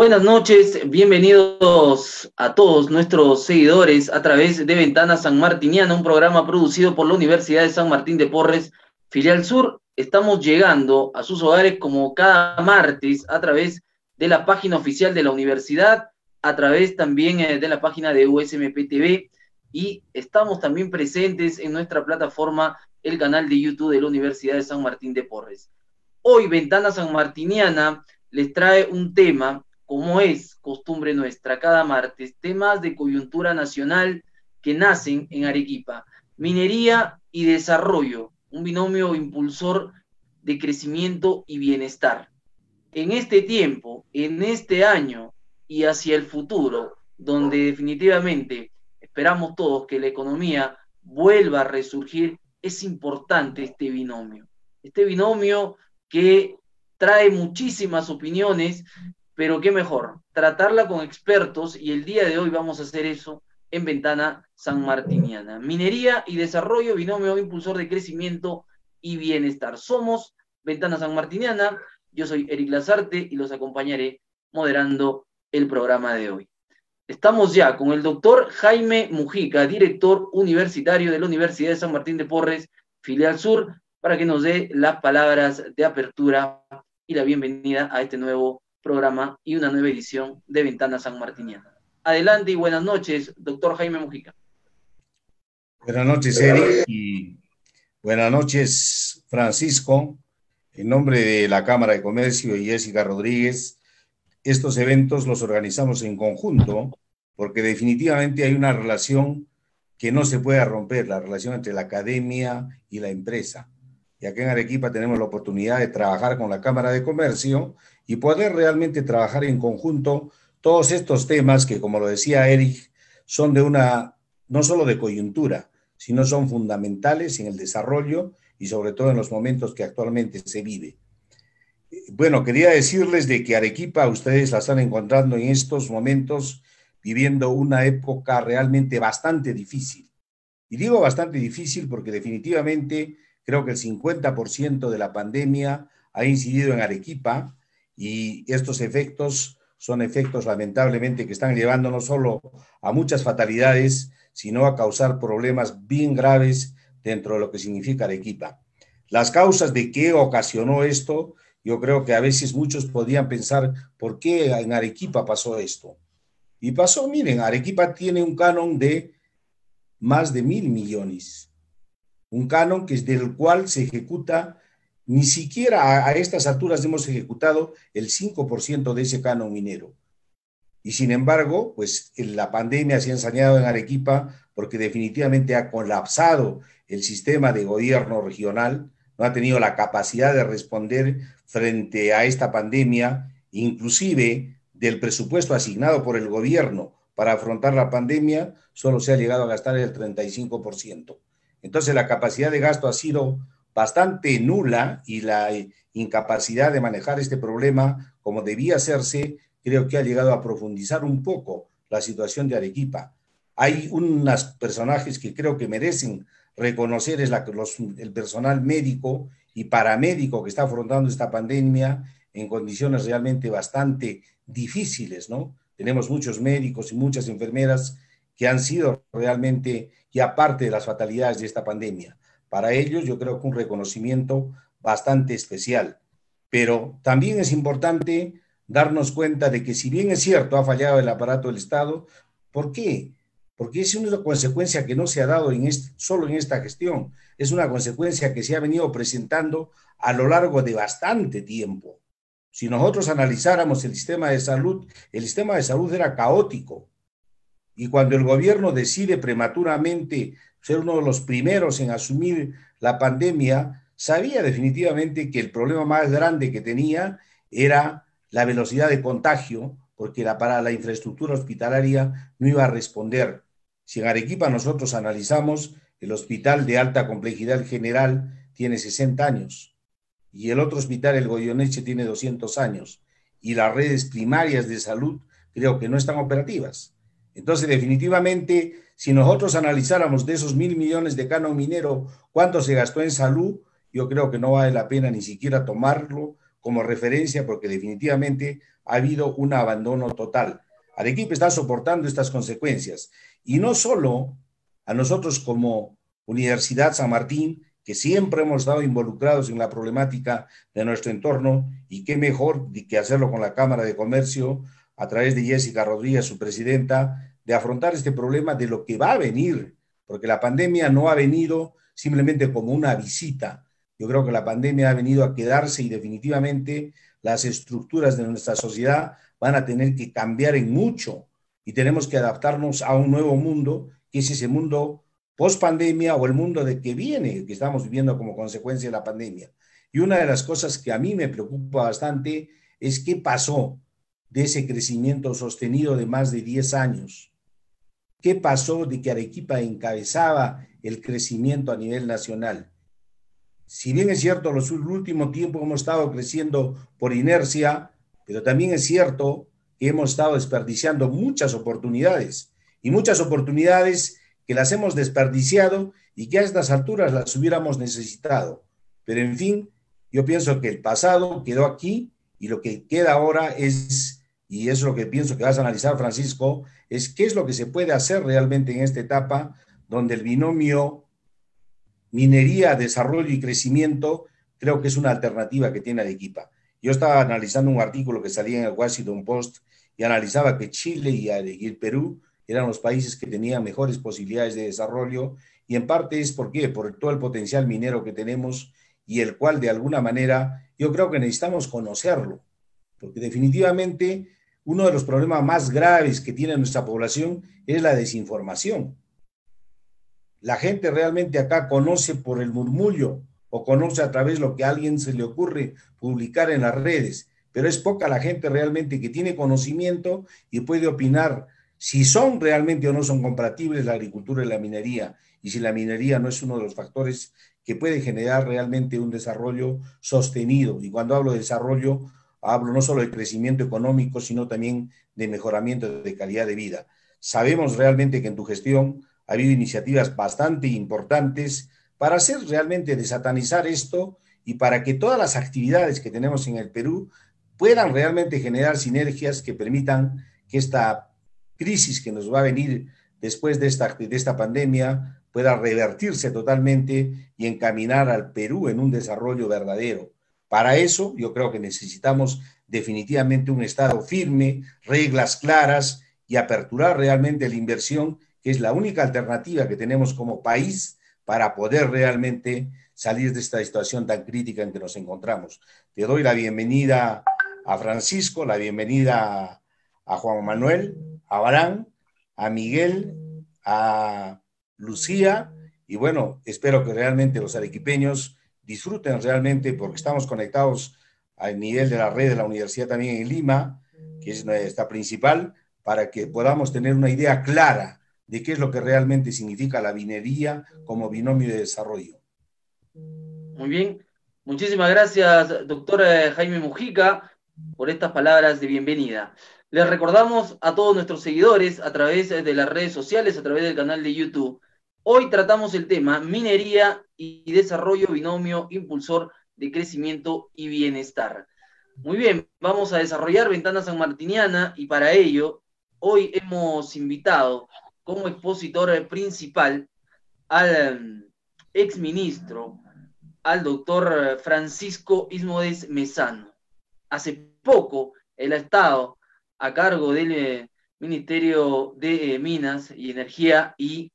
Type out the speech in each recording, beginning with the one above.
Buenas noches, bienvenidos a todos nuestros seguidores a través de Ventana San Martiniana, un programa producido por la Universidad de San Martín de Porres, filial sur. Estamos llegando a sus hogares como cada martes a través de la página oficial de la universidad, a través también eh, de la página de USMP TV y estamos también presentes en nuestra plataforma, el canal de YouTube de la Universidad de San Martín de Porres. Hoy Ventana San Martiniana les trae un tema como es costumbre nuestra cada martes, temas de coyuntura nacional que nacen en Arequipa. Minería y desarrollo, un binomio impulsor de crecimiento y bienestar. En este tiempo, en este año y hacia el futuro, donde definitivamente esperamos todos que la economía vuelva a resurgir, es importante este binomio. Este binomio que trae muchísimas opiniones pero qué mejor, tratarla con expertos y el día de hoy vamos a hacer eso en Ventana San Martiniana. Minería y desarrollo, binomio impulsor de crecimiento y bienestar. Somos Ventana San Martiniana, yo soy Eric Lazarte y los acompañaré moderando el programa de hoy. Estamos ya con el doctor Jaime Mujica, director universitario de la Universidad de San Martín de Porres, filial sur, para que nos dé las palabras de apertura y la bienvenida a este nuevo programa y una nueva edición de Ventana San Martiniana. Adelante y buenas noches, doctor Jaime Mujica. Buenas noches, Eric, y buenas noches, Francisco. En nombre de la Cámara de Comercio y Jessica Rodríguez, estos eventos los organizamos en conjunto porque definitivamente hay una relación que no se puede romper, la relación entre la academia y la empresa. Y aquí en Arequipa tenemos la oportunidad de trabajar con la Cámara de Comercio y poder realmente trabajar en conjunto todos estos temas que, como lo decía Eric, son de una, no solo de coyuntura, sino son fundamentales en el desarrollo y sobre todo en los momentos que actualmente se vive. Bueno, quería decirles de que Arequipa ustedes la están encontrando en estos momentos viviendo una época realmente bastante difícil. Y digo bastante difícil porque definitivamente creo que el 50% de la pandemia ha incidido en Arequipa y estos efectos son efectos lamentablemente que están llevando no solo a muchas fatalidades, sino a causar problemas bien graves dentro de lo que significa Arequipa. Las causas de qué ocasionó esto, yo creo que a veces muchos podían pensar, ¿por qué en Arequipa pasó esto? Y pasó, miren, Arequipa tiene un canon de más de mil millones, un canon que es del cual se ejecuta ni siquiera a, estas alturas hemos ejecutado el 5% de ese canon minero. Y sin embargo, pues la pandemia se ha ensañado en Arequipa porque definitivamente ha colapsado el sistema de gobierno regional, no ha tenido la capacidad de responder frente a esta pandemia, inclusive del presupuesto asignado por el gobierno para afrontar la pandemia, solo se ha llegado a gastar el 35%. Entonces la capacidad de gasto ha sido bastante nula y la incapacidad de manejar este problema como debía hacerse, creo que ha llegado a profundizar un poco la situación de Arequipa. Hay unos personajes que creo que merecen reconocer, es la, el personal médico y paramédico que está afrontando esta pandemia en condiciones realmente bastante difíciles, ¿no? Tenemos muchos médicos y muchas enfermeras que han sido realmente ya parte de las fatalidades de esta pandemia. Para ellos yo creo que un reconocimiento bastante especial. Pero también es importante darnos cuenta de que si bien es cierto, ha fallado el aparato del Estado, ¿por qué? Porque es una consecuencia que no se ha dado en solo en esta gestión, es una consecuencia que se ha venido presentando a lo largo de bastante tiempo. Si nosotros analizáramos el sistema de salud, el sistema de salud era caótico. Y cuando el gobierno decide prematuramente ser uno de los primeros en asumir la pandemia, sabía definitivamente que el problema más grande que tenía era la velocidad de contagio, porque la, la infraestructura hospitalaria no iba a responder. Si en Arequipa nosotros analizamos, el hospital de alta complejidad general tiene 60 años y el otro hospital, el Goyoneche, tiene 200 años y las redes primarias de salud creo que no están operativas. Entonces, definitivamente, si nosotros analizáramos de esos mil millones de canon minero cuánto se gastó en salud, yo creo que no vale la pena ni siquiera tomarlo como referencia porque definitivamente ha habido un abandono total. Arequipa está soportando estas consecuencias. Y no solo a nosotros como Universidad San Martín, que siempre hemos estado involucrados en la problemática de nuestro entorno, y qué mejor que hacerlo con la Cámara de Comercio, a través de Jessica Rodríguez, su presidenta, de afrontar este problema de lo que va a venir, porque la pandemia no ha venido simplemente como una visita. Yo creo que la pandemia ha venido a quedarse y definitivamente las estructuras de nuestra sociedad van a tener que cambiar en mucho y tenemos que adaptarnos a un nuevo mundo, que es ese mundo post pandemia o el mundo de que viene, que estamos viviendo como consecuencia de la pandemia. Y una de las cosas que a mí me preocupa bastante es qué pasó de ese crecimiento sostenido de más de 10 años. ¿Qué pasó de que Arequipa encabezaba el crecimiento a nivel nacional? Si bien es cierto, los últimos tiempos hemos estado creciendo por inercia, pero también es cierto que hemos estado desperdiciando muchas oportunidades y muchas oportunidades que las hemos desperdiciado y que a estas alturas las hubiéramos necesitado. Pero en fin, yo pienso que el pasado quedó aquí y lo que queda ahora es y es lo que pienso que vas a analizar, Francisco, es qué es lo que se puede hacer realmente en esta etapa donde el binomio minería, desarrollo y crecimiento creo que es una alternativa que tiene Arequipa. Yo estaba analizando un artículo que salía en el Washington Post y analizaba que Chile y el Perú eran los países que tenían mejores posibilidades de desarrollo y en parte es por qué, por todo el potencial minero que tenemos y el cual de alguna manera yo creo que necesitamos conocerlo, porque definitivamente uno de los problemas más graves que tiene nuestra población es la desinformación. La gente realmente acá conoce por el murmullo o conoce a través de lo que a alguien se le ocurre publicar en las redes, pero es poca la gente realmente que tiene conocimiento y puede opinar si son realmente o no son compatibles la agricultura y la minería, y si la minería no es uno de los factores que puede generar realmente un desarrollo sostenido. Y cuando hablo de desarrollo, Hablo no solo de crecimiento económico, sino también de mejoramiento de calidad de vida. Sabemos realmente que en tu gestión ha habido iniciativas bastante importantes para hacer realmente desatanizar esto y para que todas las actividades que tenemos en el Perú puedan realmente generar sinergias que permitan que esta crisis que nos va a venir después de esta, de esta pandemia pueda revertirse totalmente y encaminar al Perú en un desarrollo verdadero. Para eso yo creo que necesitamos definitivamente un Estado firme, reglas claras y aperturar realmente la inversión, que es la única alternativa que tenemos como país para poder realmente salir de esta situación tan crítica en que nos encontramos. Te doy la bienvenida a Francisco, la bienvenida a Juan Manuel, a Barán, a Miguel, a Lucía, y bueno, espero que realmente los arequipeños disfruten realmente porque estamos conectados al nivel de la red de la universidad también en Lima, que es nuestra principal, para que podamos tener una idea clara de qué es lo que realmente significa la minería como binomio de desarrollo. Muy bien, muchísimas gracias, doctor eh, Jaime Mujica, por estas palabras de bienvenida. Les recordamos a todos nuestros seguidores a través de las redes sociales, a través del canal de YouTube, Hoy tratamos el tema minería y desarrollo binomio impulsor de crecimiento y bienestar. Muy bien, vamos a desarrollar Ventana San Martiniana y para ello hoy hemos invitado como expositor principal al um, exministro, al doctor Francisco Ismodes Mesano. Hace poco él ha estado a cargo del eh, Ministerio de eh, Minas y Energía y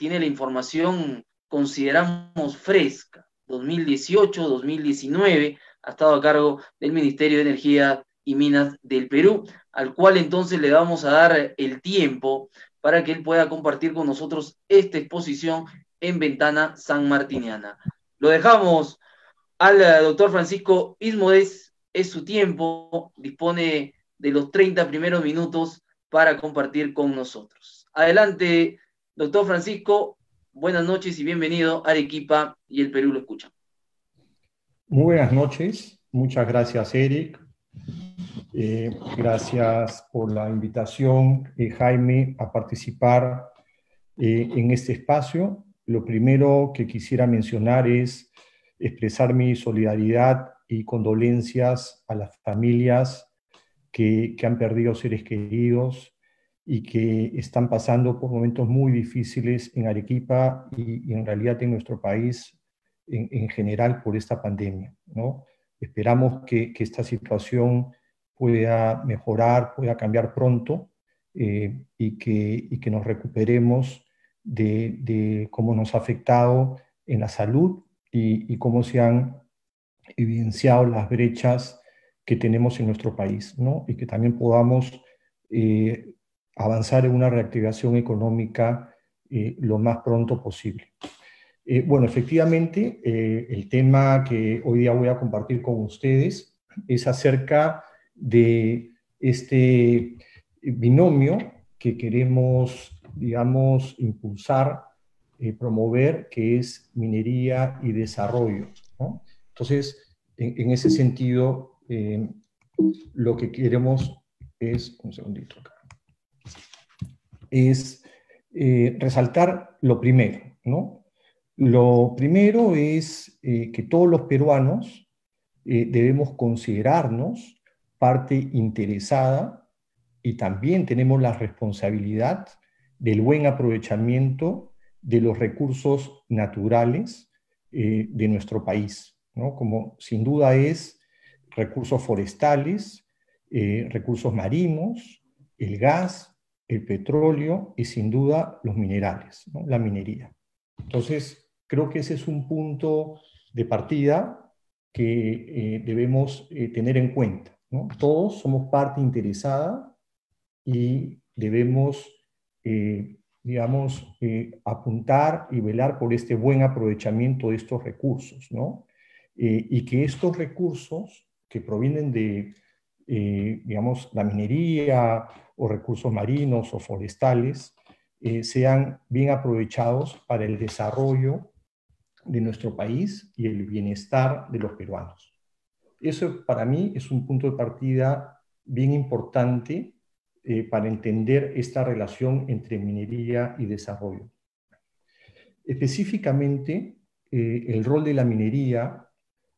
tiene la información, consideramos fresca, 2018, 2019, ha estado a cargo del Ministerio de Energía y Minas del Perú, al cual entonces le vamos a dar el tiempo para que él pueda compartir con nosotros esta exposición en Ventana San Martiniana. Lo dejamos al eh, doctor Francisco Ismodes, es su tiempo, dispone de los 30 primeros minutos para compartir con nosotros. Adelante, Doctor Francisco, buenas noches y bienvenido a Arequipa y el Perú lo escucha. Muy buenas noches, muchas gracias Eric. Eh, gracias por la invitación, eh, Jaime, a participar eh, en este espacio. Lo primero que quisiera mencionar es expresar mi solidaridad y condolencias a las familias que, han perdido seres queridos y que están pasando por momentos muy difíciles en Arequipa y, en realidad en nuestro país en, general por esta pandemia. ¿no? Esperamos que, esta situación pueda mejorar, pueda cambiar pronto eh, y, que, y, que, nos recuperemos de, de, cómo nos ha afectado en la salud y, y cómo se han evidenciado las brechas que tenemos en nuestro país, ¿no? Y que también podamos eh, avanzar en una reactivación económica eh, lo más pronto posible. Eh, bueno, efectivamente, el tema que hoy día voy a compartir con ustedes es acerca de este binomio que queremos, digamos, impulsar, promover, que es minería y desarrollo. Entonces, en, ese sentido, eh, lo que queremos es, un segundito acá, es eh, resaltar lo primero, ¿no? Lo primero es eh, que todos los peruanos debemos considerarnos parte interesada y también tenemos la responsabilidad del buen aprovechamiento de los recursos naturales de nuestro país como sin duda es recursos forestales, eh, recursos marinos, el gas, el petróleo y sin duda los minerales, la minería. Entonces, creo que ese es un punto de partida que eh, debemos eh, tener en cuenta. Todos somos parte interesada y debemos, digamos, apuntar y velar por este buen aprovechamiento de estos recursos. ¿no? Eh, y que estos recursos que provienen de, eh, digamos, la minería o recursos marinos o forestales, eh, sean bien aprovechados para el desarrollo de nuestro país y el bienestar de los peruanos. Eso para mí es un punto de partida bien importante para entender esta relación entre minería y desarrollo. Específicamente, el rol de la minería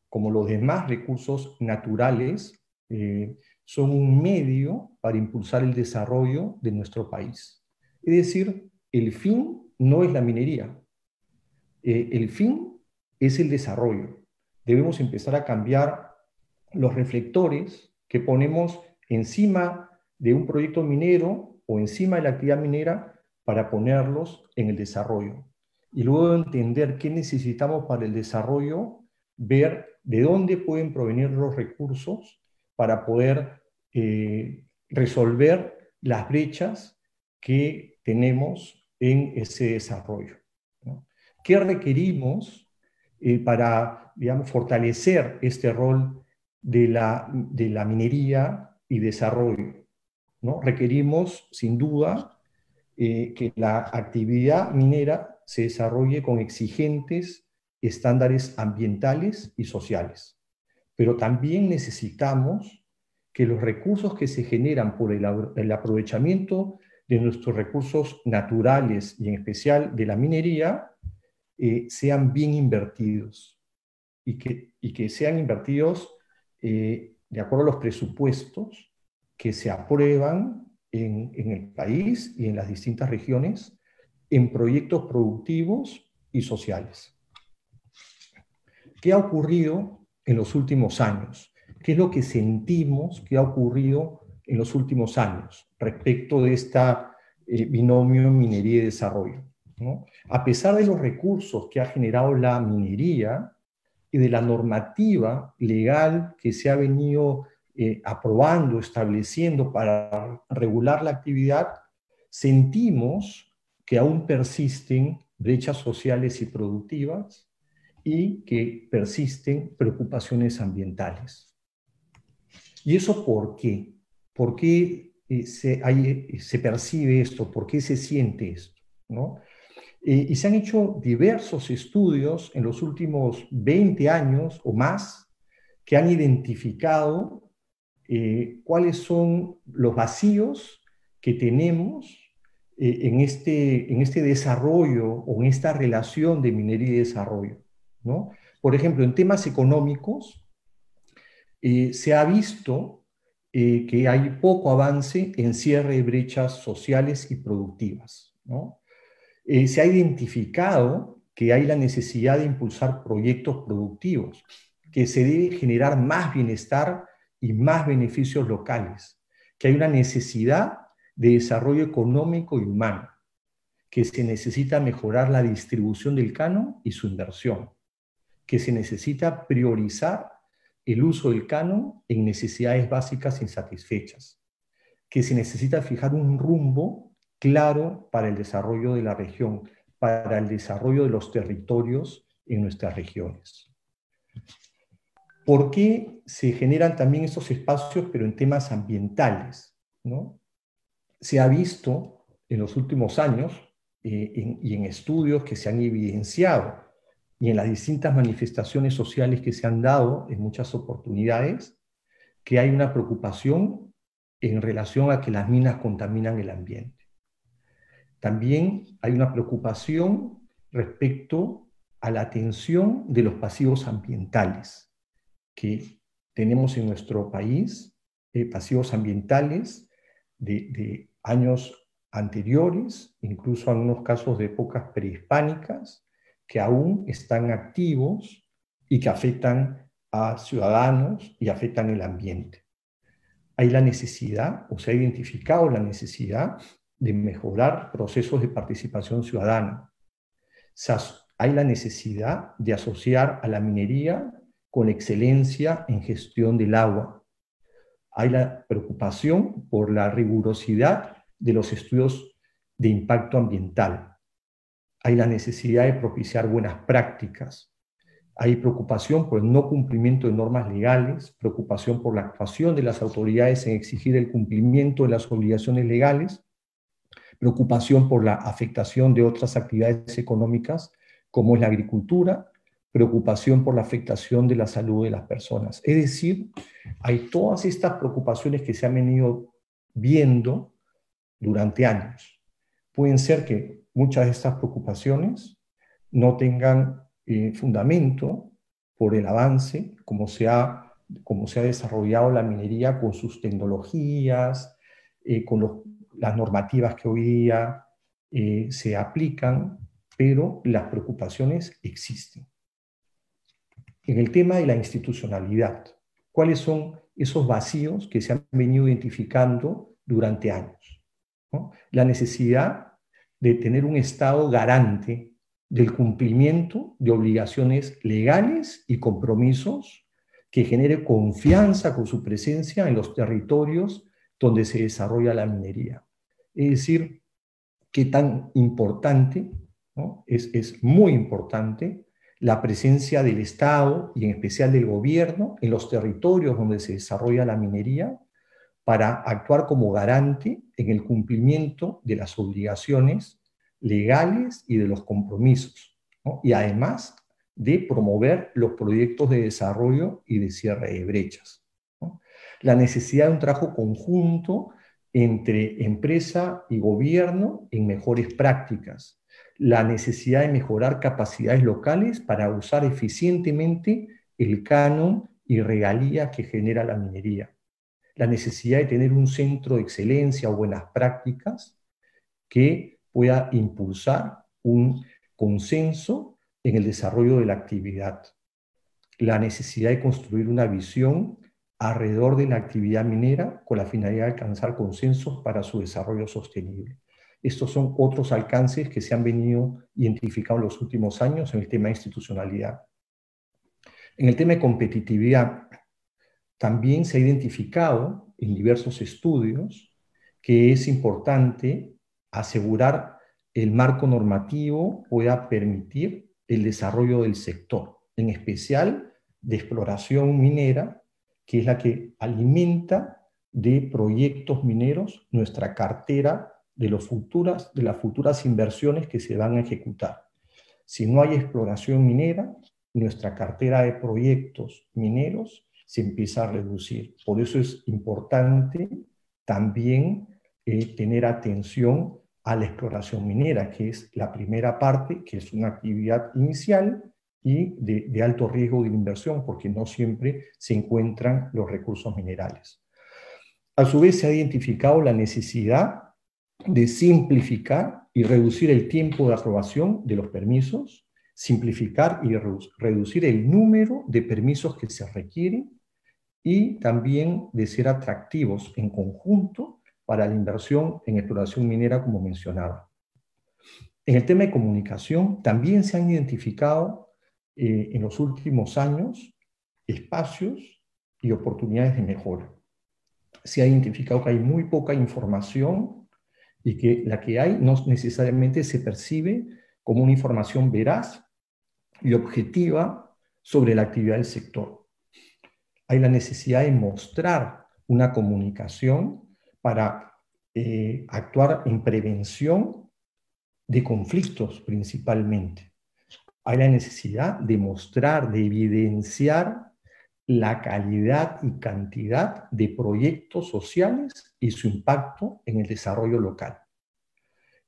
como los demás recursos naturales, eh, son un medio para impulsar el desarrollo de nuestro país. Es decir, el fin no es la minería, eh, el fin es el desarrollo. Debemos empezar a cambiar los reflectores que ponemos encima de un proyecto minero o encima de la actividad minera para ponerlos en el desarrollo. Y luego entender qué necesitamos para el desarrollo, ver de dónde pueden provenir los recursos para poder eh, resolver las brechas que tenemos en ese desarrollo. ¿Qué requerimos eh, para, digamos, fortalecer este rol de la, de la minería y desarrollo? ¿no? Requerimos, sin duda, eh, que la actividad minera se desarrolle con exigentes estándares ambientales y sociales. Pero también necesitamos que los recursos que se generan por el, aprovechamiento de nuestros recursos naturales y en especial de la minería eh, sean bien invertidos y que, y que sean invertidos eh, de acuerdo a los presupuestos que se aprueban en, en el país y en las distintas regiones en proyectos productivos y sociales. ¿Qué ha ocurrido en los últimos años? ¿Qué es lo que sentimos que ha ocurrido en los últimos años respecto de esta eh, binomio minería y desarrollo? A pesar de los recursos que ha generado la minería y de la normativa legal que se ha venido eh, aprobando, estableciendo para regular la actividad, sentimos que aún persisten brechas sociales y productivas y que persisten preocupaciones ambientales. ¿Y eso por qué? ¿Por qué eh, se, eh, se, percibe esto? ¿Por qué se siente esto? ¿no? Eh, y se han hecho diversos estudios en los últimos 20 años o más que han identificado cuáles son los vacíos que tenemos en, este, en este desarrollo o en esta relación de minería y desarrollo. Por ejemplo, en temas económicos, eh, se ha visto eh, que hay poco avance en cierre de brechas sociales y productivas. Eh, se ha identificado que hay la necesidad de impulsar proyectos productivos, que se debe generar más bienestar y más beneficios locales, que hay una necesidad de desarrollo económico y humano, que se necesita mejorar la distribución del canon y su inversión, que se necesita priorizar el uso del canon en necesidades básicas insatisfechas, que se necesita fijar un rumbo claro para el desarrollo de la región, para el desarrollo de los territorios en nuestras regiones. ¿Por qué se generan también estos espacios, pero en temas ambientales? ¿no? Se ha visto en los últimos años eh, y en estudios que se han evidenciado y en las distintas manifestaciones sociales que se han dado en muchas oportunidades, que hay una preocupación en relación a que las minas contaminan el ambiente. También hay una preocupación respecto a la atención de los pasivos ambientales que tenemos en nuestro país, eh, pasivos ambientales de, de años anteriores, incluso algunos casos de épocas prehispánicas, que aún están activos y que afectan a ciudadanos y afectan el ambiente. Hay la necesidad, o se ha identificado la necesidad de mejorar procesos de participación ciudadana. Hay la necesidad de asociar a la minería con excelencia en gestión del agua. Hay la preocupación por la rigurosidad de los estudios de impacto ambiental hay la necesidad de propiciar buenas prácticas, hay preocupación por el no cumplimiento de normas legales, preocupación por la actuación de las autoridades en exigir el cumplimiento de las obligaciones legales, preocupación por la afectación de otras actividades económicas como es la agricultura, preocupación por la afectación de la salud de las personas. Es decir, hay todas estas preocupaciones que se han venido viendo durante años. Pueden ser que muchas de estas preocupaciones no tengan eh, fundamento por el avance, como se, ha, como se ha desarrollado la minería con sus tecnologías, eh, con las normativas que hoy día eh, se aplican, pero las preocupaciones existen. En el tema de la institucionalidad, ¿cuáles son esos vacíos que se han venido identificando durante años? La necesidad de tener un Estado garante del cumplimiento de obligaciones legales y compromisos que genere confianza con su presencia en los territorios donde se desarrolla la minería. Es decir, qué tan importante, es, es muy importante la presencia del Estado y en especial del gobierno en los territorios donde se desarrolla la minería para actuar como garante en el cumplimiento de las obligaciones legales y de los compromisos, y además de promover los proyectos de desarrollo y de cierre de brechas. La necesidad de un trabajo conjunto entre empresa y gobierno en mejores prácticas, la necesidad de mejorar capacidades locales para usar eficientemente el canon y regalía que genera la minería, la necesidad de tener un centro de excelencia o buenas prácticas que pueda impulsar un consenso en el desarrollo de la actividad. La necesidad de construir una visión alrededor de la actividad minera con la finalidad de alcanzar consensos para su desarrollo sostenible. Estos son otros alcances que se han venido identificando en los últimos años en el tema de institucionalidad. En el tema de competitividad, también se ha identificado en diversos estudios que es importante asegurar el marco normativo pueda permitir el desarrollo del sector, en especial de exploración minera, que es la que alimenta de proyectos mineros nuestra cartera de, los futuras, de las futuras inversiones que se van a ejecutar. Si no hay exploración minera, nuestra cartera de proyectos mineros se empieza a reducir. Por eso es importante también eh, tener atención a la exploración minera, que es la primera parte, que es una actividad inicial y de, de, alto riesgo de inversión, porque no siempre se encuentran los recursos minerales. A su vez se ha identificado la necesidad de simplificar y reducir el tiempo de aprobación de los permisos, simplificar y reducir el número de permisos que se requieren y también de ser atractivos en conjunto para la inversión en exploración minera, como mencionaba. En el tema de comunicación, también se han identificado eh, en los últimos años espacios y oportunidades de mejora. Se ha identificado que hay muy poca información y que la que hay no necesariamente se percibe como una información veraz y objetiva sobre la actividad del sector. Hay la necesidad de mostrar una comunicación para eh, actuar en prevención de conflictos principalmente. Hay la necesidad de mostrar, de evidenciar la calidad y cantidad de proyectos sociales y su impacto en el desarrollo local.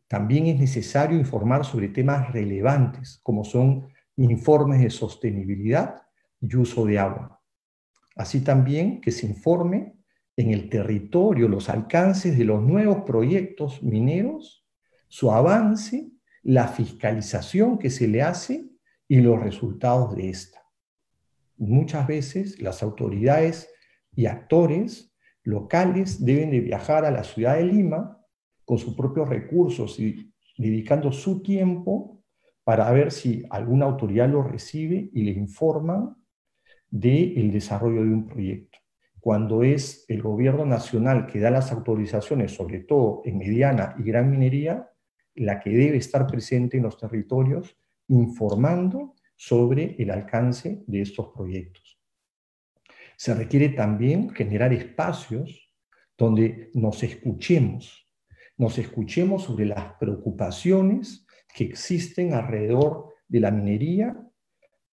También es necesario informar sobre temas relevantes, como son informes de sostenibilidad y uso de agua. Así también que se informe en el territorio los alcances de los nuevos proyectos mineros, su avance, la fiscalización que se le hace y los resultados de esta. Muchas veces las autoridades y actores locales deben de viajar a la ciudad de Lima con sus propios recursos y dedicando su tiempo para ver si alguna autoridad lo recibe y le informan del desarrollo de un proyecto. Cuando es el gobierno nacional que da las autorizaciones, sobre todo en mediana y gran minería, la que debe estar presente en los territorios informando sobre el alcance de estos proyectos. Se requiere también generar espacios donde nos escuchemos, nos escuchemos sobre las preocupaciones que existen alrededor de la minería,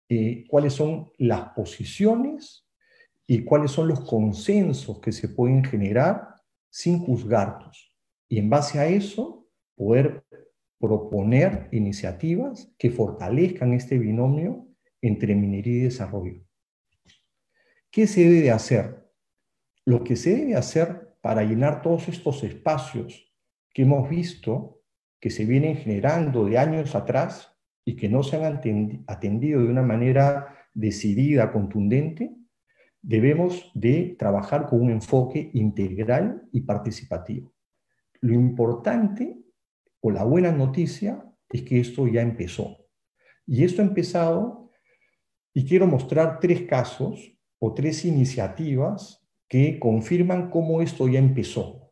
eh, cuáles son las posiciones y cuáles son los consensos que se pueden generar sin juzgarlos. Y en base a eso, poder proponer iniciativas que fortalezcan este binomio entre minería y desarrollo. ¿Qué se debe hacer? Lo que se debe hacer para llenar todos estos espacios que hemos visto que se vienen generando de años atrás y que no se han atendido de una manera decidida, contundente, debemos de trabajar con un enfoque integral y participativo. Lo importante o la buena noticia es que esto ya empezó. Y esto ha empezado, y quiero mostrar tres casos o tres iniciativas que confirman cómo esto ya empezó.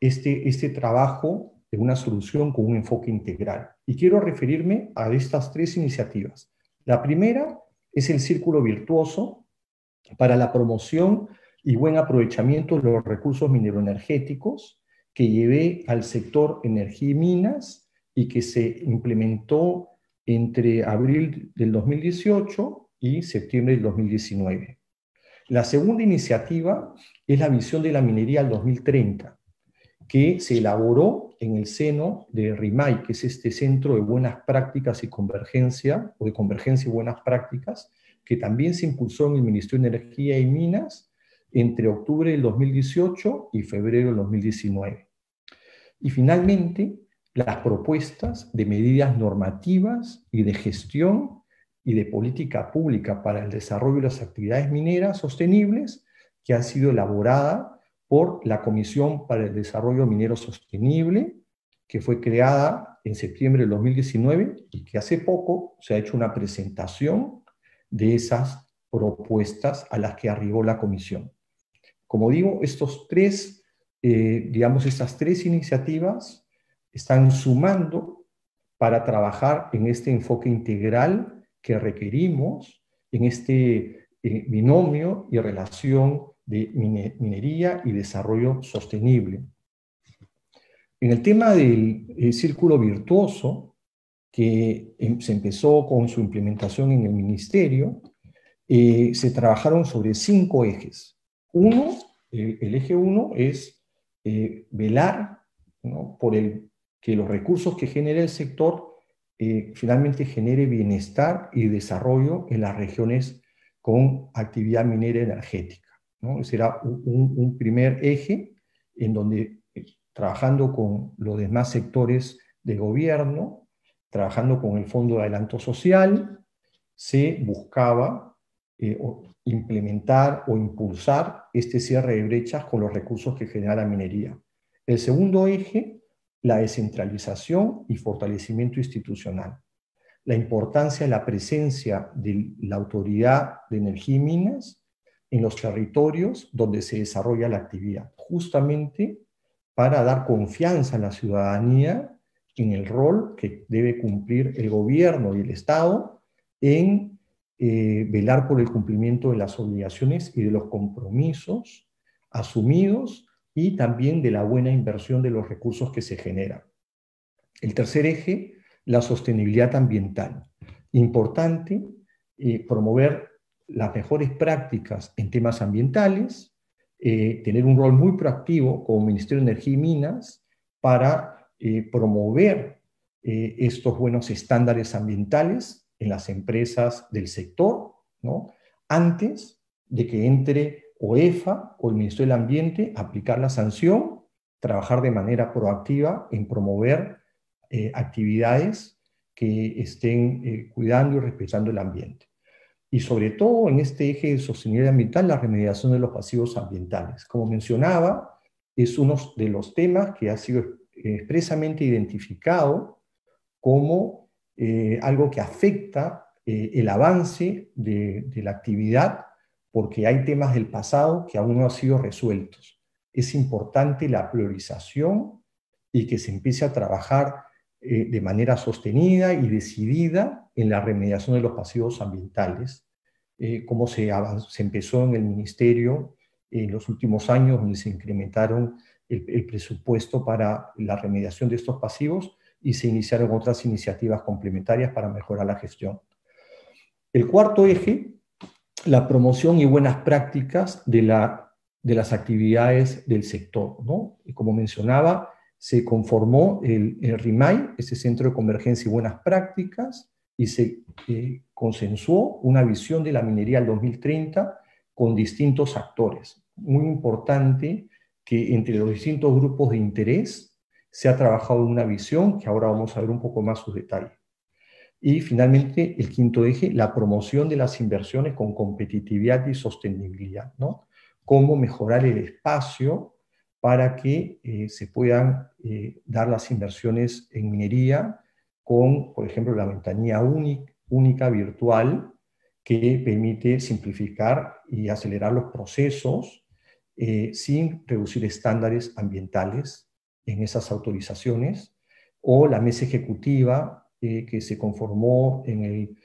Este, este trabajo de una solución con un enfoque integral. Y quiero referirme a estas tres iniciativas. La primera es el círculo virtuoso para la promoción y buen aprovechamiento de los recursos mineroenergéticos que llevé al sector energía y minas y que se implementó entre abril del 2018 y septiembre del 2019. La segunda iniciativa es la visión de la minería al 2030, que se elaboró en el seno de RIMAI, que es este centro de buenas prácticas y convergencia, o de convergencia y buenas prácticas, que también se impulsó en el Ministerio de Energía y Minas entre octubre del 2018 y febrero del 2019. Y finalmente, las propuestas de medidas normativas y de gestión y de política pública para el desarrollo de las actividades mineras sostenibles que ha sido elaborada por la Comisión para el Desarrollo Minero Sostenible, que fue creada en septiembre del 2019 y que hace poco se ha hecho una presentación de esas propuestas a las que arribó la Comisión. Como digo, estos tres, eh, digamos, estas tres iniciativas están sumando para trabajar en este enfoque integral que requerimos en este eh, binomio y relación de minería y desarrollo sostenible. En el tema del eh, círculo virtuoso, que em, se empezó con su implementación en el ministerio, se trabajaron sobre cinco ejes. Uno, el eje uno es eh, velar por que los recursos que genere el sector eh, finalmente genere bienestar y desarrollo en las regiones con actividad minera energética. ¿No? Ese era un, primer eje en donde, eh, trabajando con los demás sectores de gobierno, trabajando con el Fondo de Adelanto Social, se buscaba eh, implementar o impulsar este cierre de brechas con los recursos que genera la minería. El segundo eje, la descentralización y fortalecimiento institucional. La importancia de la presencia de la Autoridad de Energía y Minas en los territorios donde se desarrolla la actividad, justamente para dar confianza a la ciudadanía en el rol que debe cumplir el gobierno y el Estado en eh, velar por el cumplimiento de las obligaciones y de los compromisos asumidos y también de la buena inversión de los recursos que se generan. El tercer eje, la sostenibilidad ambiental. Importante eh, promover las mejores prácticas en temas ambientales, eh, tener un rol muy proactivo como Ministerio de Energía y Minas para eh, promover eh, estos buenos estándares ambientales en las empresas del sector, ¿no? antes de que entre OEFA o el Ministerio del Ambiente a aplicar la sanción, trabajar de manera proactiva en promover actividades que estén cuidando y respetando el ambiente y sobre todo en este eje de sostenibilidad ambiental, la remediación de los pasivos ambientales. Como mencionaba, es uno de los temas que ha sido expresamente identificado como eh, algo que afecta eh, el avance de, la actividad porque hay temas del pasado que aún no han sido resueltos. Es importante la priorización y que se empiece a trabajar eh, de manera sostenida y decidida en la remediación de los pasivos ambientales, eh, como se, se, empezó en el Ministerio en los últimos años, donde se incrementaron el, presupuesto para la remediación de estos pasivos y se iniciaron otras iniciativas complementarias para mejorar la gestión. El cuarto eje, la promoción y buenas prácticas de, la, de las actividades del sector. ¿no? Y como mencionaba, se conformó el, RIMAI, ese Centro de Convergencia y Buenas Prácticas, y se eh, consensuó una visión de la minería al 2030 con distintos actores. Muy importante que entre los distintos grupos de interés se ha trabajado una visión que ahora vamos a ver un poco más sus detalles. Y finalmente, el quinto eje, la promoción de las inversiones con competitividad y sostenibilidad, ¿no? Cómo mejorar el espacio para que eh, se puedan eh, dar las inversiones en minería con, por ejemplo, la ventanilla única, virtual que permite simplificar y acelerar los procesos eh, sin reducir estándares ambientales en esas autorizaciones, o la mesa ejecutiva que se conformó en el,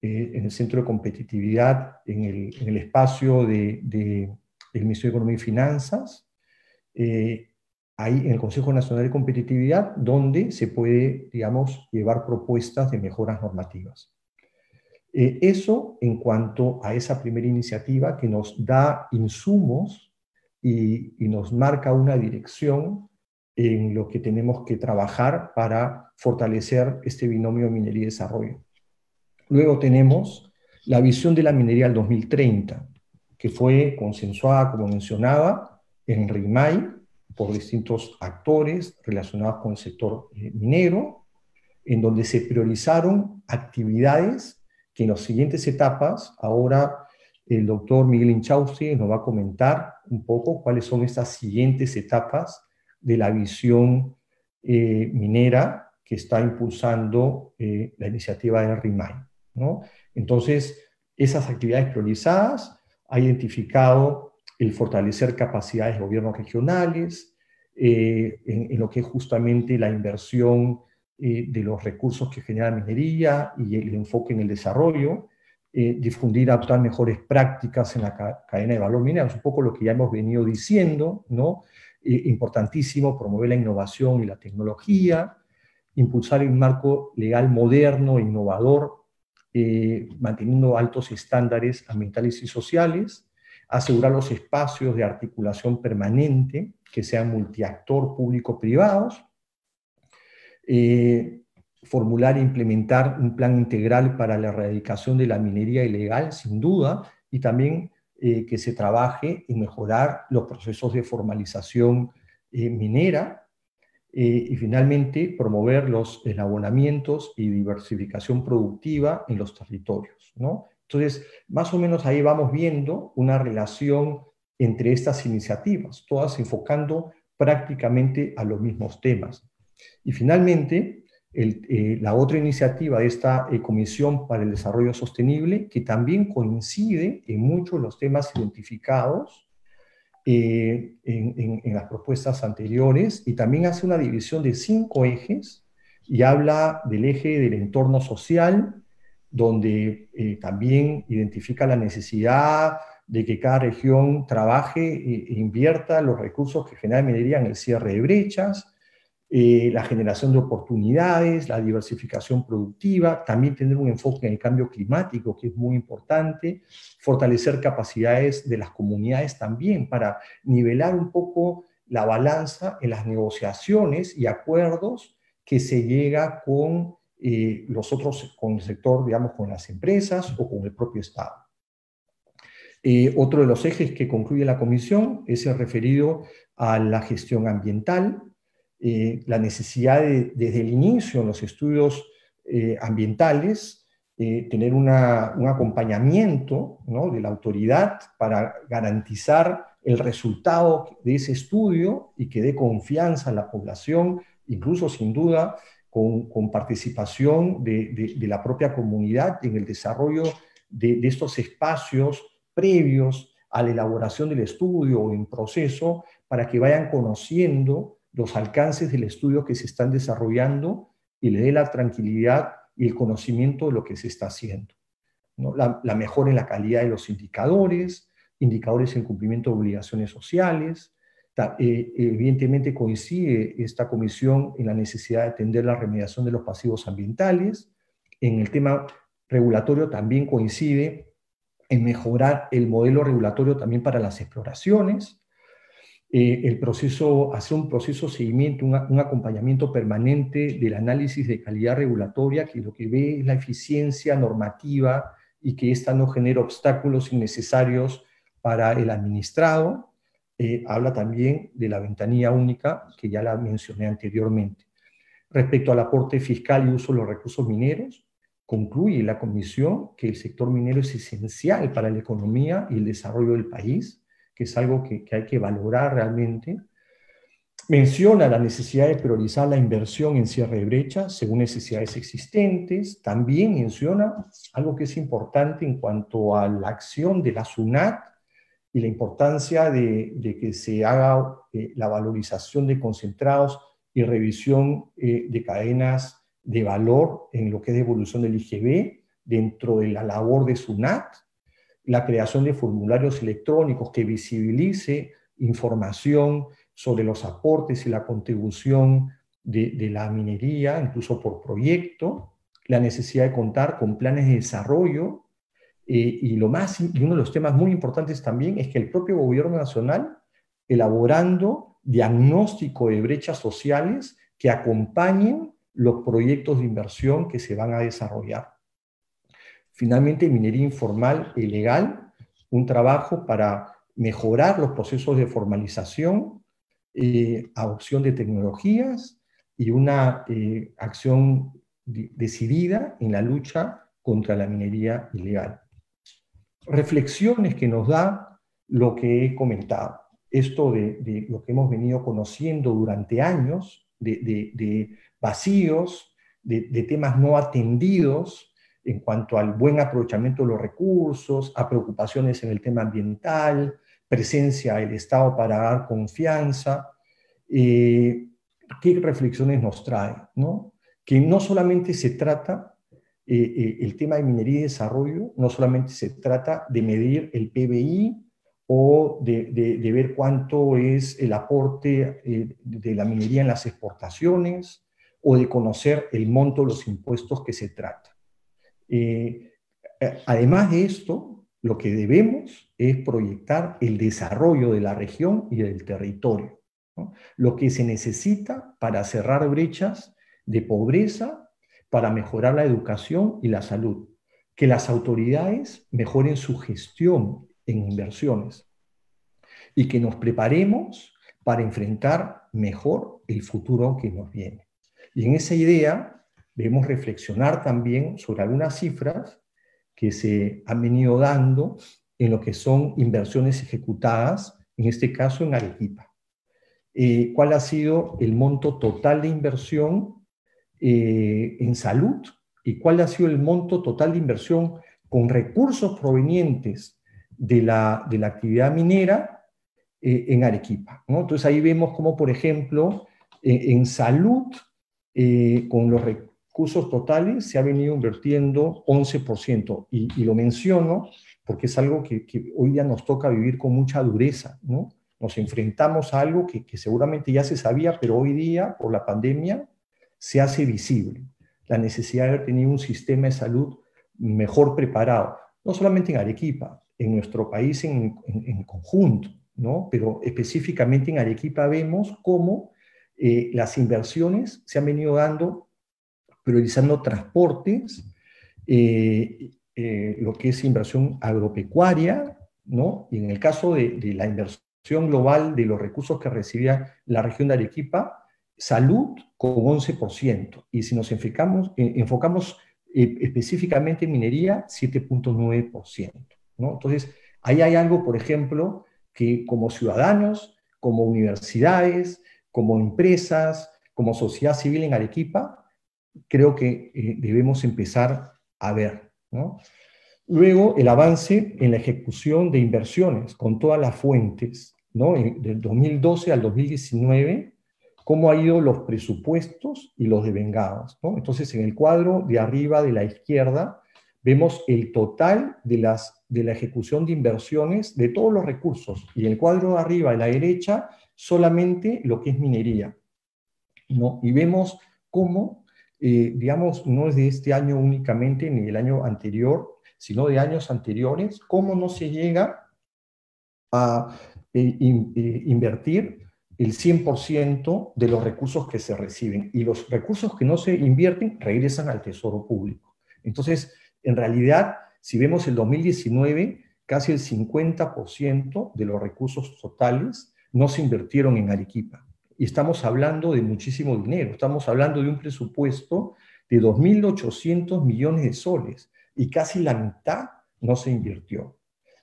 en el, Centro de Competitividad, en el, espacio de, de, del Ministerio de Economía y Finanzas, eh, ahí en el Consejo Nacional de Competitividad, donde se puede, digamos, llevar propuestas de mejoras normativas. Eh, eso en cuanto a esa primera iniciativa que nos da insumos y, y, nos marca una dirección en lo que tenemos que trabajar para fortalecer este binomio minería y desarrollo. Luego tenemos la visión de la minería al 2030, que fue consensuada, como mencionaba, en RIMAI por distintos actores relacionados con el sector eh, minero, en donde se priorizaron actividades que en las siguientes etapas, ahora el doctor Miguel Inchausti nos va a comentar un poco cuáles son estas siguientes etapas de la visión eh, minera que está impulsando eh, la iniciativa de RIMAI. ¿no? Entonces, esas actividades priorizadas ha identificado el fortalecer capacidades de gobiernos regionales, eh, en, lo que es justamente la inversión eh, de los recursos que genera minería y el enfoque en el desarrollo, eh, difundir, adoptar mejores prácticas en la cadena de valor minero, es un poco lo que ya hemos venido diciendo, ¿no? importantísimo promover la innovación y la tecnología, impulsar un marco legal moderno, innovador, manteniendo altos estándares ambientales y sociales, asegurar los espacios de articulación permanente que sean multiactor público-privados, eh, formular e implementar un plan integral para la erradicación de la minería ilegal, sin duda, y también que se trabaje en mejorar los procesos de formalización minera y finalmente promover los enabonamientos y diversificación productiva en los territorios. ¿no? Entonces, más o menos ahí vamos viendo una relación entre estas iniciativas, todas enfocando prácticamente a los mismos temas. Y finalmente, eh, la otra iniciativa de esta eh, Comisión para el Desarrollo Sostenible, que también coincide en muchos de los temas identificados eh, en, en, las propuestas anteriores, y también hace una división de cinco ejes y habla del eje del entorno social, donde también identifica la necesidad de que cada región trabaje e, invierta los recursos que genera minería en el cierre de brechas, eh, la generación de oportunidades, la diversificación productiva, también tener un enfoque en el cambio climático, que es muy importante, fortalecer capacidades de las comunidades también para nivelar un poco la balanza en las negociaciones y acuerdos que se llega con eh, los otros, con el sector, digamos, con las empresas o con el propio Estado. Eh, otro de los ejes que concluye la comisión es el referido a la gestión ambiental, eh, la necesidad de, desde el inicio en los estudios eh, ambientales, tener un acompañamiento de la autoridad para garantizar el resultado de ese estudio y que dé confianza a la población, incluso sin duda con, participación de, la propia comunidad en el desarrollo de, estos espacios previos a la elaboración del estudio o en proceso para que vayan conociendo los alcances del estudio que se están desarrollando y le dé la tranquilidad y el conocimiento de lo que se está haciendo. La, mejora en la calidad de los indicadores, indicadores en cumplimiento de obligaciones sociales. Eh, evidentemente coincide esta comisión en la necesidad de atender la remediación de los pasivos ambientales. En el tema regulatorio también coincide en mejorar el modelo regulatorio también para las exploraciones, eh, el proceso, hacer un proceso de seguimiento, un, acompañamiento permanente del análisis de calidad regulatoria, que lo que ve es la eficiencia normativa y que ésta no genera obstáculos innecesarios para el administrado. Eh, habla también de la ventanilla única, que ya la mencioné anteriormente. Respecto al aporte fiscal y uso de los recursos mineros, Concluye la comisión que el sector minero es esencial para la economía y el desarrollo del país, que es algo que, hay que valorar realmente. Menciona la necesidad de priorizar la inversión en cierre de brechas según necesidades existentes. También menciona algo que es importante en cuanto a la acción de la SUNAT y la importancia de, que se haga eh, la valorización de concentrados y revisión eh, de cadenas de valor en lo que es evolución del IGB dentro de la labor de SUNAT, la creación de formularios electrónicos que visibilice información sobre los aportes y la contribución de, la minería, incluso por proyecto, la necesidad de contar con planes de desarrollo eh, y, lo más, y uno de los temas muy importantes también es que el propio gobierno nacional, elaborando diagnóstico de brechas sociales que acompañen los proyectos de inversión que se van a desarrollar. Finalmente, minería informal y legal, un trabajo para mejorar los procesos de formalización, eh, adopción de tecnologías y una eh, acción decidida en la lucha contra la minería ilegal. Reflexiones que nos da lo que he comentado. Esto de, lo que hemos venido conociendo durante años, de, vacíos, de, temas no atendidos en cuanto al buen aprovechamiento de los recursos, a preocupaciones en el tema ambiental, presencia del Estado para dar confianza. Eh, ¿Qué reflexiones nos trae? ¿no? Que no solamente se trata, eh, eh, el tema de minería y desarrollo, no solamente se trata de medir el PBI o de, ver cuánto es el aporte de la minería en las exportaciones, o de conocer el monto de los impuestos que se trata. Eh, eh, además de esto, lo que debemos es proyectar el desarrollo de la región y del territorio, lo que se necesita para cerrar brechas de pobreza, para mejorar la educación y la salud, que las autoridades mejoren su gestión en inversiones y que nos preparemos para enfrentar mejor el futuro que nos viene. Y en esa idea debemos reflexionar también sobre algunas cifras que se han venido dando en lo que son inversiones ejecutadas, en este caso en Arequipa. Eh, ¿Cuál ha sido el monto total de inversión eh, en salud y cuál ha sido el monto total de inversión con recursos provenientes de la, de la actividad minera eh, en Arequipa? Entonces ahí vemos como, por ejemplo, en salud, con los recursos totales se ha venido invirtiendo 11%. Y, lo menciono porque es algo que, hoy día nos toca vivir con mucha dureza, ¿no? Nos enfrentamos a algo que, seguramente ya se sabía, pero hoy día, por la pandemia, se hace visible. La necesidad de haber tenido un sistema de salud mejor preparado, no solamente en Arequipa, en nuestro país en, en, conjunto, ¿no? Pero específicamente en Arequipa vemos cómo eh, las inversiones se han venido dando priorizando transportes, eh, eh, lo que es inversión agropecuaria, ¿no? Y en el caso de, la inversión global de los recursos que recibía la región de Arequipa, salud con 11%. Y si nos enfocamos, eh, enfocamos específicamente en minería, 7.9%, ¿no? Entonces, ahí hay algo, por ejemplo, que como ciudadanos, como universidades, como empresas, como sociedad civil en Arequipa, creo que eh, debemos empezar a ver. Luego, el avance en la ejecución de inversiones con todas las fuentes, ¿no? del 2012 al 2019, cómo han ido los presupuestos y los devengados. ¿no? Entonces, en el cuadro de arriba de la izquierda, vemos el total de, las, de la ejecución de inversiones de todos los recursos. Y en el cuadro de arriba de la derecha, solamente lo que es minería. ¿no? Y vemos cómo eh, digamos, no es de este año únicamente ni del año anterior, sino de años anteriores, cómo no se llega a eh, eh, invertir el 100% de los recursos que se reciben. Y los recursos que no se invierten regresan al tesoro público. Entonces, en realidad, si vemos el 2019, casi el 50% de los recursos totales no se invirtieron en Arequipa y estamos hablando de muchísimo dinero, estamos hablando de un presupuesto de 2.800 millones de soles y casi la mitad no se invirtió.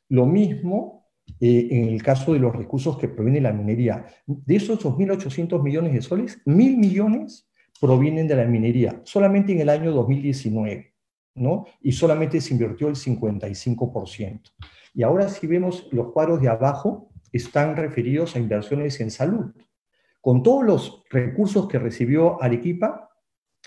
Lo mismo eh, en el caso de los recursos que provienen de la minería. De esos 2.800 millones de soles, 1.000 millones provienen de la minería, solamente en el año 2019, ¿no? Y solamente se invirtió el 55%. Y ahora si vemos los cuadros de abajo, están referidos a inversiones en salud. Con todos los recursos que recibió Arequipa,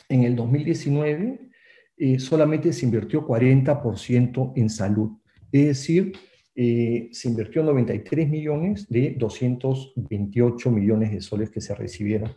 en el 2019 eh, solamente se invirtió 40% en salud. Es decir, eh, se invirtió 93 millones de 228 millones de soles que se recibieron.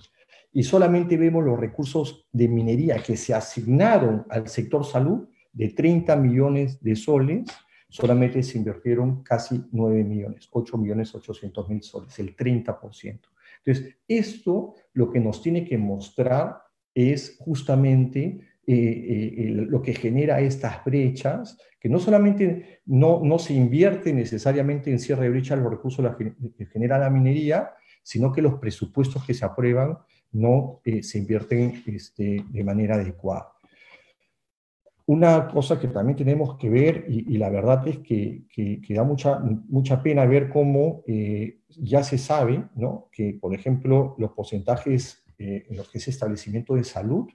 Y solamente vemos los recursos de minería que se asignaron al sector salud de 30 millones de soles, solamente se invirtieron casi 9 millones, 8 millones 800 mil soles, el 30%. Entonces, esto lo que nos tiene que mostrar es justamente eh, eh, lo que genera estas brechas, que no solamente no, no se invierte necesariamente en cierre de brecha los recursos que genera la minería, sino que los presupuestos que se aprueban no eh, se invierten este, de manera adecuada. Una cosa que también tenemos que ver, y, la verdad es que, da mucha, mucha pena ver cómo ya se sabe ¿no? que, por ejemplo, los porcentajes en los que es establecimiento de salud,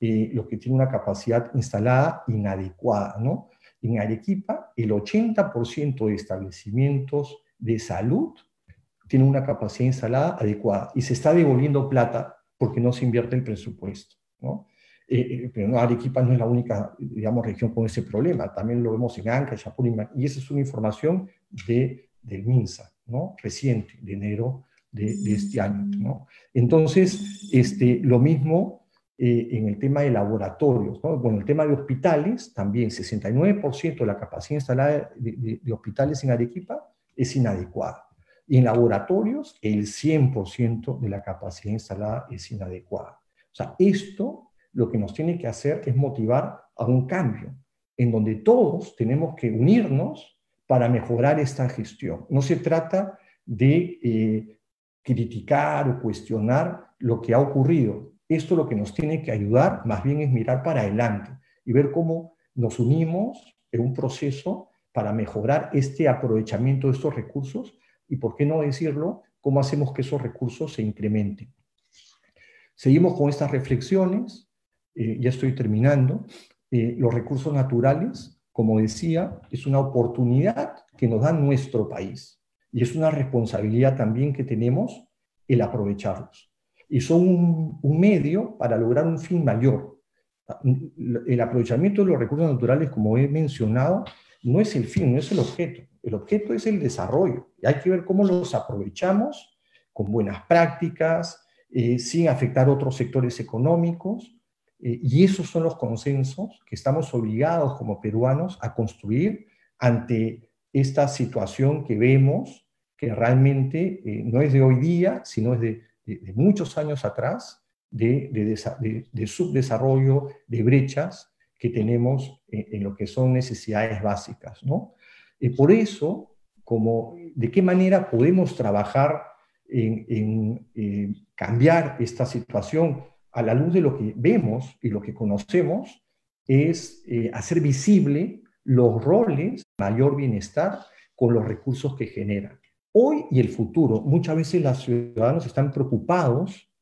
eh, los que tienen una capacidad instalada inadecuada. ¿no? En Arequipa, el 80% de establecimientos de salud tienen una capacidad instalada adecuada y se está devolviendo plata porque no se invierte el presupuesto. ¿no? Eh, eh, pero no, Arequipa no es la única, digamos, región con ese problema. También lo vemos en Anca, Chapul, y esa es una información de, del MINSA, ¿no? Reciente, de enero de, este año, ¿no? Entonces, este, lo mismo eh, en el tema de laboratorios, ¿no? Bueno, el tema de hospitales, también 69% de la capacidad instalada de, de hospitales en Arequipa es inadecuada. Y en laboratorios, el 100% de la capacidad instalada es inadecuada. O sea, esto lo que nos tiene que hacer es motivar a un cambio, en donde todos tenemos que unirnos para mejorar esta gestión. No se trata de eh, criticar o cuestionar lo que ha ocurrido. Esto lo que nos tiene que ayudar más bien es mirar para adelante y ver cómo nos unimos en un proceso para mejorar este aprovechamiento de estos recursos y, por qué no decirlo, cómo hacemos que esos recursos se incrementen. Seguimos con estas reflexiones, eh, ya estoy terminando. Eh, los recursos naturales, como decía, es una oportunidad que nos da nuestro país y es una responsabilidad también que tenemos el aprovecharlos. Y son un, medio para lograr un fin mayor. El aprovechamiento de los recursos naturales, como he mencionado, no es el fin, no es el objeto. El objeto es el desarrollo. Y hay que ver cómo los aprovechamos con buenas prácticas, eh, sin afectar otros sectores económicos. Eh, y esos son los consensos que estamos obligados como peruanos a construir ante esta situación que vemos, que realmente eh, no es de hoy día, sino es de, muchos años atrás, de, de, subdesarrollo, de brechas que tenemos en, lo que son necesidades básicas. ¿no? Y por eso, como, ¿de qué manera podemos trabajar en, cambiar esta situación a la luz de lo que vemos y lo que conocemos? Es eh, hacer visible los roles, mayor bienestar con los recursos que generan. Hoy y el futuro, muchas veces los ciudadanos están preocupados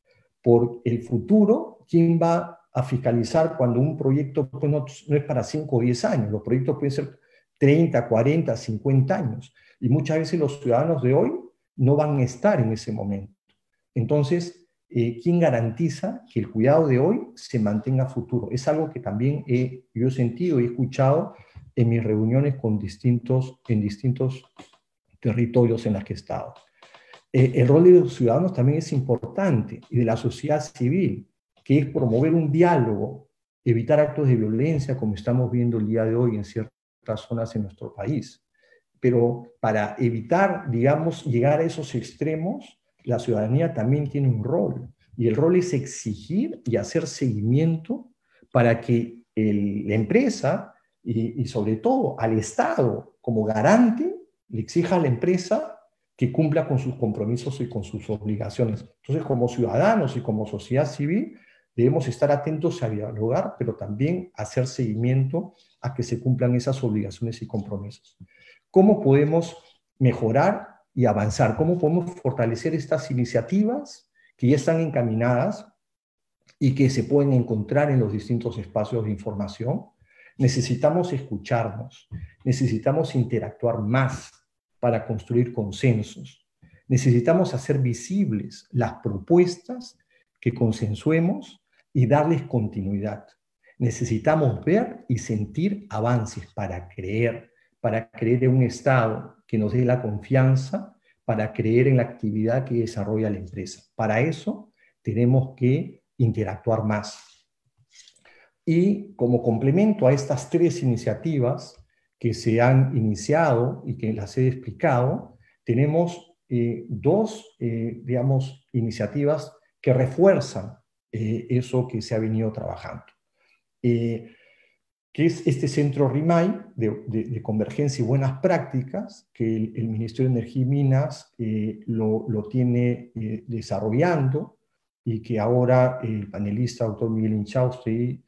por el futuro, quién va a fiscalizar cuando un proyecto pues, no, es para 5 o 10 años, los proyectos pueden ser 30, 40, 50 años, y muchas veces los ciudadanos de hoy no van a estar en ese momento. Entonces, eh, ¿quién garantiza que el cuidado de hoy se mantenga futuro? Es algo que también he, yo sentido y escuchado en mis reuniones con distintos, en distintos territorios en los que he estado. Eh, el rol de los ciudadanos también es importante y de la sociedad civil que es promover un diálogo, evitar actos de violencia, como estamos viendo el día de hoy en ciertas zonas en nuestro país. Pero para evitar, digamos, llegar a esos extremos, la ciudadanía también tiene un rol. Y el rol es exigir y hacer seguimiento para que la empresa y, y sobre todo al Estado como garante le exija a la empresa que cumpla con sus compromisos y con sus obligaciones. Entonces, como ciudadanos y como sociedad civil, Debemos estar atentos a dialogar, pero también hacer seguimiento a que se cumplan esas obligaciones y compromisos. ¿Cómo podemos mejorar y avanzar? ¿Cómo podemos fortalecer estas iniciativas que ya están encaminadas y que se pueden encontrar en los distintos espacios de información? Necesitamos escucharnos, necesitamos interactuar más para construir consensos. Necesitamos hacer visibles las propuestas que consensuemos y darles continuidad. Necesitamos ver y sentir avances para creer, para creer en un Estado que nos dé la confianza, para creer en la actividad que desarrolla la empresa. Para eso tenemos que interactuar más. Y como complemento a estas tres iniciativas que se han iniciado y que las he explicado, tenemos eh, dos, eh, digamos, iniciativas que refuerzan eh, eso que se ha venido trabajando. Eh, que es este centro RIMAI de, convergencia y buenas prácticas, que el, Ministerio de Energía y Minas eh, lo, tiene desarrollando y que ahora el panelista doctor Miguel Inchausti,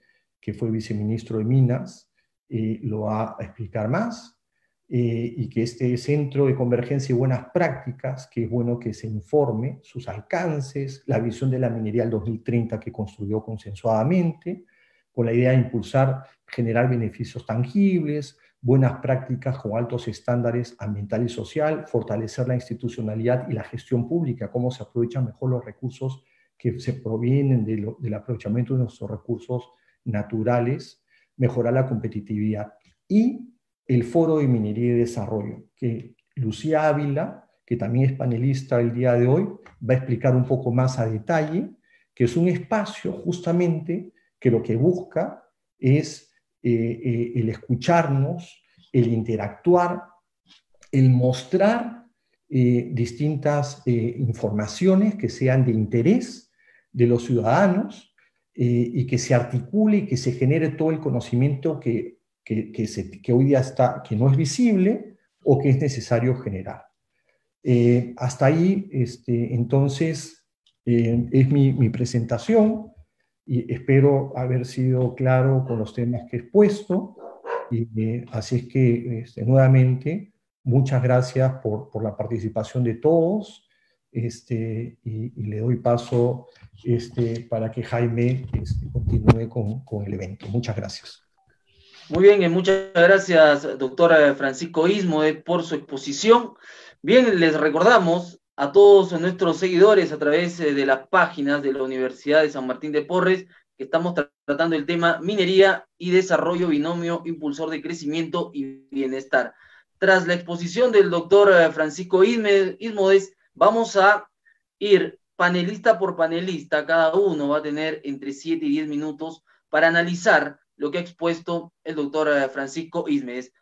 que fue viceministro de Minas, lo va a explicar más. Eh, y que este centro de convergencia y buenas prácticas, que es bueno que se informe sus alcances, la visión de la minería del 2030 que construyó consensuadamente, con la idea de impulsar, generar beneficios tangibles, buenas prácticas con altos estándares ambiental y social, fortalecer la institucionalidad y la gestión pública, cómo se aprovechan mejor los recursos que se provienen del aprovechamiento de nuestros recursos naturales, mejorar la competitividad y el Foro de Minería y Desarrollo, que Lucía Ávila, que también es panelista el día de hoy, va a explicar un poco más a detalle, que es un espacio justamente que lo que busca es eh, eh, el escucharnos, el interactuar, el mostrar eh, distintas informaciones que sean de interés de los ciudadanos y que se articule y que se genere todo el conocimiento que que, hoy día está, que no es visible o que es necesario generar. Eh, hasta ahí, este, entonces, eh, es mi, mi, presentación y espero haber sido claro con los temas que he expuesto. Y, así es que, este, nuevamente, muchas gracias por, por, la participación de todos este, y, y le doy paso este, para que Jaime este, continúe con, con, el evento. Muchas gracias. Muy bien, muchas gracias, doctora Francisco Ismo, por su exposición. Bien, les recordamos a todos nuestros seguidores a través eh, de las páginas de la Universidad de San Martín de Porres que estamos tratando el tema minería y desarrollo binomio impulsor de crecimiento y bienestar. Tras la exposición del doctor eh, Francisco Ismodes, vamos a ir panelista por panelista, cada uno va a tener entre 7 y 10 minutos para analizar lo que ha expuesto el doctor eh, Francisco Ismes.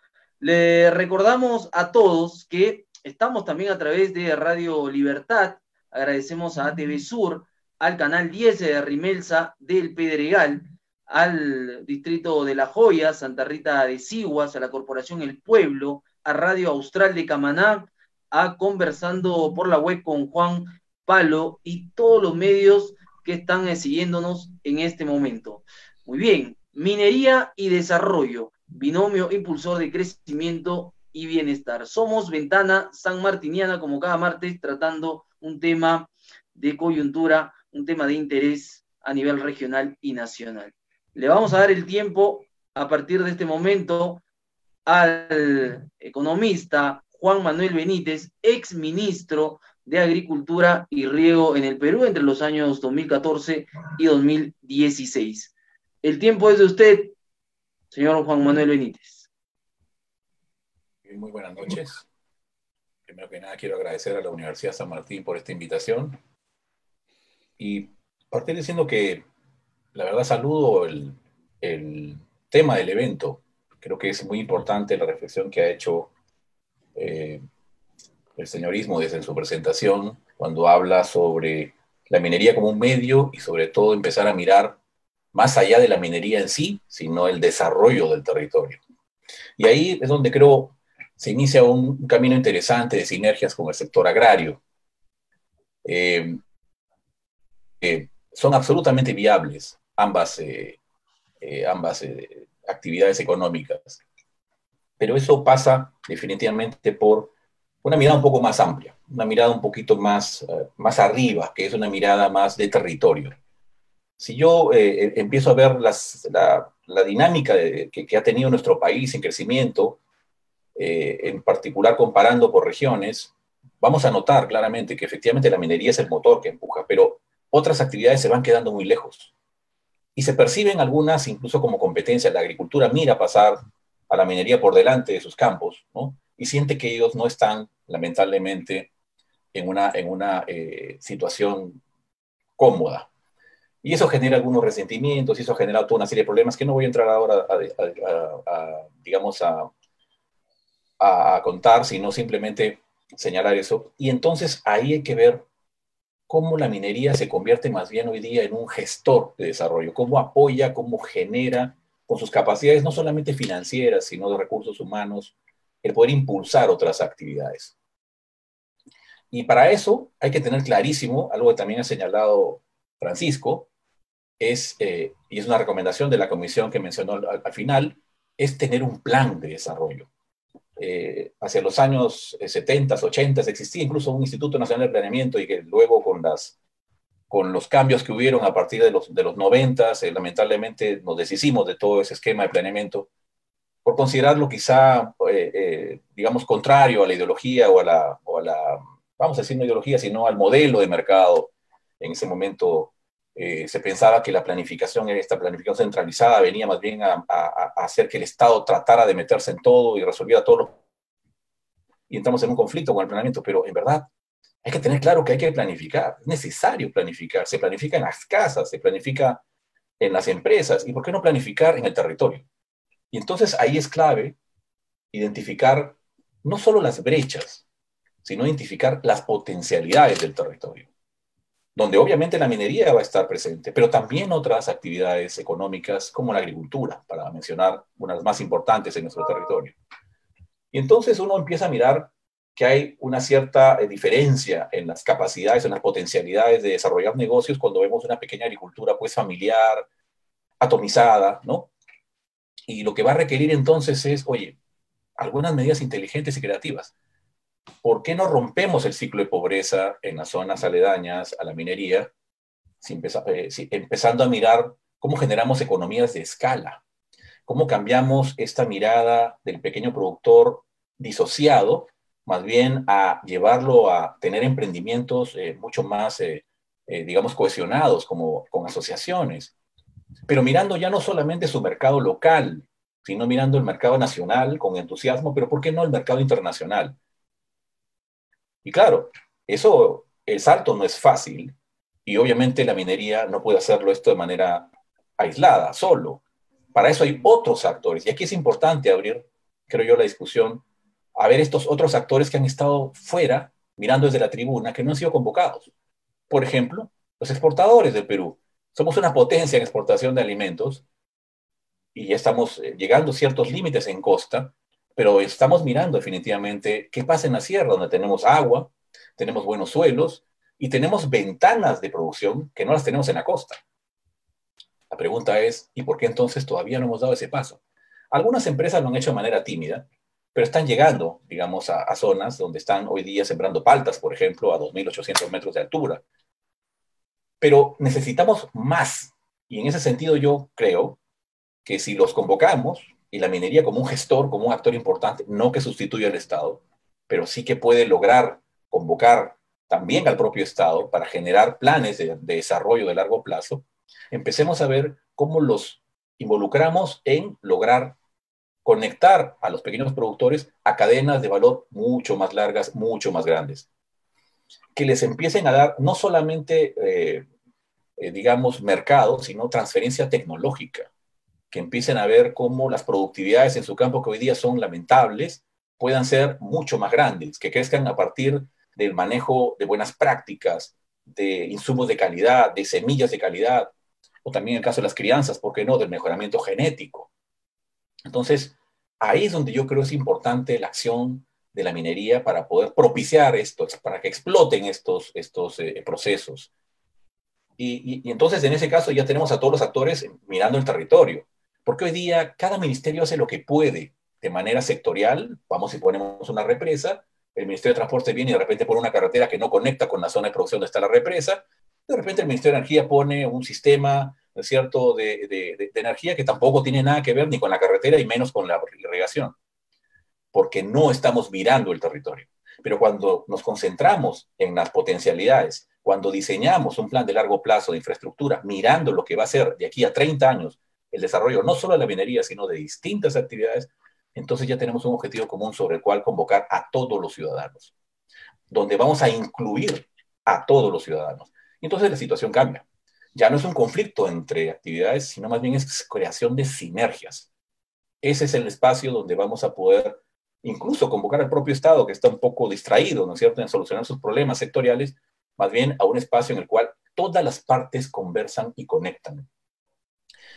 Le recordamos a todos que estamos también a través de Radio Libertad, agradecemos a ATV Sur, al canal 10 de Rimelsa del Pedregal, al distrito de La Joya, Santa Rita de Siguas, a la Corporación El Pueblo, a Radio Austral de Camaná, a Conversando por la web con Juan Palo y todos los medios que están eh, siguiéndonos en este momento. Muy bien, minería y desarrollo, binomio impulsor de crecimiento y bienestar. Somos Ventana San Martiniana, como cada martes, tratando un tema de coyuntura, un tema de interés a nivel regional y nacional. Le vamos a dar el tiempo a partir de este momento al economista Juan Manuel Benítez, ex ministro de Agricultura y Riego en el Perú entre los años 2014 y 2016. El tiempo es de usted, señor Juan Manuel Benítez. Muy buenas noches. Primero que nada quiero agradecer a la Universidad San Martín por esta invitación y partir diciendo que la verdad saludo el, el tema del evento. Creo que es muy importante la reflexión que ha hecho eh, el señorismo desde su presentación, cuando habla sobre la minería como un medio y sobre todo empezar a mirar más allá de la minería en sí, sino el desarrollo del territorio. Y ahí es donde creo se inicia un, camino interesante de sinergias con el sector agrario. Eh, eh, son absolutamente viables ambas, eh, ambas actividades económicas, pero eso pasa definitivamente por una mirada un poco más amplia, una mirada un poquito más, eh, más arriba, que es una mirada más de territorio. Si yo eh, eh, empiezo a ver las, la, la, dinámica que, que, ha tenido nuestro país en crecimiento, en particular comparando por regiones, vamos a notar claramente que efectivamente la minería es el motor que empuja, pero otras actividades se van quedando muy lejos. Y se perciben algunas incluso como competencia. La agricultura mira pasar a la minería por delante de sus campos, ¿no? y siente que ellos no están, lamentablemente, en una, en una eh, situación cómoda. Y eso genera algunos resentimientos, y eso genera toda una serie de problemas que no voy a entrar ahora digamos, a, a contar, sino simplemente señalar eso. Y entonces ahí hay que ver cómo la minería se convierte más bien hoy día en un gestor de desarrollo, cómo apoya, cómo genera con sus capacidades no solamente financieras, sino de recursos humanos, el poder impulsar otras actividades. Y para eso hay que tener clarísimo, algo que también ha señalado Francisco, es, eh, y es una recomendación de la comisión que mencionó al, final, es tener un plan de desarrollo. Eh, hacia los años 70, 80 existía incluso un Instituto Nacional de Planeamiento y que luego con, las, con los cambios que hubieron a partir de los, de los 90, eh, lamentablemente nos deshicimos de todo ese esquema de planeamiento por considerarlo quizá, eh, eh, digamos, contrario a la ideología o a la, o a la, vamos a decir no ideología, sino al modelo de mercado. En ese momento eh, se pensaba que la planificación, esta planificación centralizada, venía más bien a, hacer que el Estado tratara de meterse en todo y resolviera todo. Y entramos en un conflicto con el planeamiento, pero en verdad hay que tener claro que hay que planificar, es necesario planificar, se planifica en las casas, se planifica en las empresas, y por qué no planificar en el territorio. Y entonces ahí es clave identificar no solo las brechas, sino identificar las potencialidades del territorio, donde obviamente la minería va a estar presente, pero también otras actividades económicas como la agricultura, para mencionar unas más importantes en nuestro territorio. Y entonces uno empieza a mirar que hay una cierta eh, diferencia en las capacidades, en las potencialidades de desarrollar negocios cuando vemos una pequeña agricultura pues familiar, atomizada, ¿no? Y lo que va a requerir entonces es, oye, algunas medidas inteligentes y creativas. ¿Por qué no rompemos el ciclo de pobreza en las zonas aledañas a la minería, eh, empezando a mirar cómo generamos economías de escala? ¿Cómo cambiamos esta mirada del pequeño productor disociado, más bien a llevarlo a tener emprendimientos eh, mucho más, eh, digamos, cohesionados, como con asociaciones? Pero mirando ya no solamente su mercado local, sino mirando el mercado nacional con entusiasmo, pero ¿por qué no el mercado internacional? Y claro, eso, el salto no es fácil y obviamente la minería no puede hacerlo esto de manera aislada, solo. Para eso hay otros actores y aquí es importante abrir, creo yo, la discusión a ver estos otros actores que han estado fuera, mirando desde la tribuna, que no han sido convocados. Por ejemplo, los exportadores del Perú. Somos una potencia en exportación de alimentos y ya estamos eh, llegando a ciertos límites en costa, pero estamos mirando definitivamente qué pasa en la sierra, donde tenemos agua, tenemos buenos suelos y tenemos ventanas de producción que no las tenemos en la costa. La pregunta es, ¿y por qué entonces todavía no hemos dado ese paso? Algunas empresas lo han hecho de manera tímida, pero están llegando, digamos, a, zonas donde están hoy día sembrando paltas, por ejemplo, a 2.800 metros de altura. Pero necesitamos más. Y en ese sentido yo creo que si los convocamos, y la minería como un gestor, como un actor importante, no que sustituya al Estado, pero sí que puede lograr convocar también al propio Estado para generar planes de, desarrollo de largo plazo, empecemos a ver cómo los involucramos en lograr conectar a los pequeños productores a cadenas de valor mucho más largas, mucho más grandes. Que les empiecen a dar no solamente, eh, eh, digamos, mercado, sino transferencia tecnológica que empiecen a ver cómo las productividades en su campo, que hoy día son lamentables, puedan ser mucho más grandes, que crezcan a partir del manejo de buenas prácticas, de insumos de calidad, de semillas de calidad, o también en el caso de las crianzas, ¿por qué no?, del mejoramiento genético. Entonces, ahí es donde yo creo es importante la acción de la minería para poder propiciar esto, para que exploten estos, estos eh, procesos. Y, y, entonces, en ese caso, ya tenemos a todos los actores mirando el territorio. Porque hoy día cada ministerio hace lo que puede de manera sectorial. Vamos y ponemos una represa, el Ministerio de Transporte viene y de repente pone una carretera que no conecta con la zona de producción donde está la represa. De repente el Ministerio de Energía pone un sistema, ¿no es cierto?, de, de, energía que tampoco tiene nada que ver ni con la carretera y menos con la irrigación, porque no estamos mirando el territorio. Pero cuando nos concentramos en las potencialidades, cuando diseñamos un plan de largo plazo de infraestructura, mirando lo que va a ser de aquí a 30 años el desarrollo no solo de la minería, sino de distintas actividades, entonces ya tenemos un objetivo común sobre el cual convocar a todos los ciudadanos, donde vamos a incluir a todos los ciudadanos. Entonces la situación cambia. Ya no es un conflicto entre actividades, sino más bien es creación de sinergias. Ese es el espacio donde vamos a poder incluso convocar al propio Estado, que está un poco distraído, ¿no es cierto?, en solucionar sus problemas sectoriales, más bien a un espacio en el cual todas las partes conversan y conectan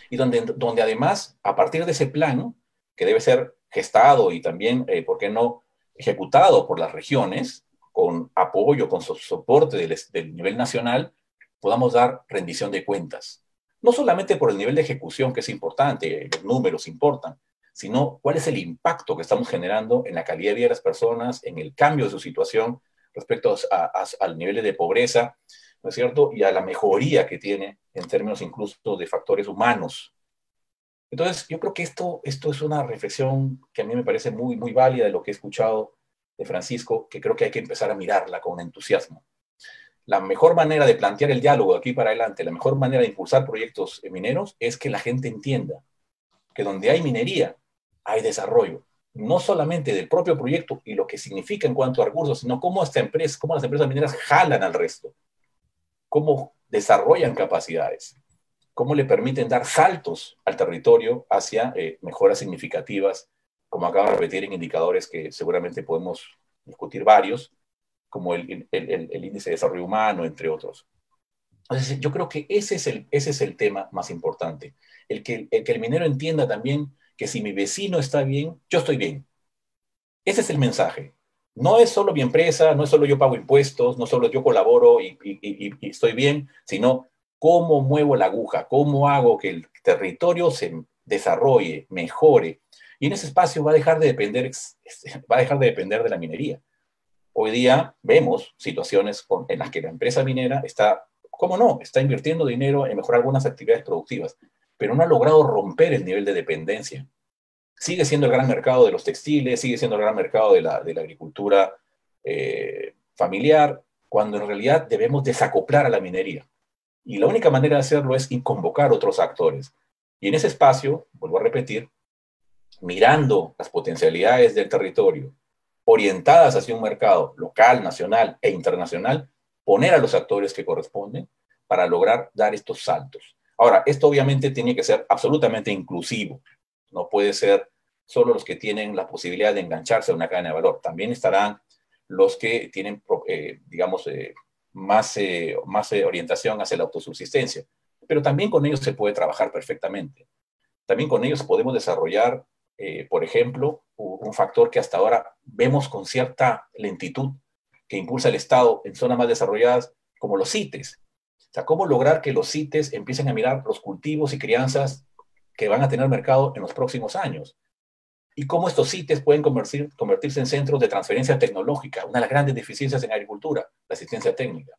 y donde, donde además, a partir de ese plan, que debe ser gestado y también, eh, ¿por qué no?, ejecutado por las regiones, con apoyo, con soporte del nivel nacional, podamos dar rendición de cuentas. No solamente por el nivel de ejecución, que es importante, los números importan, sino cuál es el impacto que estamos generando en la calidad de vida de las personas, en el cambio de su situación respecto al nivel de pobreza, ¿no es cierto? Y a la mejoría que tiene en términos incluso de factores humanos. Entonces, yo creo que esto, esto es una reflexión que a mí me parece muy, muy válida de lo que he escuchado de Francisco, que creo que hay que empezar a mirarla con entusiasmo. La mejor manera de plantear el diálogo de aquí para adelante, la mejor manera de impulsar proyectos mineros es que la gente entienda que donde hay minería, hay desarrollo. No solamente del propio proyecto y lo que significa en cuanto a recursos, sino cómo, esta empresa, cómo las empresas mineras jalan al resto cómo desarrollan capacidades, cómo le permiten dar saltos al territorio hacia eh, mejoras significativas, como acabo de repetir en indicadores que seguramente podemos discutir varios, como el, el, índice de desarrollo humano, entre otros. Entonces, yo creo que ese es el, ese es el tema más importante, el que, el que el minero entienda también que si mi vecino está bien, yo estoy bien. Ese es el mensaje. No es solo mi empresa, no es solo yo pago impuestos, no solo yo colaboro y, y estoy bien, sino cómo muevo la aguja, cómo hago que el territorio se desarrolle, mejore. Y en ese espacio va a dejar de depender, va a dejar de, depender de la minería. Hoy día vemos situaciones en las que la empresa minera está, ¿cómo no? Está invirtiendo dinero en mejorar algunas actividades productivas, pero no ha logrado romper el nivel de dependencia. Sigue siendo el gran mercado de los textiles, sigue siendo el gran mercado de la, de la agricultura eh, familiar, cuando en realidad debemos desacoplar a la minería. Y la única manera de hacerlo es convocar otros actores. Y en ese espacio, vuelvo a repetir, mirando las potencialidades del territorio, orientadas hacia un mercado local, nacional e internacional, poner a los actores que corresponden para lograr dar estos saltos. Ahora, esto obviamente tiene que ser absolutamente inclusivo. No puede ser solo los que tienen la posibilidad de engancharse a una cadena de valor. También estarán los que tienen, eh, digamos, eh, más, eh, más orientación hacia la autosubsistencia pero también con ellos se puede trabajar perfectamente. También con ellos podemos desarrollar, eh, por ejemplo, un factor que hasta ahora vemos con cierta lentitud que impulsa el Estado en zonas más desarrolladas, como los CITES. O sea, cómo lograr que los CITES empiecen a mirar los cultivos y crianzas que van a tener mercado en los próximos años. Y cómo estos CITES pueden convertirse en centros de transferencia tecnológica, una de las grandes deficiencias en agricultura, la asistencia técnica.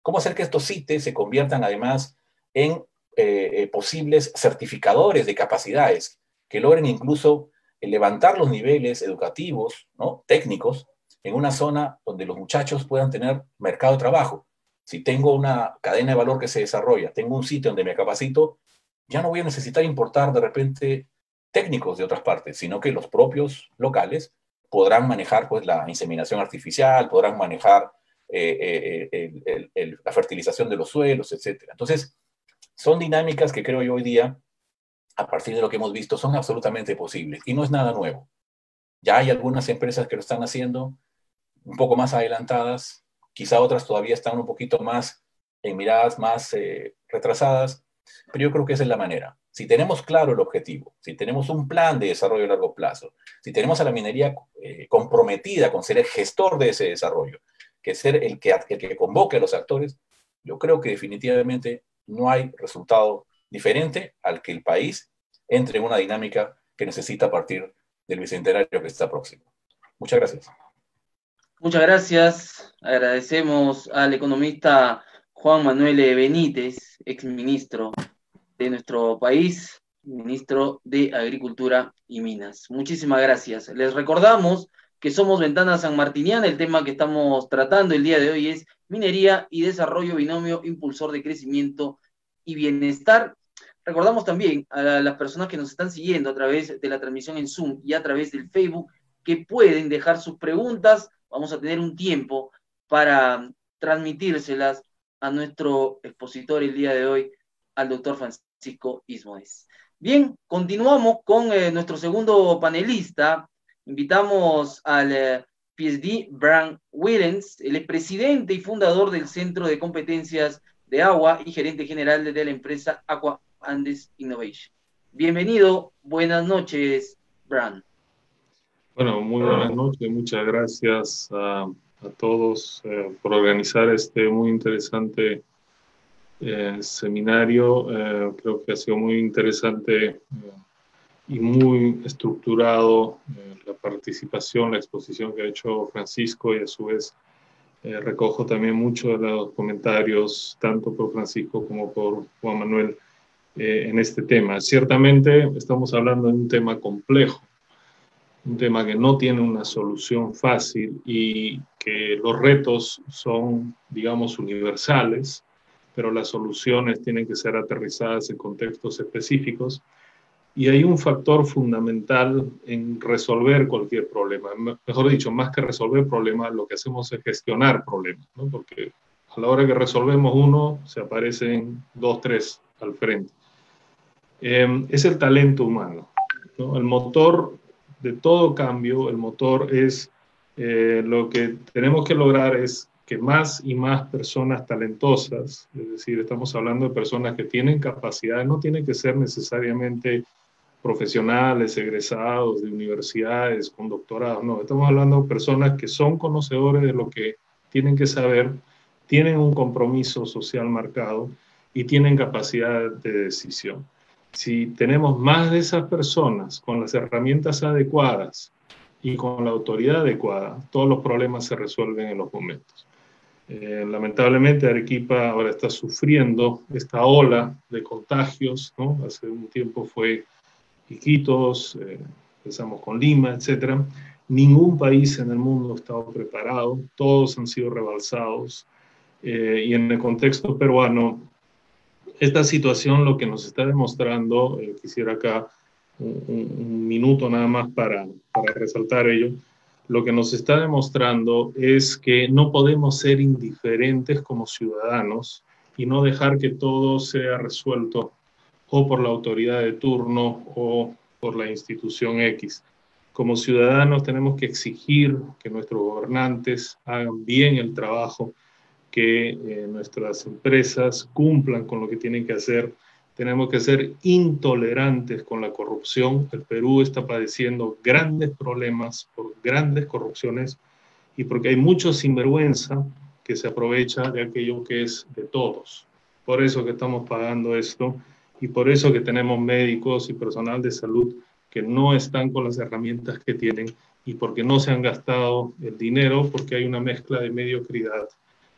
Cómo hacer que estos CITES se conviertan además en eh, eh, posibles certificadores de capacidades que logren incluso eh, levantar los niveles educativos, técnicos, en una zona donde los muchachos puedan tener mercado de trabajo. Si tengo una cadena de valor que se desarrolla, tengo un sitio donde me capacito, ya no voy a necesitar importar de repente técnicos de otras partes, sino que los propios locales podrán manejar pues, la inseminación artificial, podrán manejar la fertilización de los suelos, etc. Entonces, son dinámicas que creo yo hoy día, a partir de lo que hemos visto, son absolutamente posibles y no es nada nuevo. Ya hay algunas empresas que lo están haciendo un poco más adelantadas, quizá otras todavía están un poquito más en miradas más eh, retrasadas, pero yo creo que esa es la manera. Si tenemos claro el objetivo, si tenemos un plan de desarrollo a largo plazo, si tenemos a la minería eh, comprometida con ser el gestor de ese desarrollo, que ser el que, el que convoque a los actores, yo creo que definitivamente no hay resultado diferente al que el país entre en una dinámica que necesita a partir del bicentenario que está próximo. Muchas gracias. Muchas gracias. Agradecemos al economista Juan Manuel Benítez, exministro de nuestro país, ministro de Agricultura y Minas. Muchísimas gracias. Les recordamos que somos Ventana San Martiniana. El tema que estamos tratando el día de hoy es minería y desarrollo binomio impulsor de crecimiento y bienestar. Recordamos también a las personas que nos están siguiendo a través de la transmisión en Zoom y a través del Facebook que pueden dejar sus preguntas. Vamos a tener un tiempo para transmitírselas a nuestro expositor el día de hoy, al doctor Francisco Ismoes. Bien, continuamos con eh, nuestro segundo panelista, Invitamos al eh, PSD Brian Willens, el presidente y fundador del Centro de Competencias de Agua y gerente general de la empresa Aqua Andes Innovation. Bienvenido, buenas noches, Brian. Bueno, muy buenas noches, muchas gracias a, todos eh, por organizar este muy interesante eh, seminario. creo que ha sido muy interesante y muy estructurado eh, la participación, la exposición que ha hecho Francisco y a su vez eh, recojo también muchos de los comentarios, tanto por Francisco como por Juan Manuel, eh, en este tema. Ciertamente estamos hablando de un tema complejo, un tema que no tiene una solución fácil y que los retos son, digamos, universales, pero las soluciones tienen que ser aterrizadas en contextos específicos y hay un factor fundamental en resolver cualquier problema. Mejor dicho, más que resolver problemas, lo que hacemos es gestionar problemas, ¿no? porque a la hora que resolvemos uno, se aparecen dos, tres al frente. Em, es el talento humano. ¿no? El motor de todo cambio, el motor es eh, lo que tenemos que lograr es que más y más personas talentosas, es decir, estamos hablando de personas que tienen capacidad, no tienen que ser necesariamente profesionales, egresados de universidades con doctorados, no, estamos hablando de personas que son conocedores de lo que tienen que saber, tienen un compromiso social marcado y tienen capacidad de decisión. Si tenemos más de esas personas con las herramientas adecuadas y con la autoridad adecuada, todos los problemas se resuelven en los momentos. Eh, lamentablemente Arequipa ahora está sufriendo esta ola de contagios, ¿no? Hace un tiempo fue Iquitos, eh, empezamos con Lima, etc. Ningún país en el mundo ha estado preparado, todos han sido rebalsados. Eh, y en el contexto peruano, esta situación lo que nos está demostrando, eh, quisiera acá un, minuto nada más para, para resaltar ello, lo que nos está demostrando es que no podemos ser indiferentes como ciudadanos y no dejar que todo sea resuelto o por la autoridad de turno o por la institución X. Como ciudadanos tenemos que exigir que nuestros gobernantes hagan bien el trabajo, que eh, nuestras empresas cumplan con lo que tienen que hacer. Tenemos que ser intolerantes con la corrupción. El Perú está padeciendo grandes problemas por grandes corrupciones y porque hay mucho sinvergüenza que se aprovecha de aquello que es de todos. Por eso que estamos pagando esto y por eso que tenemos médicos y personal de salud que no están con las herramientas que tienen y porque no se han gastado el dinero, porque hay una mezcla de mediocridad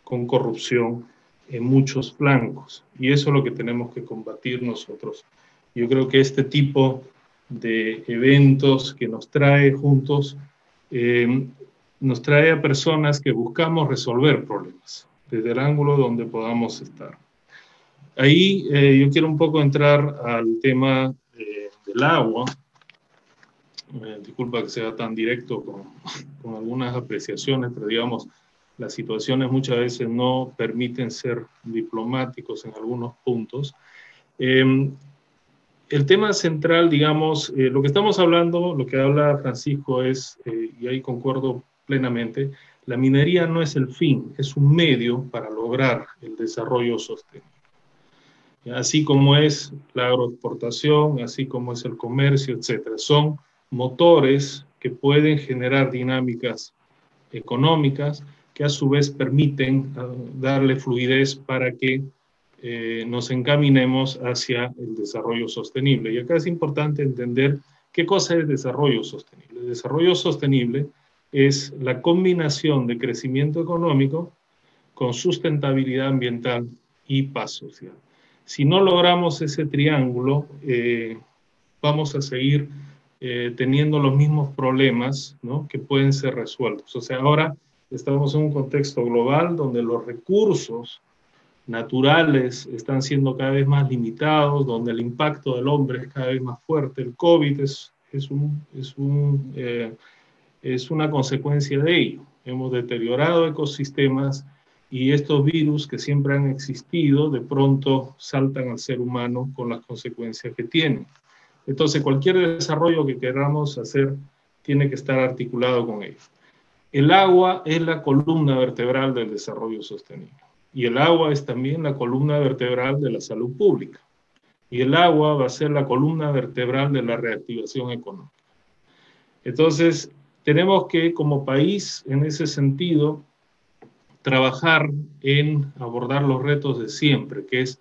con corrupción en muchos flancos. Y eso es lo que tenemos que combatir nosotros. Yo creo que este tipo de eventos que nos trae juntos, eh, nos trae a personas que buscamos resolver problemas desde el ángulo donde podamos estar. Ahí eh, yo quiero un poco entrar al tema eh, del agua. Disculpa que sea tan directo con, algunas apreciaciones, pero digamos, las situaciones muchas veces no permiten ser diplomáticos en algunos puntos. Em, el tema central, digamos, lo que estamos hablando, lo que habla Francisco es, y ahí concuerdo plenamente, la minería no es el fin, es un medio para lograr el desarrollo sostenible así como es la agroexportación, así como es el comercio, etcétera. Son motores que pueden generar dinámicas económicas que a su vez permiten ah, darle fluidez para que eh, nos encaminemos hacia el desarrollo sostenible. Y acá es importante entender qué cosa es desarrollo sostenible. El desarrollo sostenible es la combinación de crecimiento económico con sustentabilidad ambiental y paz social. Si no logramos ese triángulo, eh, vamos a seguir eh, teniendo los mismos problemas ¿no? que pueden ser resueltos. O sea, ahora estamos en un contexto global donde los recursos naturales están siendo cada vez más limitados, donde el impacto del hombre es cada vez más fuerte. El COVID es, es, un, es, un, eh, es una consecuencia de ello. Hemos deteriorado ecosistemas, y estos virus que siempre han existido de pronto saltan al ser humano con las consecuencias que tienen. Entonces, cualquier desarrollo que queramos hacer tiene que estar articulado con ello. El agua es la columna vertebral del desarrollo sostenible y el agua es también la columna vertebral de la salud pública y el agua va a ser la columna vertebral de la reactivación económica. Entonces, tenemos que como país, en ese sentido, trabajar en abordar los retos de siempre, que es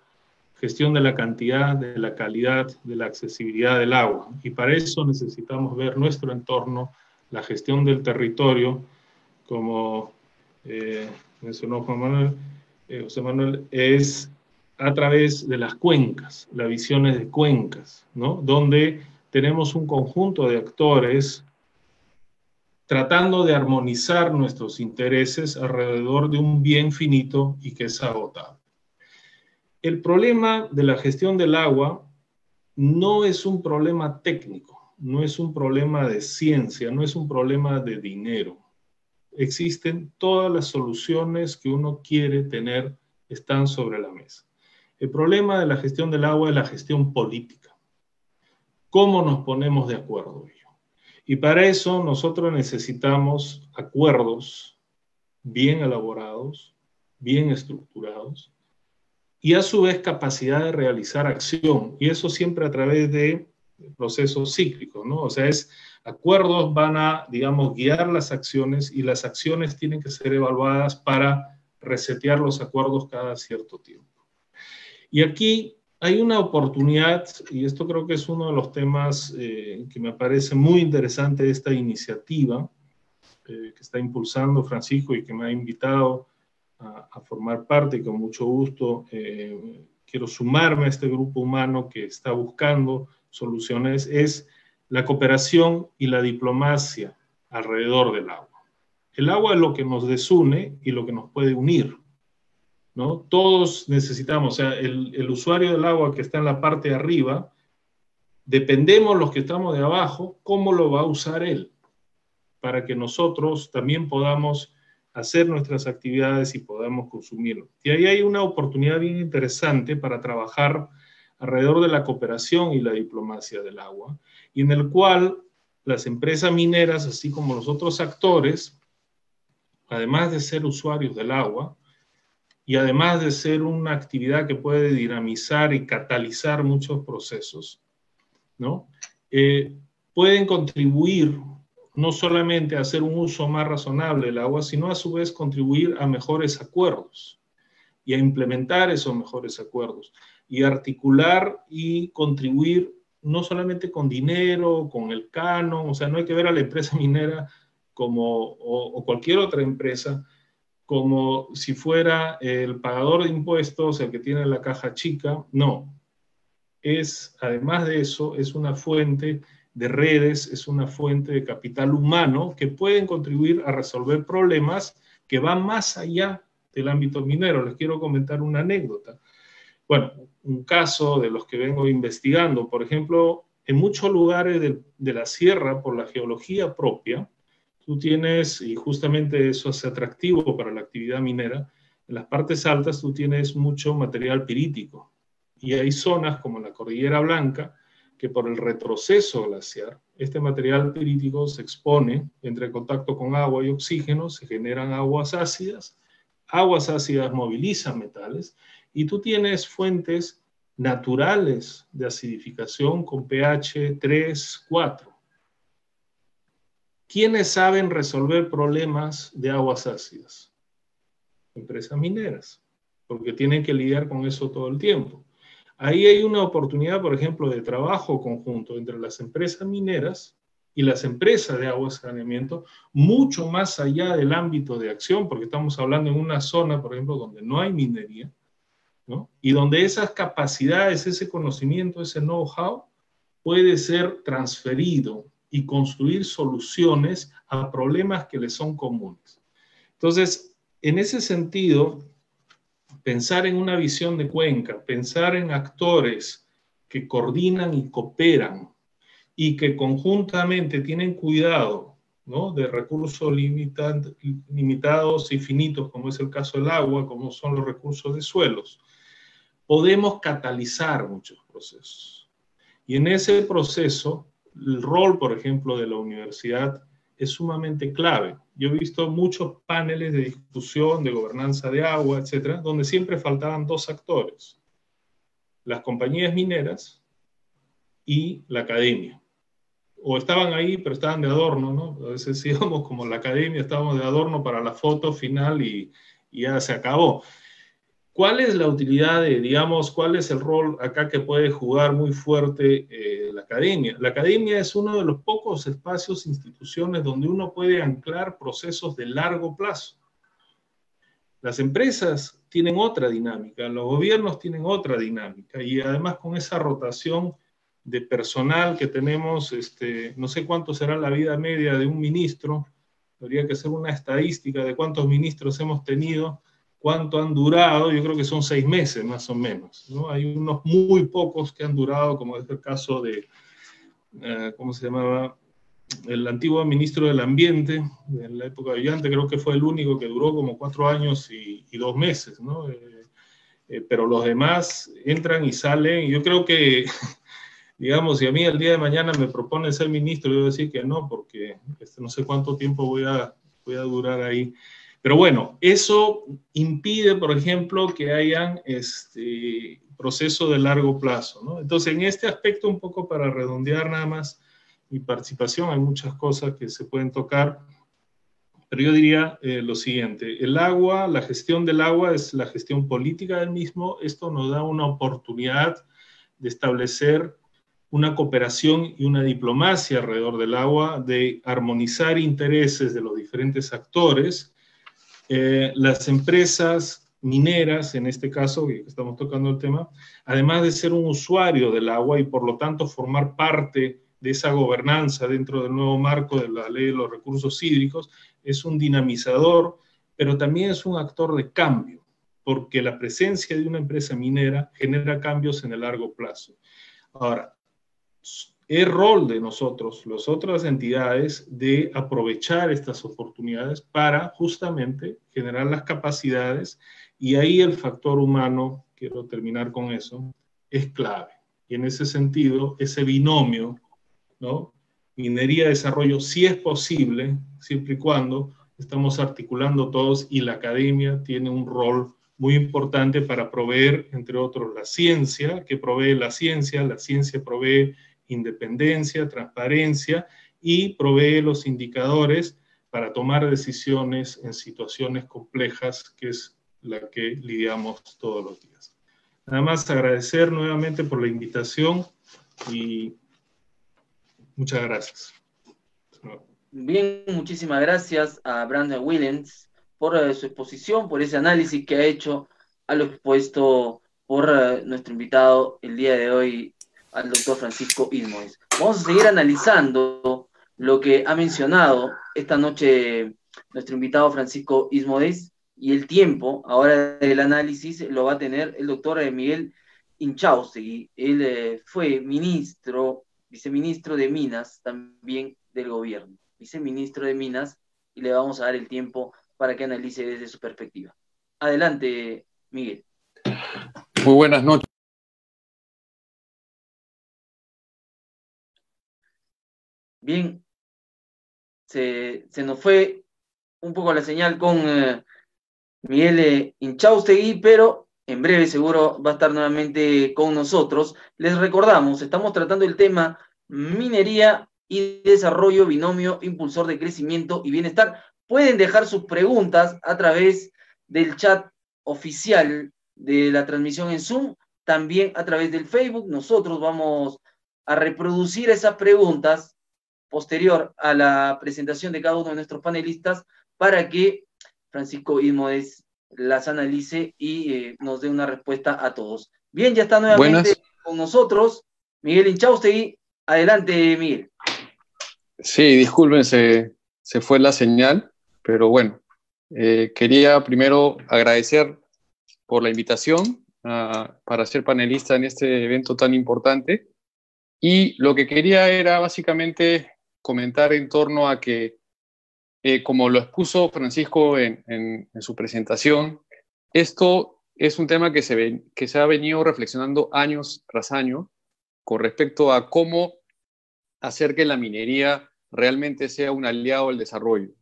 gestión de la cantidad, de la calidad, de la accesibilidad del agua. Y para eso necesitamos ver nuestro entorno, la gestión del territorio, como eh, mencionó Juan eh, José Manuel, es a través de las cuencas, las visiones de cuencas, ¿no? donde tenemos un conjunto de actores tratando de armonizar nuestros intereses alrededor de un bien finito y que es agotado. El problema de la gestión del agua no es un problema técnico, no es un problema de ciencia, no es un problema de dinero. Existen todas las soluciones que uno quiere tener, están sobre la mesa. El problema de la gestión del agua es la gestión política. ¿Cómo nos ponemos de acuerdo? Y para eso nosotros necesitamos acuerdos bien elaborados, bien estructurados y a su vez capacidad de realizar acción. Y eso siempre a través de procesos cíclicos, ¿no? O sea, es acuerdos van a, digamos, guiar las acciones y las acciones tienen que ser evaluadas para resetear los acuerdos cada cierto tiempo. Y aquí hay una oportunidad, y esto creo que es uno de los temas eh, que me parece muy interesante de esta iniciativa eh, que está impulsando Francisco y que me ha invitado a, formar parte y con mucho gusto eh, quiero sumarme a este grupo humano que está buscando soluciones, es la cooperación y la diplomacia alrededor del agua. El agua es lo que nos desune y lo que nos puede unir. ¿no? Todos necesitamos, o sea, el, el usuario del agua que está en la parte de arriba, dependemos los que estamos de abajo, cómo lo va a usar él, para que nosotros también podamos hacer nuestras actividades y podamos consumirlo. Y ahí hay una oportunidad bien interesante para trabajar alrededor de la cooperación y la diplomacia del agua, y en el cual las empresas mineras, así como los otros actores, además de ser usuarios del agua, y además de ser una actividad que puede dinamizar y catalizar muchos procesos, ¿no? Eh, pueden contribuir no solamente a hacer un uso más razonable del agua, sino a su vez contribuir a mejores acuerdos y a implementar esos mejores acuerdos y articular y contribuir no solamente con dinero, con el canon, o sea, no hay que ver a la empresa minera como, o, cualquier otra empresa como si fuera el pagador de impuestos, el que tiene la caja chica, no. Es, además de eso, es una fuente de redes, es una fuente de capital humano que pueden contribuir a resolver problemas que van más allá del ámbito minero. Les quiero comentar una anécdota. Bueno, un caso de los que vengo investigando, por ejemplo, en muchos lugares de, la sierra, por la geología propia, tú tienes, y justamente eso hace atractivo para la actividad minera, en las partes altas tú tienes mucho material pirítico. Y hay zonas como la Cordillera Blanca, que por el retroceso glaciar, este material pirítico se expone, entre contacto con agua y oxígeno, se generan aguas ácidas, aguas ácidas movilizan metales, y tú tienes fuentes naturales de acidificación con pH 3, 4. ¿Quiénes saben resolver problemas de aguas ácidas? Empresas mineras, porque tienen que lidiar con eso todo el tiempo. Ahí hay una oportunidad, por ejemplo, de trabajo conjunto entre las empresas mineras y las empresas de agua saneamiento, mucho más allá del ámbito de acción, porque estamos hablando en una zona, por ejemplo, donde no hay minería, y donde esas capacidades, ese conocimiento, ese know-how puede ser transferido y construir soluciones a problemas que le son comunes. Entonces, en ese sentido, pensar en una visión de cuenca, pensar en actores que coordinan y cooperan y que conjuntamente tienen cuidado de recursos limitados y finitos, como es el caso del agua, como son los recursos de suelos, podemos catalizar muchos procesos. Y en ese proceso, el rol, por ejemplo, de la universidad es sumamente clave. Yo he visto muchos paneles de discusión de gobernanza de agua, etcétera, donde siempre faltaban dos actores: las compañías mineras y la academia. O estaban ahí, pero estaban de adorno, ¿no? A veces íbamos como la academia, estábamos de adorno para la foto final y, y ya se acabó. ¿Cuál es la utilidad de, digamos, cuál es el rol acá que puede jugar muy fuerte eh, la academia? La academia es uno de los pocos espacios, instituciones donde uno puede anclar procesos de largo plazo. Las empresas tienen otra dinámica, los gobiernos tienen otra dinámica y además con esa rotación de personal que tenemos, este, no sé cuánto será la vida media de un ministro, habría que hacer una estadística de cuántos ministros hemos tenido cuánto han durado, yo creo que son seis meses más o menos. ¿no? Hay unos muy pocos que han durado, como es el caso de, eh, ¿cómo se llamaba? El antiguo ministro del Ambiente, en la época de Villante, creo que fue el único que duró como cuatro años y, dos meses, ¿no? Eh, eh, pero los demás entran y salen. Yo creo que, digamos, si a mí el día de mañana me proponen ser ministro, yo voy a decir que no, porque este, no sé cuánto tiempo voy a, voy a durar ahí. Pero bueno, eso impide, por ejemplo, que hayan este proceso de largo plazo. ¿no? Entonces, en este aspecto, un poco para redondear nada más mi participación, hay muchas cosas que se pueden tocar, pero yo diría eh, lo siguiente, el agua, la gestión del agua es la gestión política del mismo, esto nos da una oportunidad de establecer una cooperación y una diplomacia alrededor del agua, de armonizar intereses de los diferentes actores. Eh, las empresas mineras, en este caso, que estamos tocando el tema, además de ser un usuario del agua y por lo tanto formar parte de esa gobernanza dentro del nuevo marco de la ley de los recursos hídricos, es un dinamizador, pero también es un actor de cambio, porque la presencia de una empresa minera genera cambios en el largo plazo. Ahora, es rol de nosotros, las otras entidades, de aprovechar estas oportunidades para justamente generar las capacidades y ahí el factor humano, quiero terminar con eso, es clave. Y en ese sentido, ese binomio, ¿no? Minería-desarrollo sí es posible, siempre y cuando estamos articulando todos y la academia tiene un rol muy importante para proveer, entre otros, la ciencia, que provee la ciencia, la ciencia provee independencia, transparencia y provee los indicadores para tomar decisiones en situaciones complejas, que es la que lidiamos todos los días. Nada más agradecer nuevamente por la invitación y muchas gracias. Bien, muchísimas gracias a Brandon Williams por eh, su exposición, por ese análisis que ha hecho a lo expuesto por eh, nuestro invitado el día de hoy, al doctor Francisco Ismoes. Vamos a seguir analizando lo que ha mencionado esta noche nuestro invitado Francisco Ismoes y el tiempo ahora del análisis lo va a tener el doctor Miguel Inchaustegui. Él eh, fue ministro, viceministro de Minas también del gobierno, viceministro de Minas, y le vamos a dar el tiempo para que analice desde su perspectiva. Adelante, Miguel. Muy buenas noches. Bien, se, nos fue un poco la señal con eh, Miguel eh, Inchaustegui, pero en breve seguro va a estar nuevamente con nosotros. Les recordamos, estamos tratando el tema minería y desarrollo, binomio, impulsor de crecimiento y bienestar. Pueden dejar sus preguntas a través del chat oficial de la transmisión en Zoom, también a través del Facebook. Nosotros vamos a reproducir esas preguntas posterior a la presentación de cada uno de nuestros panelistas para que Francisco Ismodes las analice y eh, nos dé una respuesta a todos. Bien, ya está nuevamente con nosotros Miguel Inchaustegui. Adelante, Miguel. Sí, disculpen, se, fue la señal, pero bueno, eh, quería primero agradecer por la invitación ah, para ser panelista en este evento tan importante. Y lo que quería era básicamente comentar en torno a que, eh, como lo expuso Francisco en, su presentación, esto es un tema que se, que se ha venido reflexionando años tras año con respecto a cómo hacer que la minería realmente sea un aliado al desarrollo.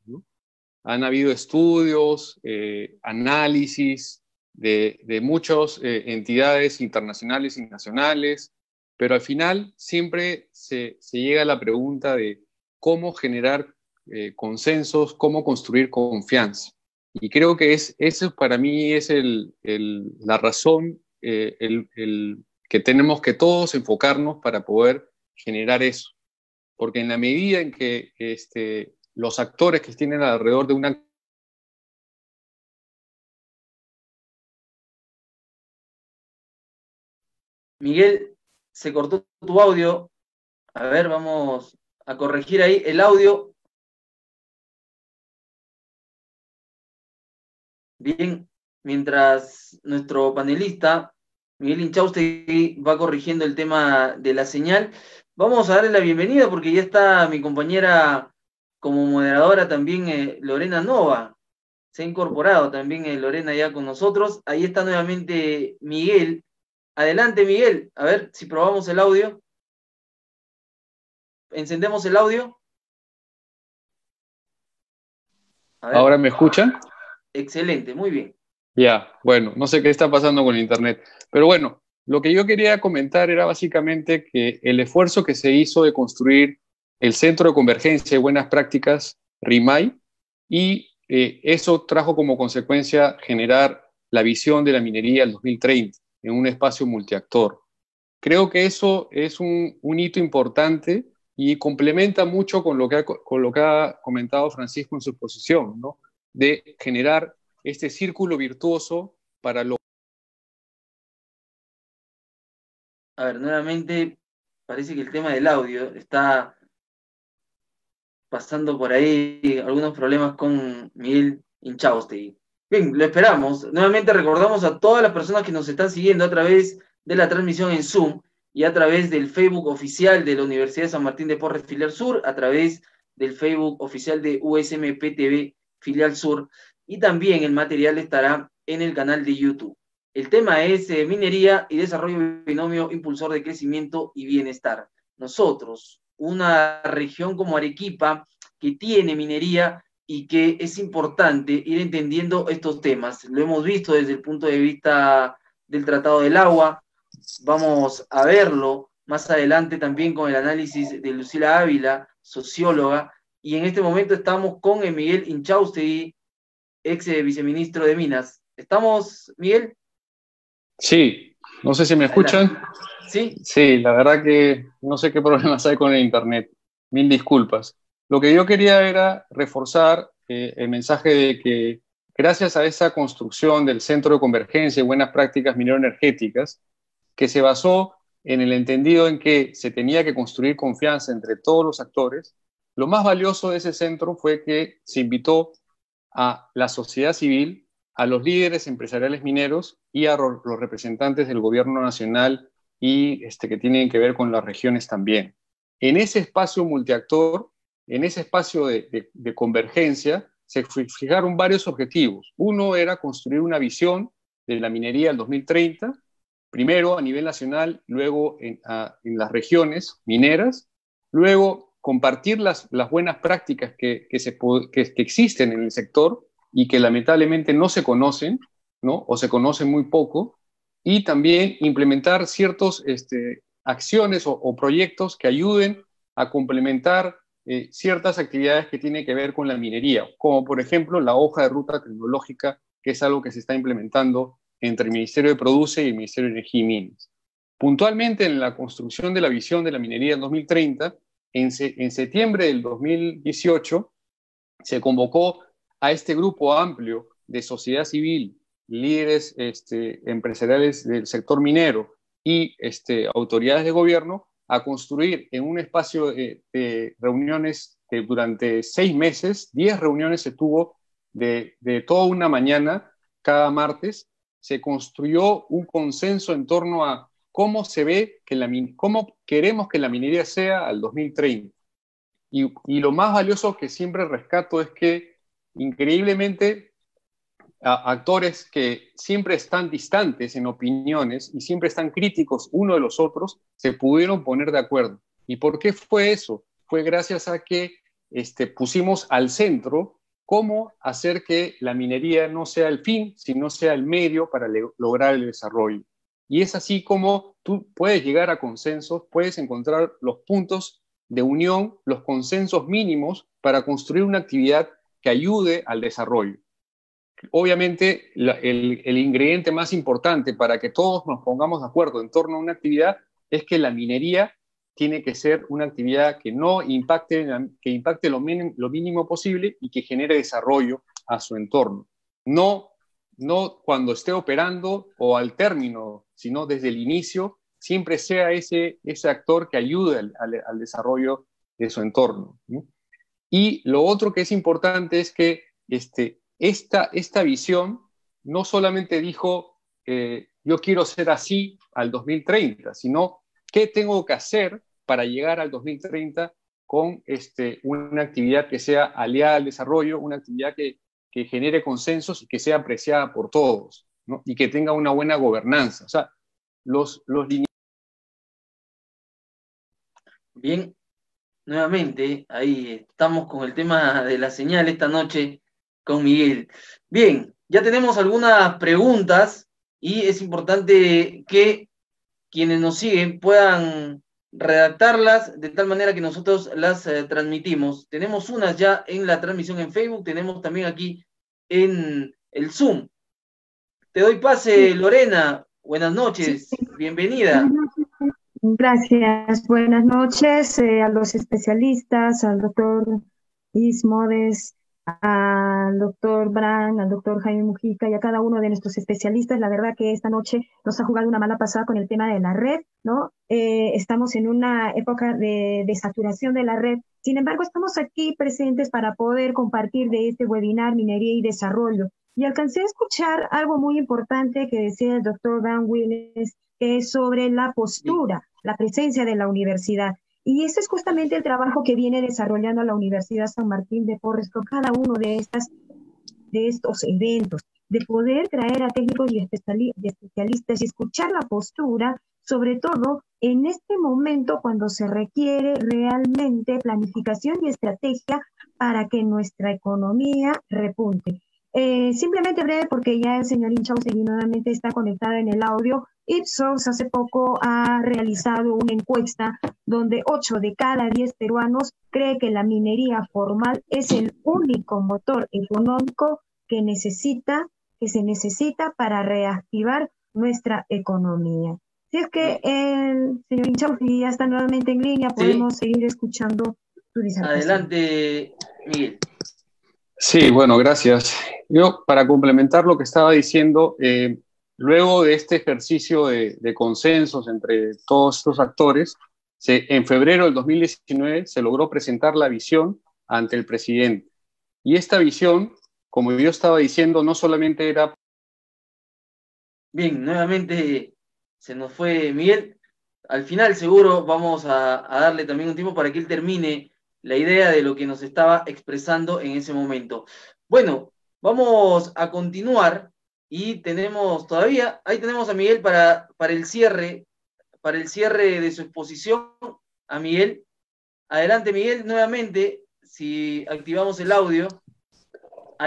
Han habido estudios, eh, análisis de, muchas eh, entidades internacionales y nacionales, pero al final siempre se, se llega a la pregunta de cómo generar eh, consensos, cómo construir confianza. Y creo que es, eso para mí es la razón eh, el, que tenemos que todos enfocarnos para poder generar eso. Porque en la medida en que este, los actores que tienen alrededor de una Miguel, se cortó tu audio. A ver, vamos a corregir ahí el audio. Bien, mientras nuestro panelista, Miguel Inchauste, va corrigiendo el tema de la señal, vamos a darle la bienvenida porque ya está mi compañera como moderadora también, eh, Lorena Nova. Se ha incorporado también eh, Lorena ya con nosotros. Ahí está nuevamente Miguel. Adelante, Miguel. A ver si probamos el audio encendemos el audio. ¿Ahora me escuchan? Excelente, muy bien. Ya, bueno, no sé qué está pasando con Internet, pero bueno, lo que yo quería comentar era básicamente que el esfuerzo que se hizo de construir el Centro de Convergencia de Buenas Prácticas, RIMAI, y eh, eso trajo como consecuencia generar la visión de la minería al 2030 en un espacio multiactor. Creo que eso es un, hito importante y complementa mucho con lo, que ha, con lo que ha comentado Francisco en su exposición, ¿no? de generar este círculo virtuoso para lo... A ver, nuevamente parece que el tema del audio está pasando por ahí algunos problemas con Miguel Inchauste. Bien, lo esperamos. Nuevamente recordamos a todas las personas que nos están siguiendo a través de la transmisión en Zoom y a través del Facebook oficial de la Universidad de San Martín de Porres Filial Sur, a través del Facebook oficial de USMP TV Filial Sur, y también el material estará en el canal de YouTube. El tema es eh, minería y desarrollo binomio impulsor de crecimiento y bienestar. Nosotros, una región como Arequipa, que tiene minería y que es importante ir entendiendo estos temas. Lo hemos visto desde el punto de vista del Tratado del Agua, Vamos a verlo más adelante también con el análisis de Lucila Ávila, socióloga, y en este momento estamos con Miguel Inchaustegui, ex viceministro de Minas. ¿Estamos, Miguel? Sí, no sé si me escuchan. Sí. Sí, la verdad que no sé qué problemas hay con el Internet. Mil disculpas. Lo que yo quería era reforzar eh, el mensaje de que gracias a esa construcción del Centro de Convergencia y Buenas Prácticas Minero-Energéticas, que se basó en el entendido en que se tenía que construir confianza entre todos los actores, lo más valioso de ese centro fue que se invitó a la sociedad civil, a los líderes empresariales mineros y a los representantes del gobierno nacional y este, que tienen que ver con las regiones también. En ese espacio multiactor, en ese espacio de, convergencia, se fijaron varios objetivos. Uno era construir una visión de la minería al 2030 primero a nivel nacional, luego en, las regiones mineras, luego compartir las, buenas prácticas que, se, existen en el sector y que lamentablemente no se conocen, ¿no? o se conocen muy poco, y también implementar ciertas este, acciones o, proyectos que ayuden a complementar eh, ciertas actividades que tienen que ver con la minería, como por ejemplo la hoja de ruta tecnológica, que es algo que se está implementando entre el Ministerio de Produce y el Ministerio de Energía y Minas. Puntualmente, en la construcción de la visión de la minería en 2030, en, septiembre del 2018, se convocó a este grupo amplio de sociedad civil, líderes este, empresariales del sector minero y este, autoridades de gobierno a construir en un espacio de, reuniones que durante seis meses, diez reuniones se tuvo de, de toda una mañana cada martes se construyó un consenso en torno a cómo se ve que la cómo queremos que la minería sea al 2030. Y, y lo más valioso que siempre rescato es que increíblemente actores que siempre están distantes en opiniones y siempre están críticos uno de los otros, se pudieron poner de acuerdo. ¿Y por qué fue eso? Fue gracias a que este, pusimos al centro cómo hacer que la minería no sea el fin, sino sea el medio para lograr el desarrollo. Y es así como tú puedes llegar a consensos, puedes encontrar los puntos de unión, los consensos mínimos para construir una actividad que ayude al desarrollo. Obviamente, el, ingrediente más importante para que todos nos pongamos de acuerdo en torno a una actividad es que la minería tiene que ser una actividad que no impacte, que impacte lo, mínimo, posible y que genere desarrollo a su entorno. No, no cuando esté operando o al término, sino desde el inicio, siempre sea ese, ese actor que ayude al, desarrollo de su entorno. Y lo otro que es importante es que este, esta, esta visión no solamente dijo, eh, yo quiero ser así al 2030, sino ¿Qué tengo que hacer para llegar al 2030 con este, una actividad que sea aliada al desarrollo, una actividad que, genere consensos y que sea apreciada por todos y que tenga una buena gobernanza? O sea, los, los Bien, nuevamente, ahí estamos con el tema de la señal esta noche. con Miguel. Bien, ya tenemos algunas preguntas y es importante que quienes nos siguen puedan redactarlas de tal manera que nosotros las eh, transmitimos. Tenemos unas ya en la transmisión en Facebook, tenemos también aquí en el Zoom. Te doy pase, Lorena. Buenas noches, bienvenida. Gracias, buenas noches eh, a los especialistas, al doctor Ismodes, al doctor Bran, al doctor Jaime Mujica y a cada uno de nuestros especialistas. La verdad que esta noche nos ha jugado una mala pasada con el tema de la red, ¿no? Eh, estamos en una época de, de, saturación de la red. Sin embargo, estamos aquí presentes para poder compartir de este webinar Minería y Desarrollo. Y alcancé a escuchar algo muy importante que decía el doctor Bran Willis, que es sobre la postura, la presencia de la universidad. Y ese es justamente el trabajo que viene desarrollando la Universidad San Martín de Porres con cada uno de, estas, de estos eventos, de poder traer a técnicos y especialistas y escuchar la postura, sobre todo en este momento cuando se requiere realmente planificación y estrategia para que nuestra economía repunte. Eh, simplemente breve, porque ya el señor Inchausegui nuevamente está conectado en el audio. Ipsos hace poco ha realizado una encuesta donde 8 de cada 10 peruanos cree que la minería formal es el único motor económico que necesita, que se necesita para reactivar nuestra economía. Si es que el señor Inchausegui ya está nuevamente en línea, podemos seguir escuchando su disertación. Adelante, Miguel. Sí, bueno, gracias. Yo, para complementar lo que estaba diciendo, eh, luego de este ejercicio de, consensos entre todos estos actores, en febrero del 2019 se logró presentar la visión ante el presidente. Y esta visión, como yo estaba diciendo, no solamente era... Bien, nuevamente se nos fue Miguel. Al final seguro vamos a darle también un tiempo para que él termine la idea de lo que nos estaba expresando en ese momento. Bueno, vamos a continuar y tenemos todavía, ahí tenemos a Miguel para, para el cierre, para el cierre de su exposición, a Miguel. Adelante, Miguel, nuevamente, si activamos el audio.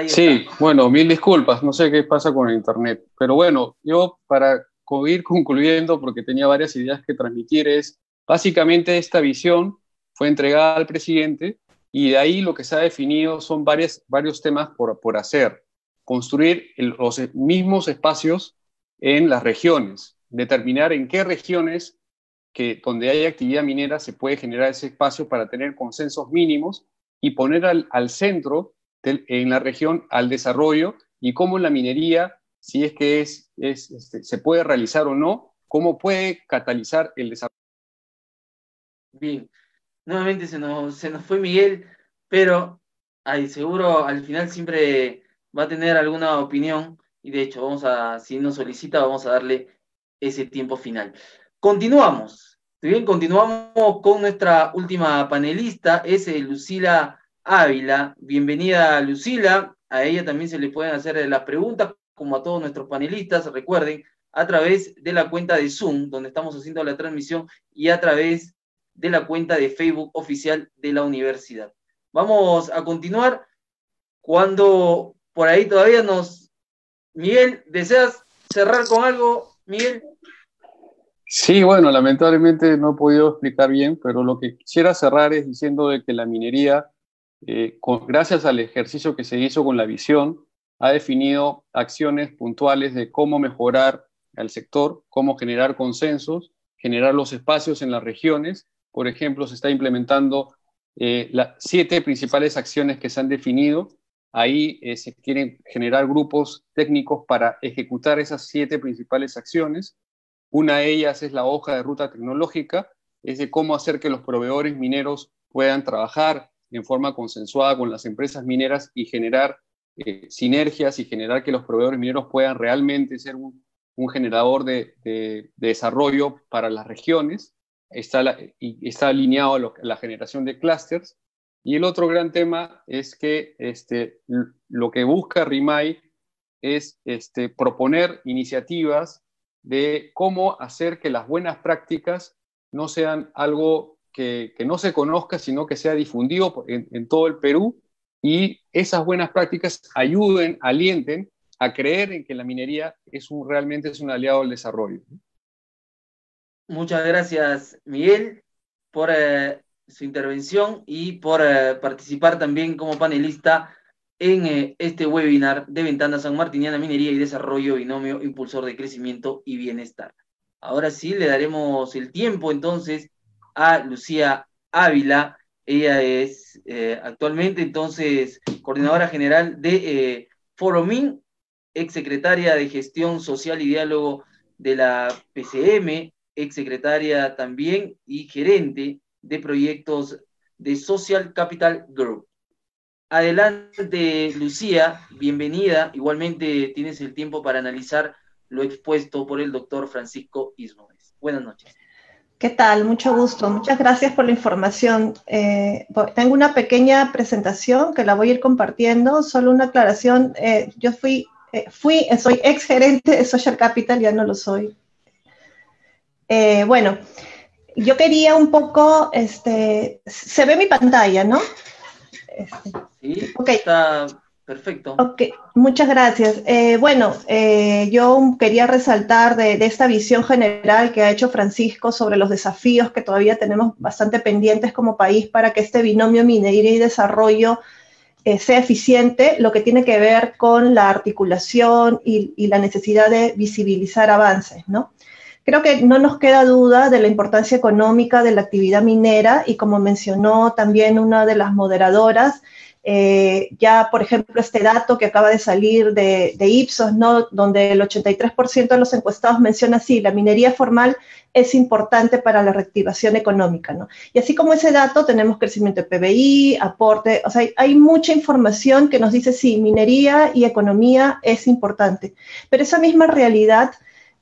Sí, bueno, mil disculpas, no sé qué pasa con el internet, pero bueno, yo para ir concluyendo, porque tenía varias ideas que transmitir, es básicamente esta visión fue entregada al presidente y de ahí lo que se ha definido son varios temas por, por hacer. Construir los mismos espacios en las regiones, determinar en qué regiones que donde hay actividad minera se puede generar ese espacio para tener consensos mínimos y poner al, al centro en la región al desarrollo y cómo la minería, si es que es, es este, se puede realizar o no, cómo puede catalizar el desarrollo. Bien, nuevamente se nos, se nos fue Miguel, pero ahí seguro al final siempre va a tener alguna opinión y de hecho vamos a, si nos solicita, vamos a darle ese tiempo final. Continuamos. Bien, continuamos con nuestra última panelista, es eh, Lucila Ávila. Bienvenida, Lucila. A ella también se le pueden hacer las preguntas, como a todos nuestros panelistas. Recuerden, a través de la cuenta de Zoom, donde estamos haciendo la transmisión, y a través de la cuenta de Facebook oficial de la universidad. Vamos a continuar cuando por ahí todavía nos... Miguel, ¿deseas cerrar con algo, Miguel? Sí, bueno, lamentablemente no he podido explicar bien, pero lo que quisiera cerrar es diciendo de que la minería, eh, gracias al ejercicio que se hizo con la visión, ha definido acciones puntuales de cómo mejorar el sector, cómo generar consensos, generar los espacios en las regiones por ejemplo, se está implementando eh, las siete principales acciones que se han definido. Ahí eh, se quieren generar grupos técnicos para ejecutar esas siete principales acciones. Una de ellas es la hoja de ruta tecnológica, es de cómo hacer que los proveedores mineros puedan trabajar en forma consensuada con las empresas mineras y generar eh, sinergias y generar que los proveedores mineros puedan realmente ser un, generador de, desarrollo para las regiones está, alineado a, la generación de clústeres. Y el otro gran tema es que este, lo que busca RIMAI es este, proponer iniciativas de cómo hacer que las buenas prácticas no sean algo que, no se conozca, sino que sea difundido en, todo el Perú y esas buenas prácticas ayuden, alienten a creer en que la minería es un, realmente es un aliado al desarrollo. Muchas gracias, Miguel, por eh, su intervención y por eh, participar también como panelista en eh, este webinar de Ventana San Martiniana Minería y Desarrollo Binomio Impulsor de Crecimiento y Bienestar. Ahora sí, le daremos el tiempo entonces a Lucía Ávila. Ella es actualmente entonces coordinadora general de Foromin, exsecretaria de Gestión Social y Diálogo de la PCM, exsecretaria también y gerente de proyectos de Social Capital Group. Adelante, Lucía, bienvenida. Igualmente tienes el tiempo para analizar lo expuesto por el doctor Francisco Ismoes. Buenas noches. ¿Qué tal? Mucho gusto. Muchas gracias por la información. Eh, tengo una pequeña presentación que la voy a ir compartiendo. Solo una aclaración. Eh, yo fui, eh, fui, soy ex gerente de Social Capital, ya no lo soy. bueno, yo quería un poco, este, se ve mi pantalla, ¿no? Este, sí, está perfecto. Ok, muchas gracias. Eh, bueno, eh, yo quería resaltar de, esta visión general que ha hecho Francisco sobre los desafíos que todavía tenemos bastante pendientes como país para que este binomio minería y desarrollo eh, sea eficiente, lo que tiene que ver con la articulación y, y la necesidad de visibilizar avances, ¿no? Creo que no nos queda duda de la importancia económica de la actividad minera y como mencionó también una de las moderadoras, eh, ya por ejemplo este dato que acaba de salir de, Ipsos, ¿no? donde el 83% de los encuestados menciona así, la minería formal es importante para la reactivación económica. ¿no? Y así como ese dato, tenemos crecimiento de PBI, aporte, o sea, hay, hay mucha información que nos dice, sí, minería y economía es importante, pero esa misma realidad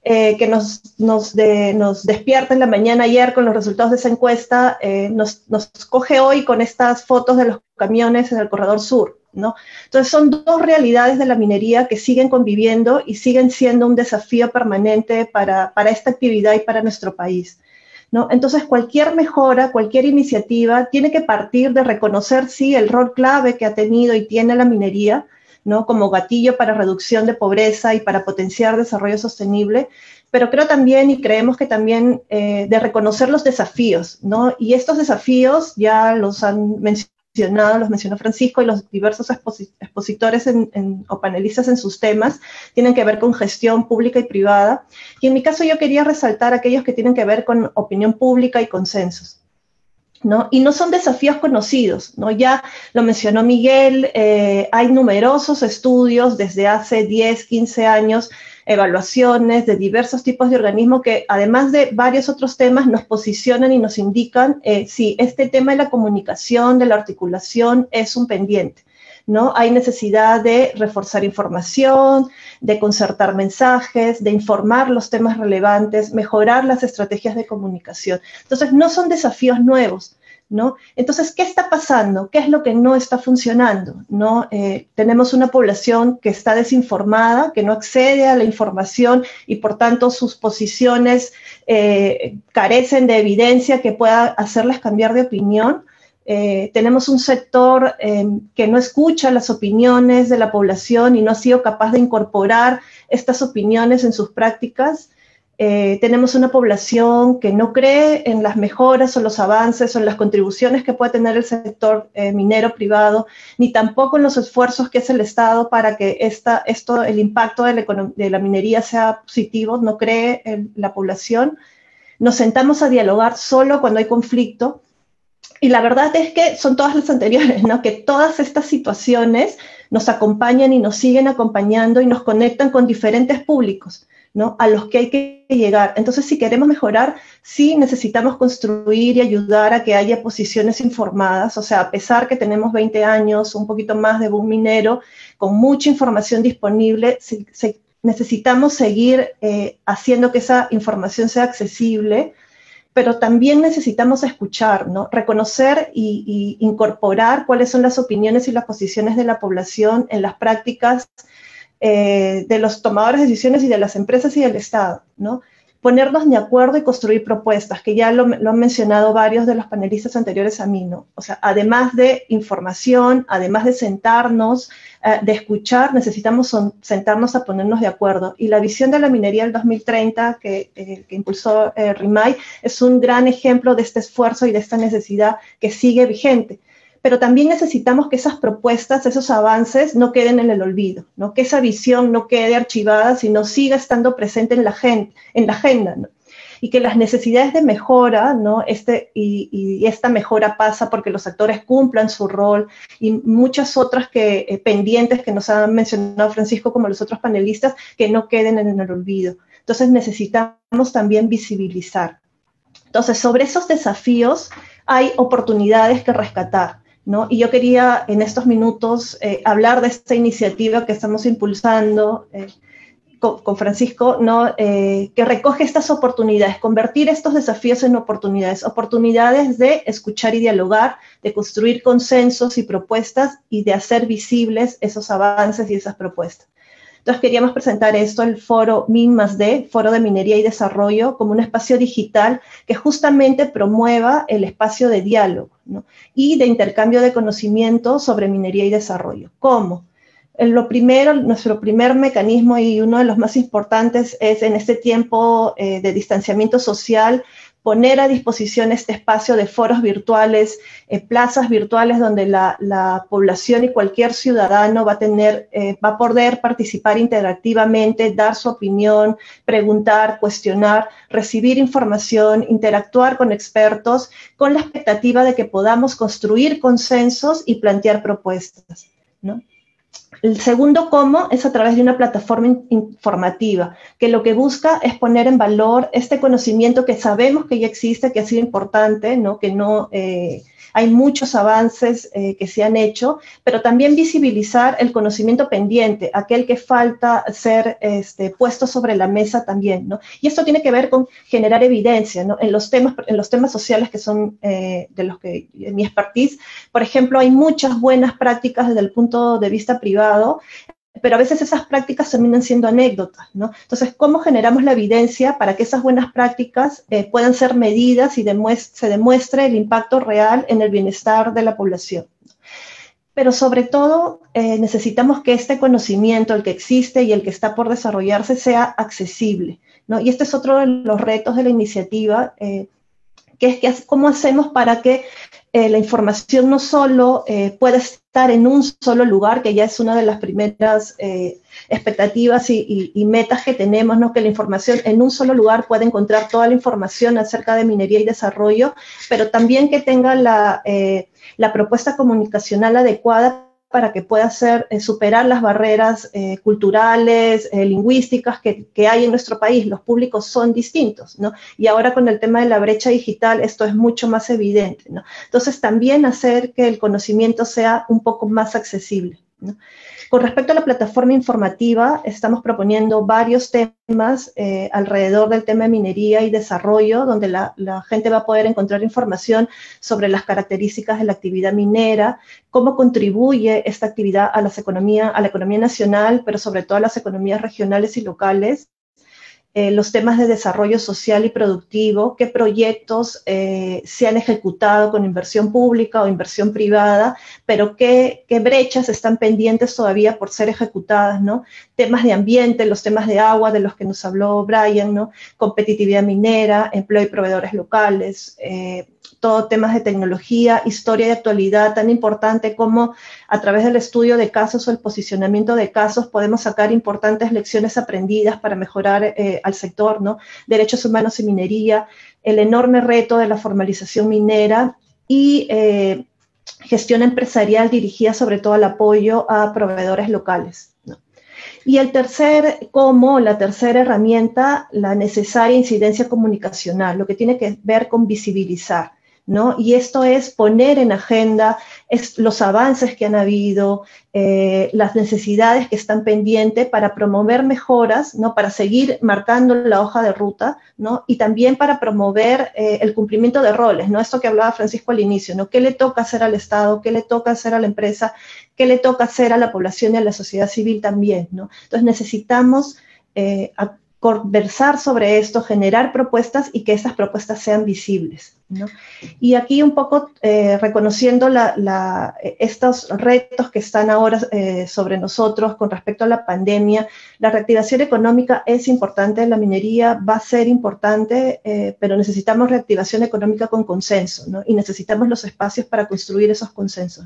eh, que nos, nos, nos, despierta en la mañana ayer con los resultados de esa encuesta, eh, nos, nos, coge hoy con estas fotos de los camiones en el corredor sur. ¿no? Entonces son dos realidades de la minería que siguen conviviendo y siguen siendo un desafío permanente para, para esta actividad y para nuestro país. ¿no? Entonces cualquier mejora, cualquier iniciativa tiene que partir de reconocer, sí, el rol clave que ha tenido y tiene la minería, ¿no? como gatillo para reducción de pobreza y para potenciar desarrollo sostenible, pero creo también y creemos que también eh, de reconocer los desafíos, ¿no? Y estos desafíos ya los han mencionado, los mencionó Francisco y los diversos expositores o panelistas en sus temas, tienen que ver con gestión pública y privada. Y en mi caso yo quería resaltar aquellos que tienen que ver con opinión pública y consensos. Y no son desafíos conocidos, ¿no? Ya lo mencionó Miguel, eh, hay numerosos estudios desde hace 10, 15 años, evaluaciones de diversos tipos de organismos que además de varios otros temas nos posicionan y nos indican eh, si este tema de la comunicación, de la articulación es un pendiente. ¿No? Hay necesidad de reforzar información, de concertar mensajes, de informar los temas relevantes, mejorar las estrategias de comunicación. Entonces, no son desafíos nuevos, ¿no? Entonces, ¿qué está pasando? ¿Qué es lo que no está funcionando? ¿no? Eh, tenemos una población que está desinformada, que no accede a la información y por tanto sus posiciones eh, carecen de evidencia que pueda hacerles cambiar de opinión. Eh, tenemos un sector em, que no escucha las opiniones de la población y no ha sido capaz de incorporar estas opiniones en sus prácticas. Eh, tenemos una población que no cree en las mejoras o los avances o en las contribuciones que puede tener el sector eh, minero privado, ni tampoco en los esfuerzos que hace el Estado para que esta, esto, el impacto de la, de la minería sea positivo. No cree en la población. Nos sentamos a dialogar solo cuando hay conflicto y la verdad es que son todas las anteriores, ¿no? Que todas estas situaciones nos acompañan y nos siguen acompañando y nos conectan con diferentes públicos, ¿no? A los que hay que llegar. Entonces, si queremos mejorar, sí necesitamos construir y ayudar a que haya posiciones informadas. O sea, a pesar que tenemos 20 años, un poquito más de boom minero, con mucha información disponible, necesitamos seguir eh, haciendo que esa información sea accesible pero también necesitamos escuchar, ¿no? reconocer y, incorporar cuáles son las opiniones y las posiciones de la población en las prácticas eh, de los tomadores de decisiones y de las empresas y del Estado. ¿no? Ponernos de acuerdo y construir propuestas, que ya lo, han mencionado varios de los panelistas anteriores a mí, ¿no? O sea, además de información, además de sentarnos, eh, de escuchar, necesitamos sentarnos a ponernos de acuerdo. Y la visión de la minería del 2030 que, eh, que impulsó eh, RIMAI es un gran ejemplo de este esfuerzo y de esta necesidad que sigue vigente pero también necesitamos que esas propuestas, esos avances no queden en el olvido, ¿no? que esa visión no quede archivada, sino siga estando presente en la, en la agenda. Y que las necesidades de mejora, ¿no? este, y, esta mejora pasa porque los actores cumplan su rol y muchas otras que, eh, pendientes que nos ha mencionado Francisco como los otros panelistas, que no queden en el olvido. Entonces necesitamos también visibilizar. Entonces, sobre esos desafíos hay oportunidades que rescatar. Y yo quería en estos minutos eh, hablar de esta iniciativa que estamos impulsando eh, con, Francisco, ¿no? Eh, que recoge estas oportunidades, convertir estos desafíos en oportunidades, oportunidades de escuchar y dialogar, de construir consensos y propuestas y de hacer visibles esos avances y esas propuestas. Entonces queríamos presentar esto, el foro MIN Foro de Minería y Desarrollo, como un espacio digital que justamente promueva el espacio de diálogo y de intercambio de conocimiento sobre minería y desarrollo. ¿Cómo? Lo primero, nuestro primer mecanismo y uno de los más importantes es en este tiempo eh, de distanciamiento social, poner a disposición este espacio de foros virtuales, eh, plazas virtuales donde la, población y cualquier ciudadano va a tener, eh, va a poder participar interactivamente, dar su opinión, preguntar, cuestionar, recibir información, interactuar con expertos, con la expectativa de que podamos construir consensos y plantear propuestas. ¿no? El segundo cómo es a través de una plataforma informativa, que lo que busca es poner en valor este conocimiento que sabemos que ya existe, que ha sido importante, ¿no? que no, eh, hay muchos avances eh, que se han hecho, pero también visibilizar el conocimiento pendiente, aquel que falta ser este, puesto sobre la mesa también, ¿no? Y esto tiene que ver con generar evidencia, ¿no? En los temas, en los temas sociales que son eh, de los que mi expertise, por ejemplo, hay muchas buenas prácticas desde el punto de vista privado pero a veces esas prácticas terminan siendo anécdotas, ¿no? Entonces, ¿cómo generamos la evidencia para que esas buenas prácticas eh, puedan ser medidas y se demuestre el impacto real en el bienestar de la población? Pero sobre todo, eh, necesitamos que este conocimiento, el que existe y el que está por desarrollarse, sea accesible, ¿no? Y este es otro de los retos de la iniciativa, eh, que es que, cómo hacemos para que eh, la información no solo eh, puede estar en un solo lugar, que ya es una de las primeras eh, expectativas y, metas que tenemos, ¿no? que la información en un solo lugar puede encontrar toda la información acerca de minería y desarrollo, pero también que tenga la, la propuesta comunicacional adecuada para que pueda ser, eh, superar las barreras eh, culturales, eh, lingüísticas que, que, hay en nuestro país. Los públicos son distintos, ¿no? Y ahora con el tema de la brecha digital esto es mucho más evidente, ¿no? Entonces también hacer que el conocimiento sea un poco más accesible, ¿no? Con respecto a la plataforma informativa, estamos proponiendo varios temas eh, alrededor del tema de minería y desarrollo, donde la, gente va a poder encontrar información sobre las características de la actividad minera, cómo contribuye esta actividad a, las economía, a la economía nacional, pero sobre todo a las economías regionales y locales, eh, los temas de desarrollo social y productivo, qué proyectos eh, se han ejecutado con inversión pública o inversión privada, pero qué, qué, brechas están pendientes todavía por ser ejecutadas, ¿no? Temas de ambiente, los temas de agua de los que nos habló Brian, ¿no? Competitividad minera, empleo y proveedores locales, eh, todo temas de tecnología, historia y actualidad, tan importante como a través del estudio de casos o el posicionamiento de casos podemos sacar importantes lecciones aprendidas para mejorar eh, al sector, ¿no? Derechos humanos y minería, el enorme reto de la formalización minera y eh, gestión empresarial dirigida sobre todo al apoyo a proveedores locales. Y el tercer, como la tercera herramienta, la necesaria incidencia comunicacional, lo que tiene que ver con visibilizar. ¿No? Y esto es poner en agenda los avances que han habido, eh, las necesidades que están pendientes para promover mejoras, ¿no? Para seguir marcando la hoja de ruta, ¿no? Y también para promover eh, el cumplimiento de roles, ¿no? Esto que hablaba Francisco al inicio, ¿no? ¿Qué le toca hacer al Estado? ¿Qué le toca hacer a la empresa? ¿Qué le toca hacer a la población y a la sociedad civil también, ¿no? Entonces necesitamos eh, conversar sobre esto, generar propuestas y que esas propuestas sean visibles. Y aquí un poco eh, reconociendo estos retos que están ahora eh, sobre nosotros con respecto a la pandemia, la reactivación económica es importante, la minería va a ser importante, eh, pero necesitamos reactivación económica con consenso, Y necesitamos los espacios para construir esos consensos,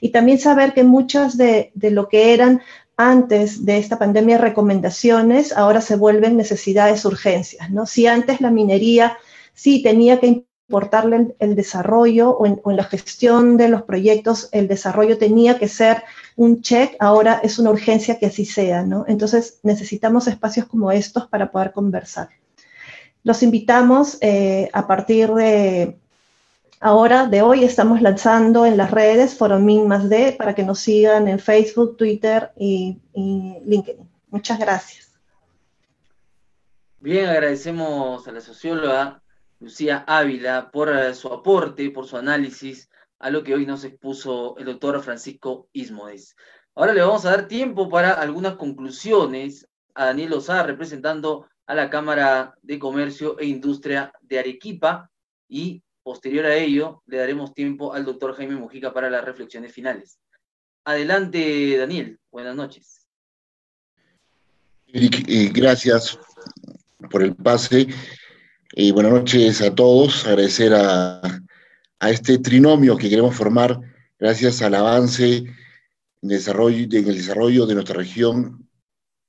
Y también saber que muchas de, de lo que eran antes de esta pandemia recomendaciones, ahora se vuelven necesidades, urgencias, ¿no? Si antes la minería sí tenía que importarle el, desarrollo o en, la gestión de los proyectos, el desarrollo tenía que ser un check, ahora es una urgencia que así sea, ¿no? Entonces necesitamos espacios como estos para poder conversar. Los invitamos eh, a partir de Ahora, de hoy, estamos lanzando en las redes Foromin más D para que nos sigan en Facebook, Twitter y, LinkedIn. Muchas gracias. Bien, agradecemos a la socióloga Lucía Ávila por eh, su aporte, por su análisis a lo que hoy nos expuso el doctor Francisco Ismodes. Ahora le vamos a dar tiempo para algunas conclusiones a Daniel Osá, representando a la Cámara de Comercio e Industria de Arequipa, y Posterior a ello, le daremos tiempo al doctor Jaime Mujica para las reflexiones finales. Adelante, Daniel. Buenas noches. Eh, gracias por el pase. y buenas noches a todos. Agradecer a, este trinomio que queremos formar gracias al avance en, en el desarrollo de nuestra región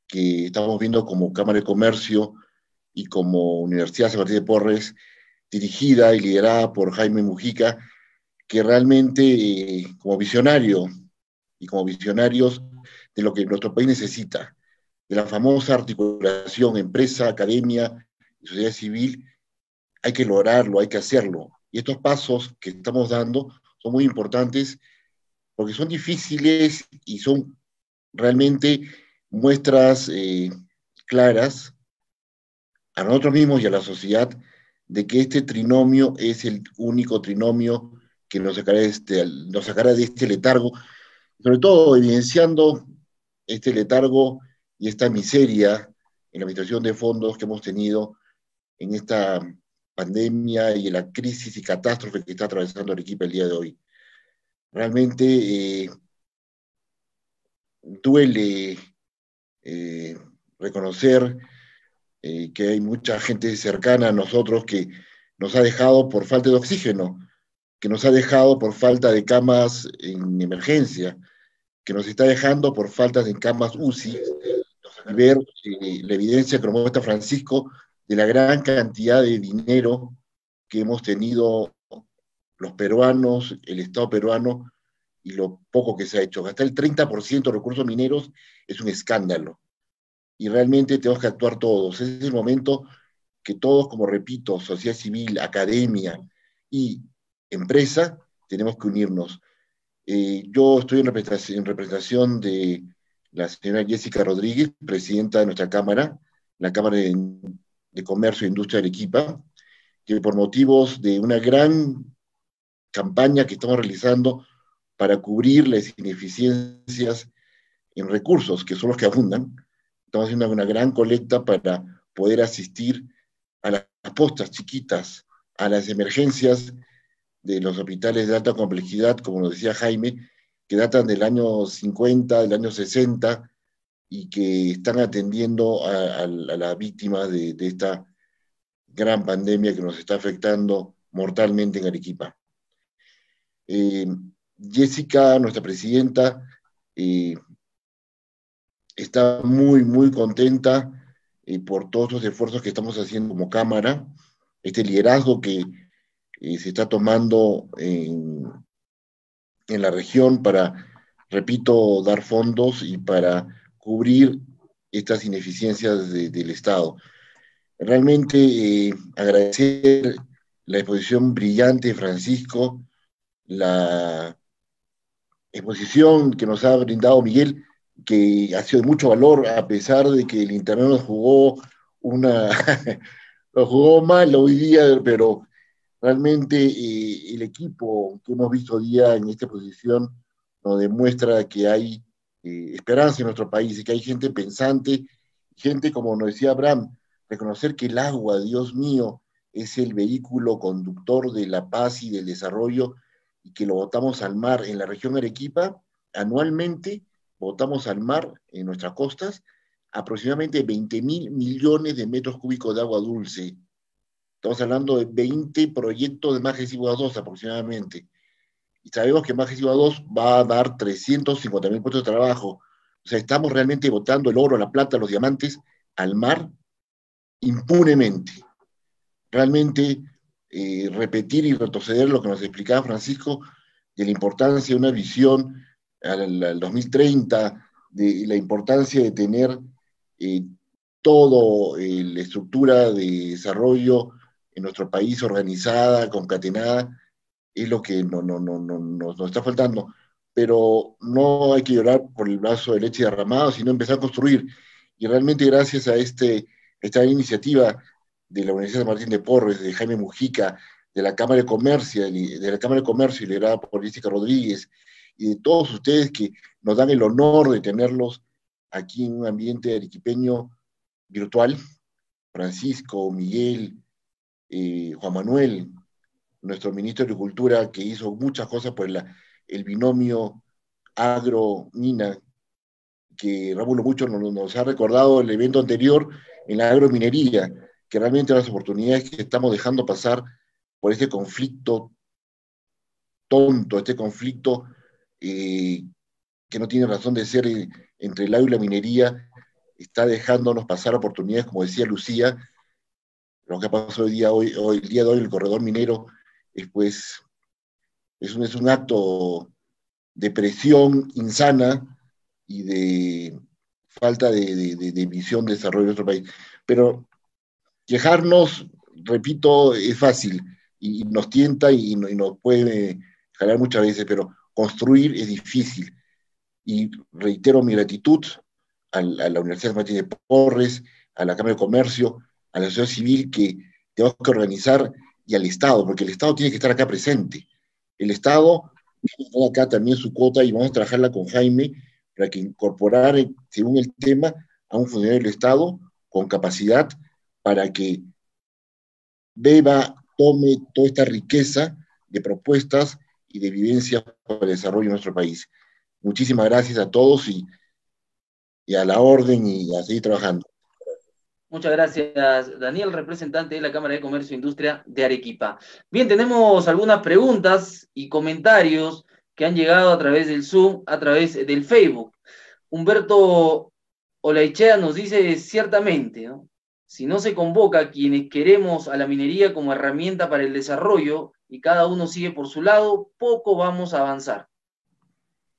que estamos viendo como Cámara de Comercio y como Universidad San Martín de Porres dirigida y liderada por Jaime Mujica, que realmente eh, como visionario y como visionarios de lo que nuestro país necesita, de la famosa articulación empresa, academia y sociedad civil, hay que lograrlo, hay que hacerlo. Y estos pasos que estamos dando son muy importantes porque son difíciles y son realmente muestras eh, claras a nosotros mismos y a la sociedad de que este trinomio es el único trinomio que nos sacará este, nos sacará de este letargo, sobre todo evidenciando este letargo y esta miseria en la administración de fondos que hemos tenido en esta pandemia y en la crisis y catástrofe que está atravesando Arequipa el día de hoy. Realmente eh, duele eh, reconocer eh, que hay mucha gente cercana a nosotros que nos ha dejado por falta de oxígeno, que nos ha dejado por falta de camas en emergencia, que nos está dejando por falta de camas UCI, ver eh, la evidencia que nos muestra Francisco de la gran cantidad de dinero que hemos tenido los peruanos, el Estado peruano, y lo poco que se ha hecho. Gastar el 30% de recursos mineros es un escándalo y realmente tenemos que actuar todos. Es el momento que todos, como repito, sociedad civil, academia y empresa, tenemos que unirnos. Eh, yo estoy en representación, en representación, de la señora Jessica Rodríguez, presidenta de nuestra Cámara, la Cámara de, de Comercio e Industria de Arequipa, que por motivos de una gran campaña que estamos realizando para cubrir las ineficiencias en recursos, que son los que abundan, Estamos haciendo una gran colecta para poder asistir a las postas chiquitas, a las emergencias de los hospitales de alta complejidad, como nos decía Jaime, que datan del año 50, del año 60, y que están atendiendo a, la víctima de, esta gran pandemia que nos está afectando mortalmente en Arequipa. Eh, Jessica, nuestra presidenta, eh, está muy, muy contenta eh, por todos los esfuerzos que estamos haciendo como Cámara, este liderazgo que eh, se está tomando en, la región para, repito, dar fondos y para cubrir estas ineficiencias del Estado. Realmente eh, agradecer la exposición brillante de Francisco, la exposición que nos ha brindado Miguel, que ha sido de mucho valor, a pesar de que el Internet nos jugó una, lo jugó mal hoy día, pero realmente eh, el equipo que hemos visto día en esta posición nos demuestra que hay eh, esperanza en nuestro país y que hay gente pensante, gente, como nos decía Abraham, reconocer que el agua, Dios mío, es el vehículo conductor de la paz y del desarrollo y que lo botamos al mar en la región Arequipa, anualmente botamos al mar en nuestras costas aproximadamente 20 mil millones de metros cúbicos de agua dulce. Estamos hablando de 20 proyectos de Majes 2 aproximadamente. Y sabemos que Majes 2 va a dar 350 mil puestos de trabajo. O sea, estamos realmente botando el oro, la plata, los diamantes al mar impunemente. Realmente eh, repetir y retroceder lo que nos explicaba Francisco de la importancia de una visión al, 2030, de la importancia de tener eh, toda eh, la estructura de desarrollo en nuestro país organizada, concatenada, es lo que no, no, no, no, nos está faltando. Pero no hay que llorar por el brazo de leche derramado, sino empezar a construir. Y realmente gracias a este, esta iniciativa de la Universidad de Martín de Porres, de Jaime Mujica, de la Cámara de Comercio, de la Cámara de Comercio liderada por Jessica Rodríguez, y de todos ustedes que nos dan el honor de tenerlos aquí en un ambiente arequipeño virtual, Francisco, Miguel, eh, Juan Manuel, nuestro ministro de Agricultura, que hizo muchas cosas por el binomio agro-mina, que Rámulo mucho nos, nos, ha recordado el evento anterior en la agrominería, que realmente las oportunidades que estamos dejando pasar por este conflicto tonto, este conflicto eh, que no tiene razón de ser eh, entre el agro y la minería, está dejándonos pasar oportunidades, como decía Lucía, lo que ha pasado hoy día, hoy, hoy, el día de hoy, el corredor minero, es pues, es un, es un acto de presión insana y de falta de, de, de, visión de desarrollo de nuestro país. Pero quejarnos, repito, es fácil y, nos tienta y, y nos puede jalar muchas veces, pero construir es difícil. Y reitero mi gratitud a la, Universidad Martín de Porres, a la Cámara de Comercio, a la sociedad civil que tenemos que organizar y al Estado, porque el Estado tiene que estar acá presente. El Estado tiene acá también su cuota y vamos a trabajarla con Jaime para que incorporar, según el tema, a un funcionario del Estado con capacidad para que beba, tome toda esta riqueza de propuestas y de vivencia para el desarrollo de nuestro país. Muchísimas gracias a todos y, y a la orden y a seguir trabajando. Muchas gracias, Daniel, representante de la Cámara de Comercio e Industria de Arequipa. Bien, tenemos algunas preguntas y comentarios que han llegado a través del Zoom, a través del Facebook. Humberto Olaichea nos dice ciertamente, si no se convoca a quienes queremos a la minería como herramienta para el desarrollo y cada uno sigue por su lado, poco vamos a avanzar.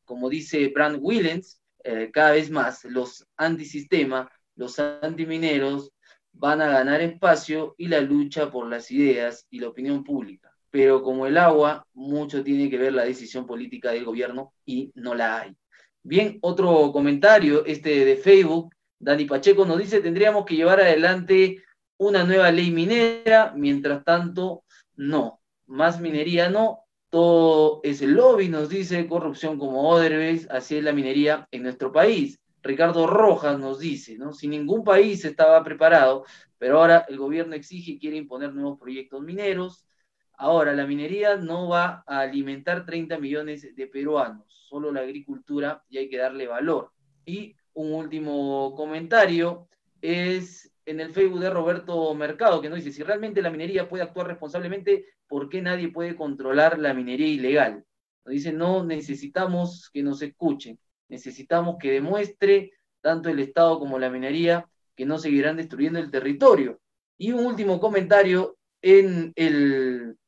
Como dice Brand Willens, eh, cada vez más los antisistema, los antimineros van a ganar espacio y la lucha por las ideas y la opinión pública. Pero como el agua, mucho tiene que ver la decisión política del gobierno y no la hay. Bien, otro comentario, este de Facebook, Dani Pacheco nos dice, tendríamos que llevar adelante una nueva ley minera, mientras tanto, no más minería no, todo es el lobby, nos dice, corrupción como Odebrecht, así es la minería en nuestro país. Ricardo Rojas nos dice, ¿no? Si ningún país estaba preparado, pero ahora el gobierno exige quiere imponer nuevos proyectos mineros. Ahora, la minería no va a alimentar 30 millones de peruanos, solo la agricultura y hay que darle valor. Y un último comentario es en el Facebook de Roberto Mercado, que nos dice, si realmente la minería puede actuar responsablemente, ¿por qué nadie puede controlar la minería ilegal? Nos dice, no necesitamos que nos escuchen, necesitamos que demuestre tanto el Estado como la minería que no seguirán destruyendo el territorio. Y un último comentario en el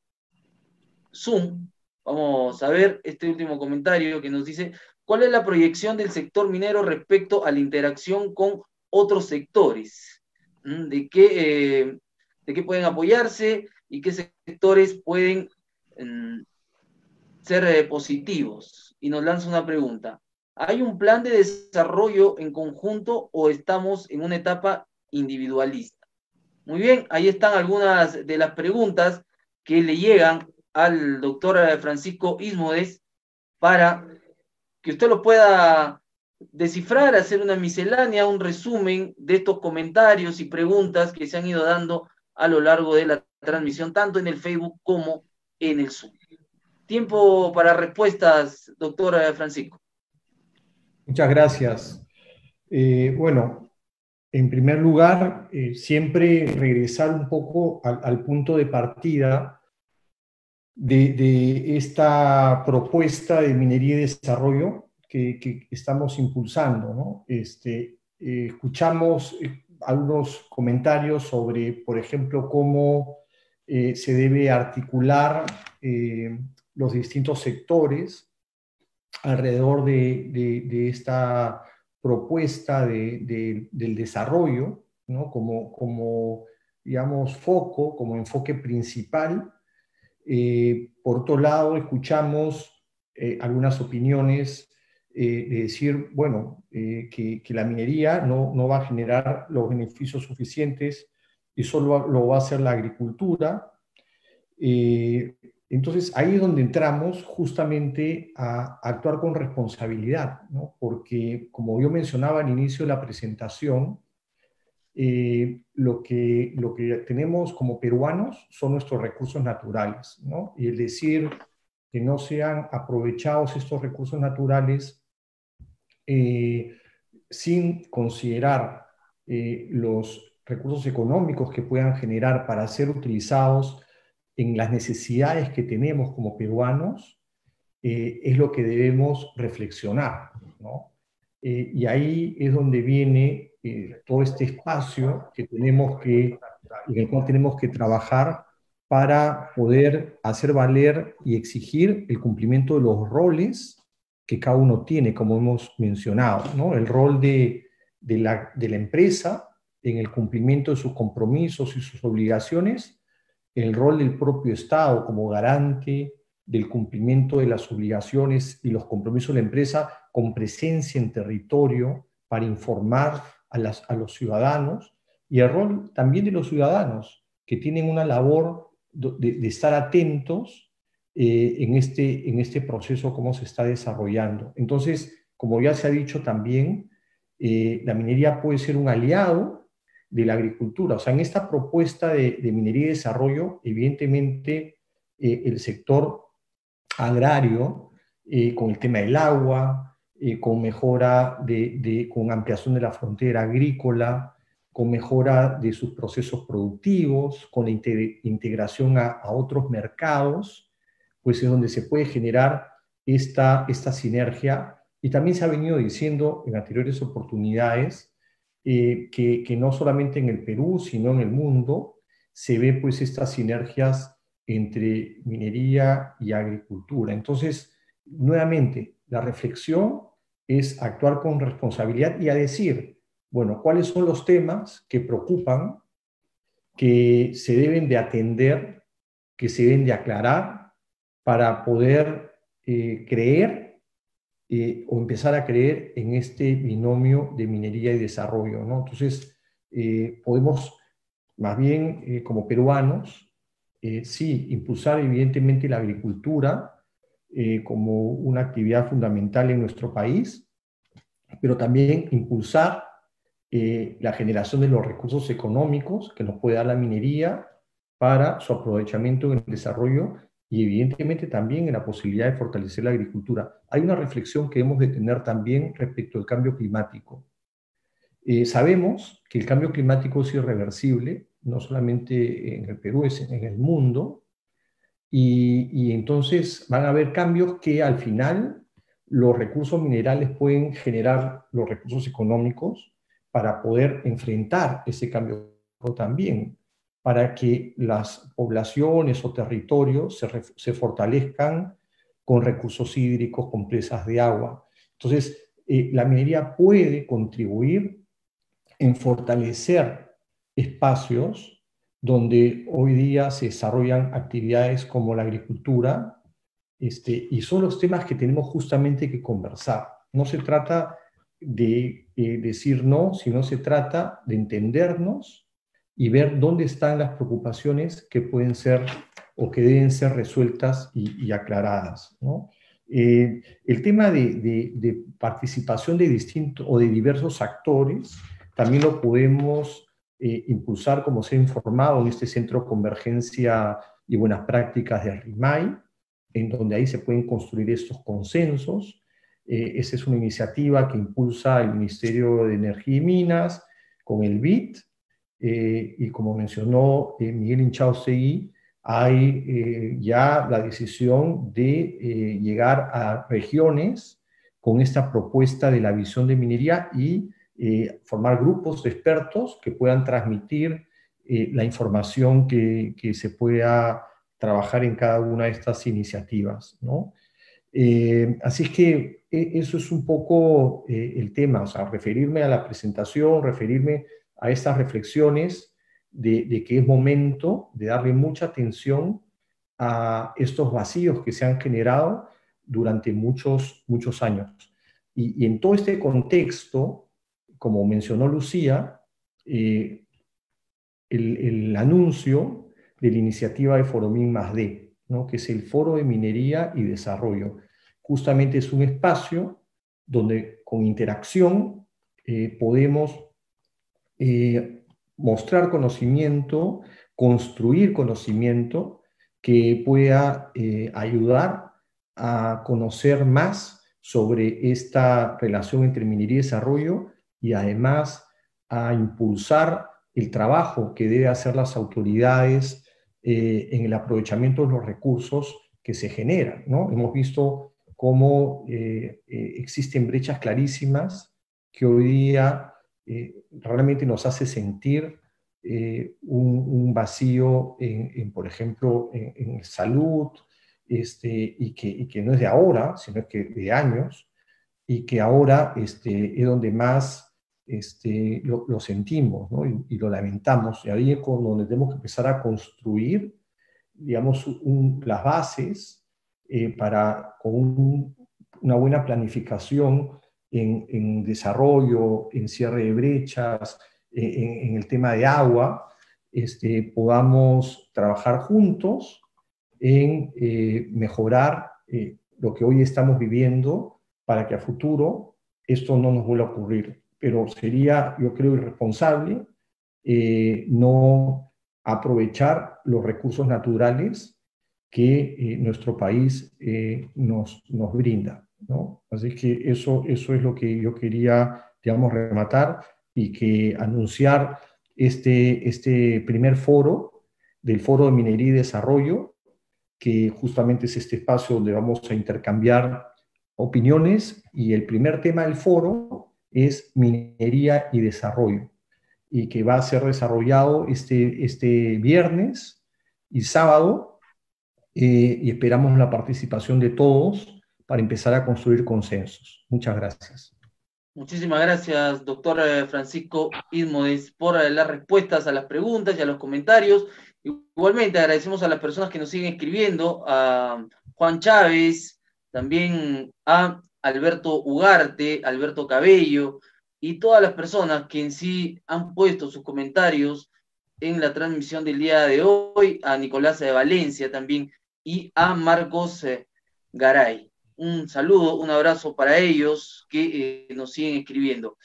Zoom, vamos a ver este último comentario que nos dice, ¿cuál es la proyección del sector minero respecto a la interacción con otros sectores? de qué, eh, de qué pueden apoyarse y qué sectores pueden mm, ser eh, positivos. Y nos lanza una pregunta. ¿Hay un plan de desarrollo en conjunto o estamos en una etapa individualista? Muy bien, ahí están algunas de las preguntas que le llegan al doctor eh, Francisco Ismodes para que usted lo pueda descifrar, hacer una miscelánea, un resumen de estos comentarios y preguntas que se han ido dando a lo largo de la transmisión, tanto en el Facebook como en el Zoom. Tiempo para respuestas, doctor Francisco. Muchas gracias. Eh, bueno, en primer lugar, eh, siempre regresar un poco al, punto de partida de, esta propuesta de minería y desarrollo que, estamos impulsando. ¿no? Este, eh, escuchamos algunos comentarios sobre, por ejemplo, cómo se debe articular los distintos sectores alrededor de, esta propuesta del desarrollo, ¿no? como, como, digamos, foco, como enfoque principal. Eh, por otro lado, escuchamos eh, algunas opiniones eh, de decir, bueno, que, la minería no, no, va a generar los beneficios suficientes y solo lo va a hacer la agricultura. Entonces ahí es donde entramos justamente a, actuar con responsabilidad, ¿no? porque como yo mencionaba al inicio de la presentación, eh, lo, que, lo que tenemos como peruanos son nuestros recursos naturales, ¿no? y el decir que no sean aprovechados estos recursos naturales eh, sin considerar eh, los recursos económicos que puedan generar para ser utilizados en las necesidades que tenemos como peruanos, eh, es lo que debemos reflexionar. ¿no? Eh, y ahí es donde viene eh, todo este espacio que tenemos que, en el cual tenemos que trabajar para poder hacer valer y exigir el cumplimiento de los roles que cada uno tiene, como hemos mencionado, ¿no? El rol de, de, la, de la empresa en el cumplimiento de sus compromisos y sus obligaciones el rol del propio Estado como garante del cumplimiento de las obligaciones y los compromisos de la empresa con presencia en territorio para informar a, los ciudadanos y el rol también de los ciudadanos que tienen una labor de, estar atentos eh, en, este, en este proceso, cómo se está desarrollando. Entonces, como ya se ha dicho también, eh, la minería puede ser un aliado de la agricultura. O sea, en esta propuesta de, minería y desarrollo, evidentemente eh, el sector agrario, eh, con el tema del agua, eh, con mejora de, con ampliación de la frontera agrícola, con mejora de sus procesos productivos, con la integración a, a, otros mercados, pues es donde se puede generar esta, esta sinergia. Y también se ha venido diciendo en anteriores oportunidades, eh, que, no solamente en el Perú, sino en el mundo, se ve pues estas sinergias entre minería y agricultura. Entonces, nuevamente, la reflexión es actuar con responsabilidad y a decir, bueno, cuáles son los temas que preocupan, que se deben de atender, que se deben de aclarar para poder eh, creer eh, o empezar a creer en este binomio de minería y desarrollo. ¿no? Entonces, eh, podemos, más bien como peruanos, sí, impulsar evidentemente la agricultura como una actividad fundamental en nuestro país, pero también impulsar la generación de los recursos económicos que nos puede dar la minería para su aprovechamiento en el desarrollo y evidentemente también en la posibilidad de fortalecer la agricultura. Hay una reflexión que hemos de tener también respecto al cambio climático. Eh, sabemos que el cambio climático es irreversible, no solamente en el Perú, es en el mundo, y, y entonces van a haber cambios que al final los recursos minerales pueden generar los recursos económicos para poder enfrentar ese cambio también para que las poblaciones o territorios se, fortalezcan con recursos hídricos, con presas de agua. Entonces, eh, la minería puede contribuir en fortalecer espacios donde hoy día se desarrollan actividades como la agricultura, este, y son los temas que tenemos justamente que conversar. No se trata de eh, decir no, sino se trata de entendernos y ver dónde están las preocupaciones que pueden ser o que deben ser resueltas y, aclaradas. Eh, el tema de, participación de distintos o de diversos actores también lo podemos eh, impulsar, como se ha informado, en este Centro de Convergencia y Buenas Prácticas de RIMAI, en donde ahí se pueden construir estos consensos. Eh, esa es una iniciativa que impulsa el Ministerio de Energía y Minas con el BIT, y como mencionó Miguel Inchaustegui, hay eh, ya la decisión de eh, llegar a regiones con esta propuesta de la visión de minería y eh, formar grupos de expertos que puedan transmitir la información que, que, se pueda trabajar en cada una de estas iniciativas. ¿no? así es que eso es un poco el tema, o sea, referirme a la presentación, referirme a estas reflexiones de, que es momento de darle mucha atención a estos vacíos que se han generado durante muchos, muchos años. Y, en todo este contexto, como mencionó Lucía, eh, el, anuncio de la iniciativa de Foromín más D, ¿no? que es el Foro de Minería y Desarrollo. Justamente es un espacio donde con interacción eh, podemos eh, mostrar conocimiento, construir conocimiento que pueda eh, ayudar a conocer más sobre esta relación entre minería y desarrollo y además a impulsar el trabajo que deben hacer las autoridades eh, en el aprovechamiento de los recursos que se generan. ¿no? Hemos visto cómo existen brechas clarísimas que hoy día eh, realmente nos hace sentir eh, un, vacío en, por ejemplo, en, salud, este, y, que, que, no es de ahora, sino que de años, y que ahora este, es donde más este, lo, sentimos y, lo lamentamos. Y ahí es donde tenemos que empezar a construir, digamos, las bases eh, para, con una buena planificación, en, desarrollo, en cierre de brechas, en, el tema de agua, este, podamos trabajar juntos en eh, mejorar eh, lo que hoy estamos viviendo para que a futuro esto no nos vuelva a ocurrir. Pero sería, yo creo, irresponsable eh, no aprovechar los recursos naturales que nuestro país nos, nos brinda. Así que eso, eso es lo que yo quería, digamos, rematar y que anunciar este, este primer foro del Foro de Minería y Desarrollo, que justamente es este espacio donde vamos a intercambiar opiniones. Y el primer tema del foro es minería y desarrollo y que va a ser desarrollado este, este viernes y sábado eh, y esperamos la participación de todos para empezar a construir consensos. Muchas gracias. Muchísimas gracias, doctor eh, Francisco Ismodes, por eh, las respuestas a las preguntas y a los comentarios. Igualmente agradecemos a las personas que nos siguen escribiendo, a Juan Chávez, también a Alberto Ugarte, Alberto Cabello y todas las personas que en sí han puesto sus comentarios en la transmisión del día de hoy, a Nicolás de Valencia también y a Marcos eh, Garay un saludo, un abrazo para ellos que eh, nos siguen escribiendo.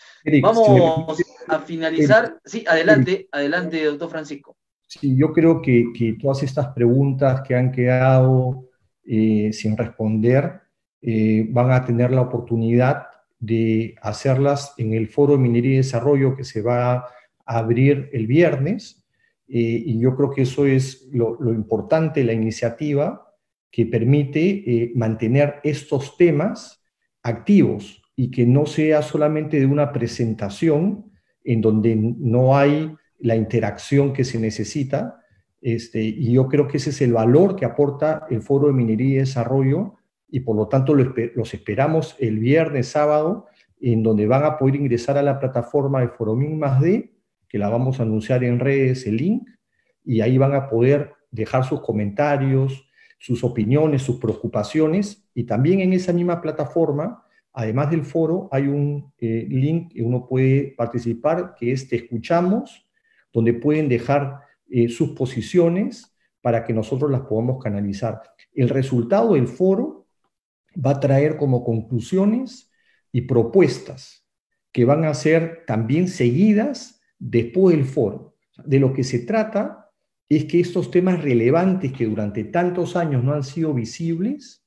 Vamos a finalizar. Sí, adelante, adelante, doctor Francisco. Sí, yo creo que, todas estas preguntas que han quedado eh, sin responder eh, van a tener la oportunidad de hacerlas en el Foro de Minería y Desarrollo que se va a abrir el viernes. y yo creo que eso es lo, lo importante, la iniciativa, que permite eh, mantener estos temas activos y que no sea solamente de una presentación en donde no hay la interacción que se necesita. Este, y yo creo que ese es el valor que aporta el Foro de Minería y Desarrollo y por lo tanto los esperamos el viernes, sábado, en donde van a poder ingresar a la plataforma de Foromin más D, que la vamos a anunciar en redes, el link, y ahí van a poder dejar sus comentarios, sus opiniones, sus preocupaciones y también en esa misma plataforma, además del foro, hay un eh, link que uno puede participar que es Escuchamos, donde pueden dejar eh, sus posiciones para que nosotros las podamos canalizar. El resultado del foro va a traer como conclusiones y propuestas que van a ser también seguidas después del foro. De lo que se trata es que estos temas relevantes que durante tantos años no han sido visibles,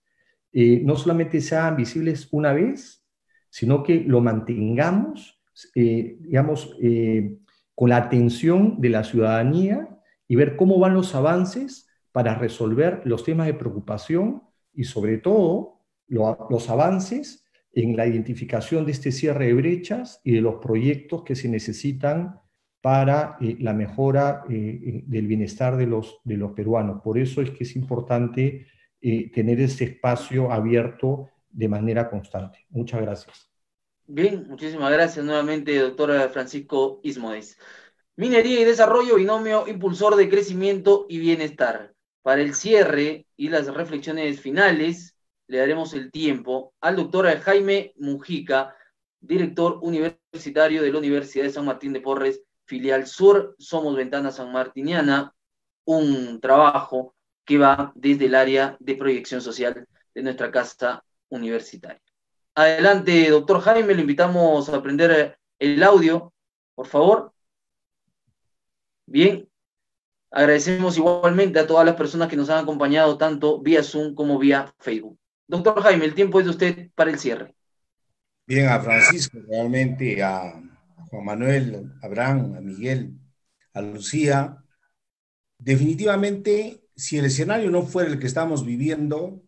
eh, no solamente sean visibles una vez, sino que lo mantengamos, eh, digamos, eh, con la atención de la ciudadanía y ver cómo van los avances para resolver los temas de preocupación y sobre todo los avances en la identificación de este cierre de brechas y de los proyectos que se necesitan para eh, la mejora eh, eh, del bienestar de los, de los peruanos. Por eso es que es importante tener ese espacio abierto de manera constante. Muchas gracias. Bien, muchísimas gracias nuevamente, doctor Francisco Ismodes. Minería y desarrollo, binomio impulsor de crecimiento y bienestar. Para el cierre y las reflexiones finales, le daremos el tiempo al doctor Jaime Mujica, director universitario de la Universidad de San Martín de Porres, filial sur. Somos Ventana San Martiniana, un trabajo que va desde el área de proyección social de nuestra casa universitaria. Adelante, doctor Jaime, le invitamos a aprender el audio, por favor. Bien, agradecemos igualmente a todas las personas que nos han acompañado tanto vía Zoom como vía Facebook. Doctor Jaime, el tiempo es de usted para el cierre. Bien, a Francisco, realmente, a Juan Manuel, a Abraham, a Miguel, a Lucía. Definitivamente, si el escenario no fuera el que estamos viviendo,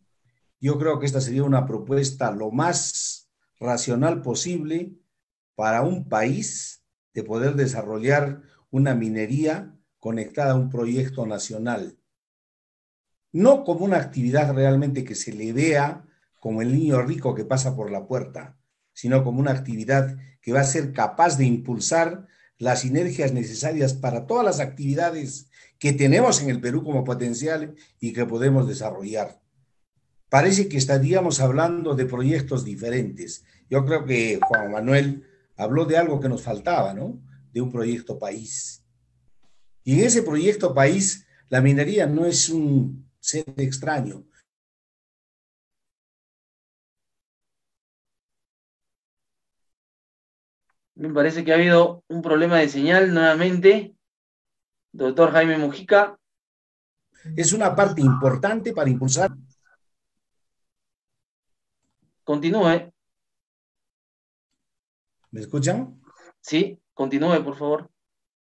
yo creo que esta sería una propuesta lo más racional posible para un país de poder desarrollar una minería conectada a un proyecto nacional no como una actividad realmente que se le vea como el niño rico que pasa por la puerta, sino como una actividad que va a ser capaz de impulsar las sinergias necesarias para todas las actividades que tenemos en el Perú como potencial y que podemos desarrollar. Parece que estaríamos hablando de proyectos diferentes. Yo creo que Juan Manuel habló de algo que nos faltaba, ¿no? De un proyecto país. Y en ese proyecto país, la minería no es un ser extraño. Me parece que ha habido un problema de señal nuevamente. Doctor Jaime Mujica. Es una parte importante para impulsar. Continúe. ¿Me escuchan? Sí, continúe, por favor.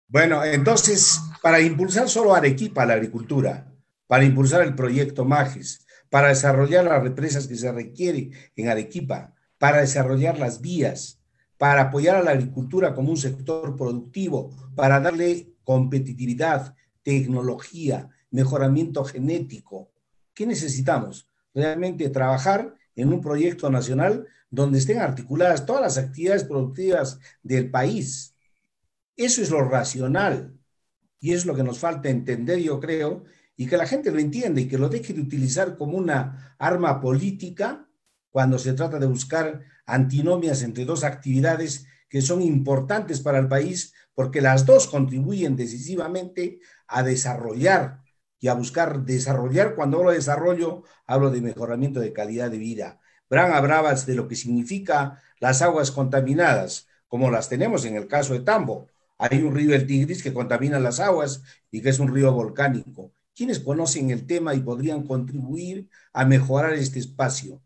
Bueno, entonces, para impulsar solo Arequipa la agricultura, para impulsar el proyecto MAGES, para desarrollar las represas que se requiere en Arequipa, para desarrollar las vías, para apoyar a la agricultura como un sector productivo, para darle competitividad, tecnología, mejoramiento genético. ¿Qué necesitamos? Realmente trabajar en un proyecto nacional donde estén articuladas todas las actividades productivas del país. Eso es lo racional y es lo que nos falta entender, yo creo, y que la gente lo entienda y que lo deje de utilizar como una arma política cuando se trata de buscar antinomias entre dos actividades que son importantes para el país porque las dos contribuyen decisivamente a desarrollar y a buscar desarrollar. Cuando hablo de desarrollo, hablo de mejoramiento de calidad de vida. Bran hablabas de lo que significa las aguas contaminadas, como las tenemos en el caso de Tambo. Hay un río, el Tigris, que contamina las aguas y que es un río volcánico quienes conocen el tema y podrían contribuir a mejorar este espacio.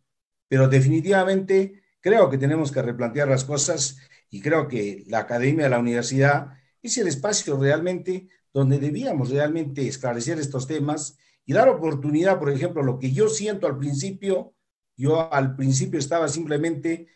Pero definitivamente creo que tenemos que replantear las cosas y creo que la academia de la universidad es el espacio realmente donde debíamos realmente esclarecer estos temas y dar oportunidad, por ejemplo, lo que yo siento al principio, yo al principio estaba simplemente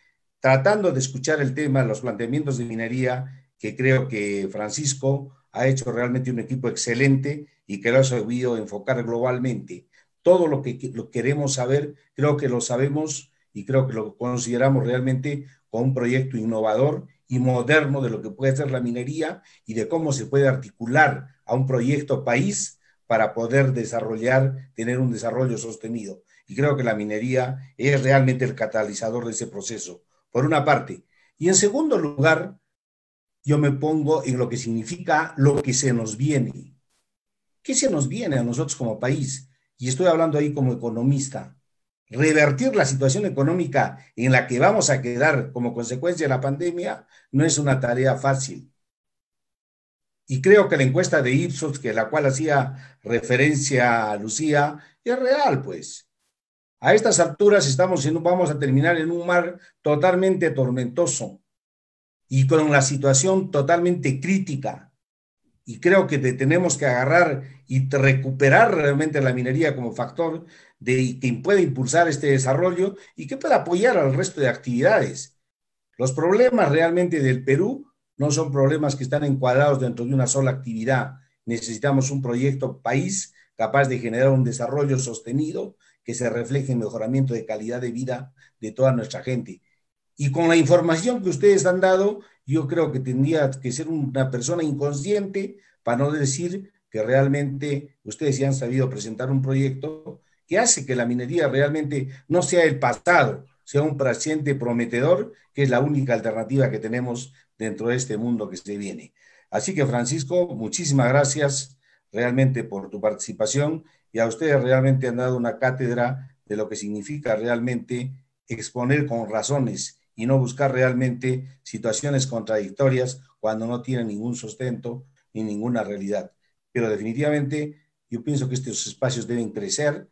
tratando de escuchar el tema, los planteamientos de minería, que creo que Francisco ha hecho realmente un equipo excelente y que lo ha sabido enfocar globalmente. Todo lo que lo queremos saber, creo que lo sabemos y creo que lo consideramos realmente como un proyecto innovador y moderno de lo que puede ser la minería y de cómo se puede articular a un proyecto país para poder desarrollar, tener un desarrollo sostenido. Y creo que la minería es realmente el catalizador de ese proceso, por una parte. Y en segundo lugar, yo me pongo en lo que significa lo que se nos viene. ¿Qué se nos viene a nosotros como país? Y estoy hablando ahí como economista. Revertir la situación económica en la que vamos a quedar como consecuencia de la pandemia no es una tarea fácil. Y creo que la encuesta de Ipsos, que la cual hacía referencia a Lucía, es real, pues. A estas alturas estamos en, vamos a terminar en un mar totalmente tormentoso y con la situación totalmente crítica. Y creo que tenemos que agarrar y recuperar realmente la minería como factor de que puede impulsar este desarrollo y que pueda apoyar al resto de actividades. Los problemas realmente del Perú no son problemas que están encuadrados dentro de una sola actividad. Necesitamos un proyecto país capaz de generar un desarrollo sostenido que se refleje en mejoramiento de calidad de vida de toda nuestra gente. Y con la información que ustedes han dado, yo creo que tendría que ser una persona inconsciente para no decir que realmente ustedes ya han sabido presentar un proyecto que hace que la minería realmente no sea el pasado, sea un presente prometedor, que es la única alternativa que tenemos dentro de este mundo que se viene. Así que, Francisco, muchísimas gracias realmente por tu participación y a ustedes realmente han dado una cátedra de lo que significa realmente exponer con razones y no buscar realmente situaciones contradictorias cuando no tienen ningún sustento ni ninguna realidad. Pero definitivamente yo pienso que estos espacios deben crecer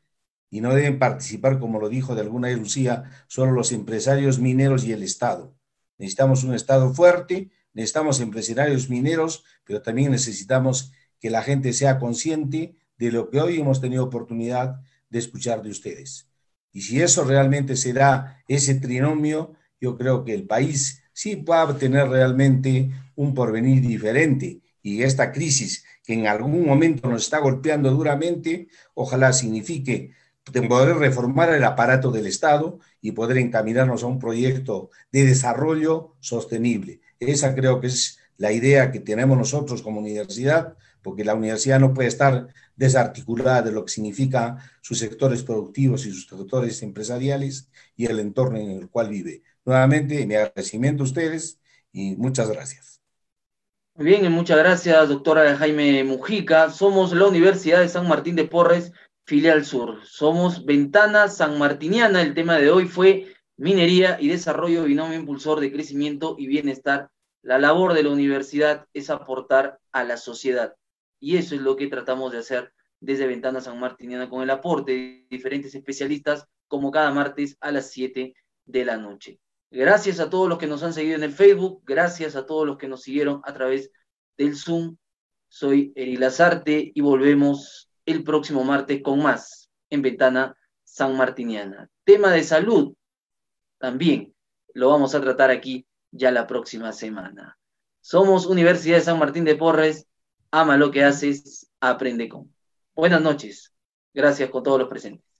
y no deben participar, como lo dijo de alguna vez Lucía, solo los empresarios mineros y el Estado. Necesitamos un Estado fuerte, necesitamos empresarios mineros, pero también necesitamos que la gente sea consciente de lo que hoy hemos tenido oportunidad de escuchar de ustedes. Y si eso realmente será ese trinomio, yo creo que el país sí va a tener realmente un porvenir diferente. Y esta crisis que en algún momento nos está golpeando duramente, ojalá signifique de poder reformar el aparato del Estado y poder encaminarnos a un proyecto de desarrollo sostenible. Esa creo que es la idea que tenemos nosotros como universidad, porque la universidad no puede estar desarticulada de lo que significa sus sectores productivos y sus sectores empresariales y el entorno en el cual vive. Nuevamente, mi agradecimiento a ustedes y muchas gracias. Muy bien, muchas gracias, doctora Jaime Mujica. Somos la Universidad de San Martín de Porres Filial Sur. Somos Ventana San Martiniana. El tema de hoy fue minería y desarrollo, binomio impulsor de crecimiento y bienestar. La labor de la universidad es aportar a la sociedad. Y eso es lo que tratamos de hacer desde Ventana San Martiniana con el aporte de diferentes especialistas, como cada martes a las 7 de la noche. Gracias a todos los que nos han seguido en el Facebook, gracias a todos los que nos siguieron a través del Zoom. Soy Eri Lazarte y volvemos el próximo martes con más en Ventana San Martiniana. Tema de salud también lo vamos a tratar aquí ya la próxima semana. Somos Universidad de San Martín de Porres. Ama lo que haces, aprende con. Buenas noches. Gracias con todos los presentes.